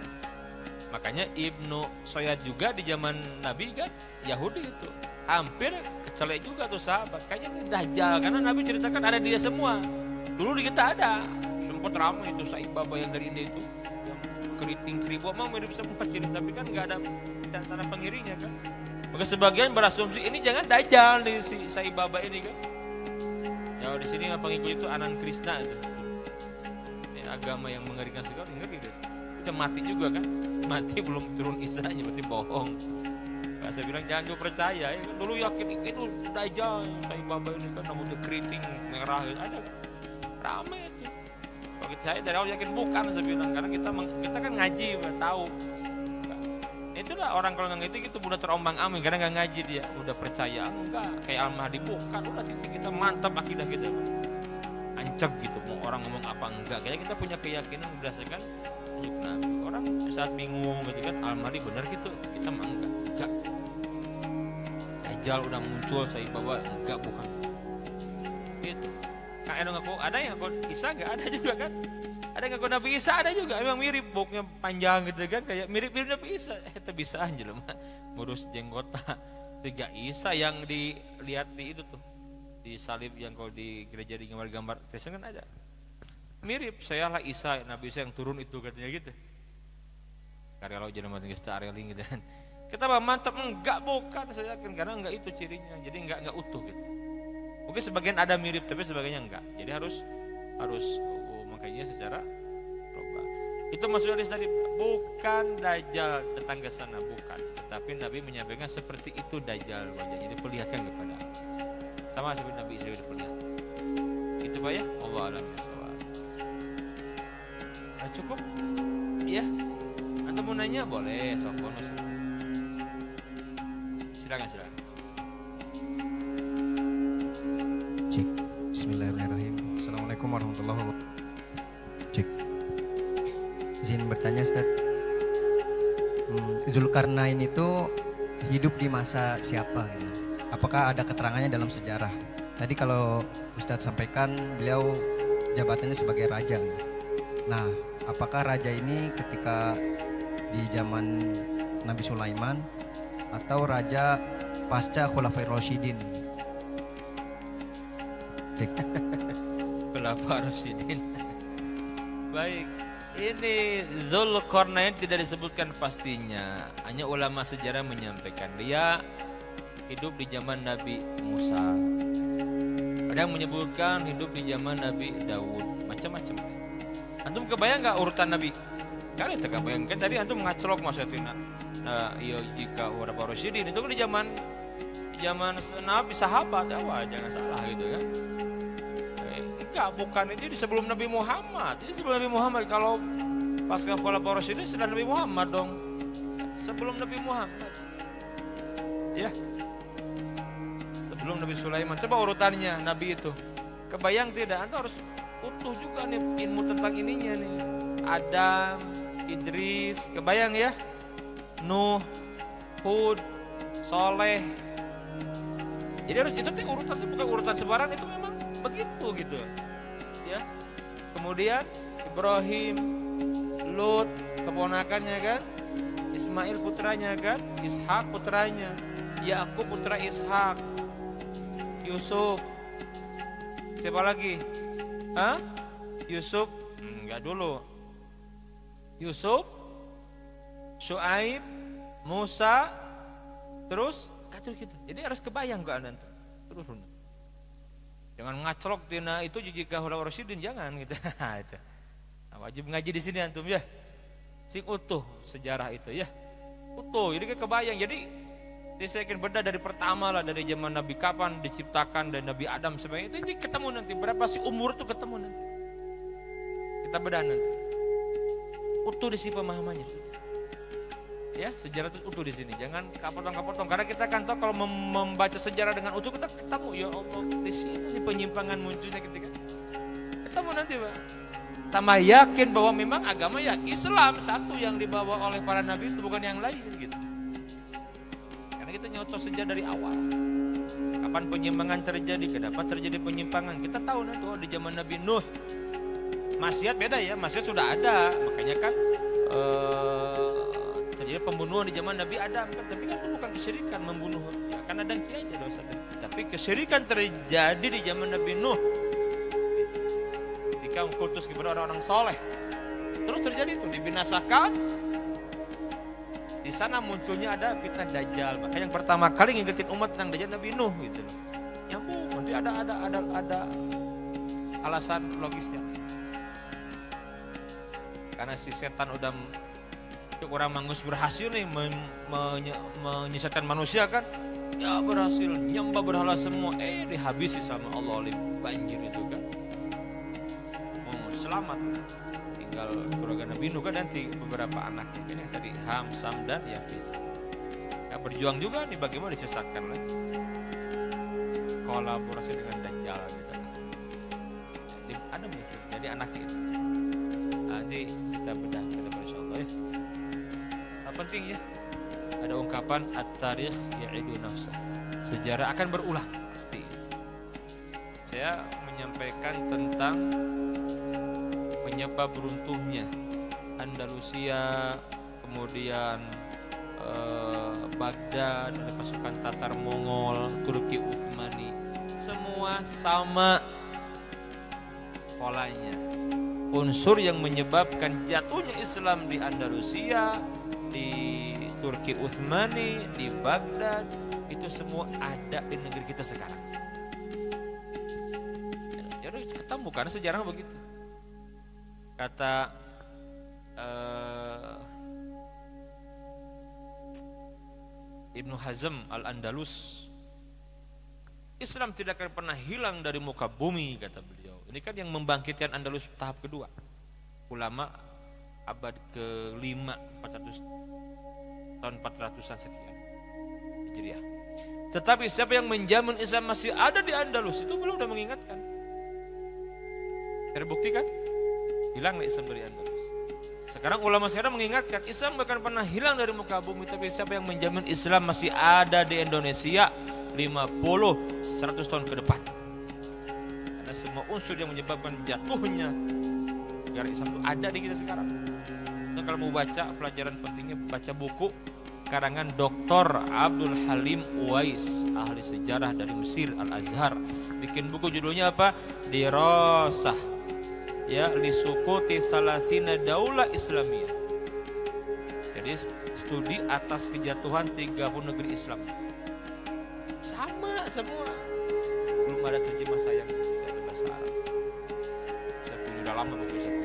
makanya Ibnu Soyad juga di zaman Nabi kan Yahudi itu hampir kecelek juga tuh sahabat. Kayaknya ini dajjal karena Nabi ceritakan ada dia semua. Dulu di kita ada. Sempat ramai itu Said Baba yang dari India itu keriting keribu emang mirip semua ciri tapi kan nggak ada tanda pengiringnya kan? Maka sebagian berasumsi ini jangan dajjal nih si Said Baba ini kan? Ya di sini pengikut itu Anan Krishna itu. Ini agama yang mengerikan sekali ngeri deh. Udah mati juga kan? Mati belum turun isanya berarti bohong. Nah, saya bilang jangan juga percaya ya. dulu yakin itu dajjal Said Baba ini kan namanya keriting merah gitu. ada ramai itu kita saya dari awal yakin bukan saya bilang. Karena kita kita kan ngaji udah tahu. Itulah orang kalau nggak itu udah terombang ambing karena nggak ngaji dia udah percaya. Enggak kayak Al Mahdi bukan. Udah titik kita mantap akidah kita. Ancek gitu mau orang ngomong apa enggak. Kayak kita punya keyakinan berdasarkan orang saat bingung gitu kan Al Mahdi benar gitu kita mah enggak. Enggak. Dajjal udah muncul saya bawa enggak bukan. Gitu Kak Eno ngaku ada yang ngaku Isa enggak ada juga kan? Ada yang ngaku Nabi Isa ada juga. Emang mirip boknya panjang gitu kan kayak mirip-mirip Nabi Isa eh bisa aja loh ngurus jenggota sehingga Isa yang dilihat di itu tuh di salib yang kalau di gereja di gambar-gambar Kristen kan ada. Mirip saya lah Isa Nabi Isa yang turun itu katanya gitu. Karya lo jadi mati kita areling gitu kan. Kita mantap enggak bukan. Saya yakin karena enggak itu cirinya. Jadi enggak enggak utuh gitu mungkin sebagian ada mirip tapi sebagainya enggak. Jadi harus harus oh, makanya secara roba itu maksud dari tadi bukan dajjal datang ke sana bukan. Tetapi Nabi menyampaikan seperti itu dajjal wajahnya diperlihatkan kepada sama seperti Nabi Isa diperlihatkan itu pak ya? Allah alam nah, cukup? Ya atau mau nanya? Boleh sok bonus silakan silakan Bismillahirrahmanirrahim. Assalamualaikum warahmatullahi wabarakatuh. Cik. Izin bertanya Ustaz. Hmm, Zulkarnain itu hidup di masa siapa? Gitu? Apakah ada keterangannya dalam sejarah? Tadi kalau Ustadz sampaikan beliau jabatannya sebagai raja. Nah, apakah raja ini ketika di zaman Nabi Sulaiman atau raja pasca Khulafair Rasyidin Cek. Khulafa Rasyidin. Baik. Ini Zulkarnain tidak disebutkan pastinya. Hanya ulama sejarah menyampaikan dia hidup di zaman Nabi Musa. Ada yang menyebutkan hidup di zaman Nabi Daud. Macam-macam. Antum kebayang nggak urutan Nabi? Kali itu kebayang. Kan tadi antum ngaclok maksudnya. Nah, iya jika Khulafa Rasyidin itu kan di zaman zaman Nabi sahabat, wah jangan salah gitu kan. Enggak, bukan itu di sebelum Nabi Muhammad. Ini sebelum Nabi Muhammad. Kalau pasca Khulafaur ini sudah Nabi Muhammad dong. Sebelum Nabi Muhammad. Ya. Sebelum Nabi Sulaiman. Coba urutannya Nabi itu. Kebayang tidak? Anda harus utuh juga nih ilmu tentang ininya nih. Adam, Idris, kebayang ya? Nuh, Hud, Soleh. Jadi harus itu tuh urutan itu bukan urutan sebaran itu memang begitu gitu. Ya. Kemudian Ibrahim Lut keponakannya kan Ismail putranya kan Ishak putranya Yakub putra Ishak Yusuf. Siapa lagi? Hah? Yusuf? Enggak dulu. Yusuf Shu'aib Musa terus? Kacau gitu jadi harus kebayang ke anda terus Jangan ngacrok tina itu jika hula rasyidin jangan gitu. itu. Nah, wajib ngaji di sini antum ya. Sing utuh sejarah itu ya. Utuh. Jadi kebayang. Jadi ini saya akan beda dari pertama lah dari zaman Nabi kapan diciptakan dan Nabi Adam sebenarnya itu ini ketemu nanti berapa sih umur tuh ketemu nanti. Kita beda nanti. Utuh di sini pemahamannya ya sejarah itu utuh di sini. Jangan kapotong-kapotong karena kita kan tahu kalau membaca sejarah dengan utuh kita ketemu. Ya Allah di sini penyimpangan munculnya ketika ketemu nanti pak. Tambah yakin bahwa memang agama ya Islam satu yang dibawa oleh para nabi itu bukan yang lain gitu. Karena kita nyoto sejarah dari awal. Kapan penyimpangan terjadi kenapa terjadi penyimpangan kita tahu nanti. Oh, di zaman Nabi Nuh maksiat beda ya maksiat sudah ada. Makanya kan uh, terjadi pembunuhan di zaman Nabi Adam kan tapi kan itu bukan kesyirikan membunuh. Ya kan ada aja dosa tapi kesyirikan terjadi di zaman Nabi Nuh. Ketika mengkutus kepada orang-orang soleh. Terus terjadi itu dibinasakan. Di sana munculnya ada fitnah dajjal. Maka yang pertama kali ngingetin umat tentang dajjal Nabi Nuh gitu. Nyambung nanti ada ada ada ada alasan logisnya. Karena si setan udah orang mangus berhasil nih men, menye, menyesatkan manusia kan? Ya berhasil nyembah berhala semua. Eh dihabisi sama Allah oleh banjir itu kan? Oh selamat. Tinggal keluarga Nabi Nuh kan nanti beberapa anaknya kan yang tadi Ham, Sam dan Yafis. Ya, berjuang juga nih bagaimana disesatkan lagi? Kolaborasi dengan Dajjal gitu. Jadi ada begitu jadi anaknya itu. Nanti kita bedah penting ya. Ada ungkapan at-tarikh ya'idu nafsah. Sejarah akan berulang pasti. Saya menyampaikan tentang penyebab runtuhnya Andalusia kemudian eh, Baghdad ada pasukan Tatar Mongol Turki Utsmani. Semua sama polanya. Unsur yang menyebabkan jatuhnya Islam di Andalusia di Turki Utsmani, di Baghdad, itu semua ada di negeri kita sekarang. Ya ketemu karena sejarah begitu. Kata uh, Ibnu Hazm Al-Andalus Islam tidak akan pernah hilang dari muka bumi kata beliau. Ini kan yang membangkitkan Andalus tahap kedua. Ulama abad ke-5 400 tahun 400-an sekian Hijriah. Tetapi siapa yang menjamin Islam masih ada di Andalus itu belum udah mengingatkan. Terbukti kan? Hilanglah Islam dari Andalus. Sekarang ulama sekarang mengingatkan Islam bukan pernah hilang dari muka bumi tapi siapa yang menjamin Islam masih ada di Indonesia 50 100 tahun ke depan. Karena semua unsur yang menyebabkan jatuhnya negara Islam itu ada di kita sekarang. Nah, kalau mau baca pelajaran pentingnya baca buku karangan Dr. Abdul Halim Uwais, ahli sejarah dari Mesir Al-Azhar. Bikin buku judulnya apa? Dirasah. Ya, lisukuti salasina daulah Islamiyah. Jadi studi atas kejatuhan 30 negeri Islam. Sama semua. Belum ada terjemah saya dalam bahasa Arab. Saya punya buku saya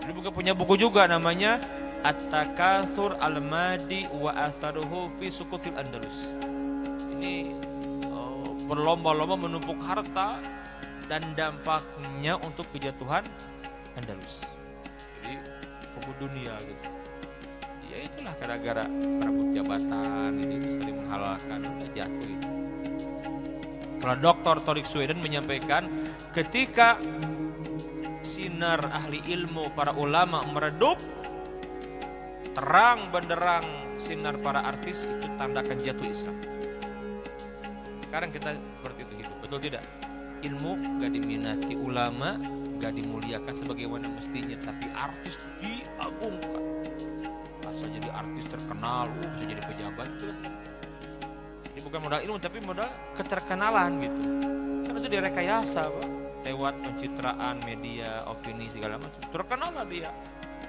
Ini bukan punya buku juga namanya At-Takatsur Al-Madi wa Atharuhu fi Sukutil Andalus. Ini oh, berlomba-lomba menumpuk harta dan dampaknya untuk kejatuhan Andalus. Jadi buku dunia gitu. Ya itulah gara-gara perebut jabatan itu sering menghalalkan udah jatuh itu. Kalau Dr. Torik Sweden menyampaikan ketika sinar ahli ilmu para ulama meredup terang benderang sinar para artis itu tandakan jatuh Islam. Sekarang kita seperti itu hidup, betul tidak? Ilmu gak diminati ulama, gak dimuliakan sebagaimana mestinya, tapi artis diagungkan. Masa jadi artis terkenal, uh, bisa jadi pejabat terus. Ini bukan modal ilmu, tapi modal keterkenalan gitu. Karena itu direkayasa, Pak. Lewat pencitraan, media, opini segala macam. Terkenal lah dia.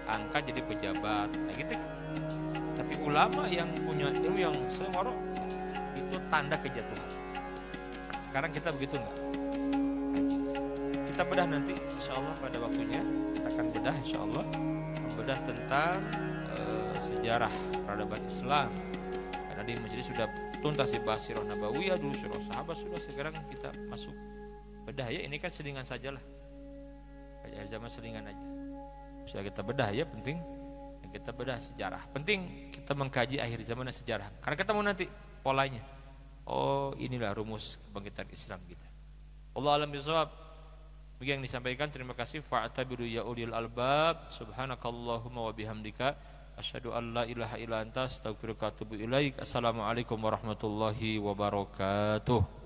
Angkat jadi pejabat nah gitu. Tapi ulama yang punya ilmu yang semua itu tanda kejatuhan. Sekarang kita begitu enggak kita bedah nanti insya Allah pada waktunya kita akan bedah insya Allah membedah tentang uh, sejarah peradaban Islam. Karena di majelis sudah tuntas dibahas sirah nabawiyah dulu sirah sahabat sudah sekarang kita masuk bedah ya ini kan selingan sajalah. Kayak zaman selingan aja. Bisa kita bedah ya penting. Kita bedah sejarah. Penting kita mengkaji akhir zaman dan sejarah. Karena kita mau nanti polanya. Oh inilah rumus kebangkitan Islam kita. Allah alam bisawab yang disampaikan terima kasih. Fa'tabiru ya ulil albab. Subhanakallahumma wa bihamdika. Asyhadu an la ilaha illa anta astaghfiruka wa atubu ilaik. Assalamualaikum warahmatullahi wabarakatuh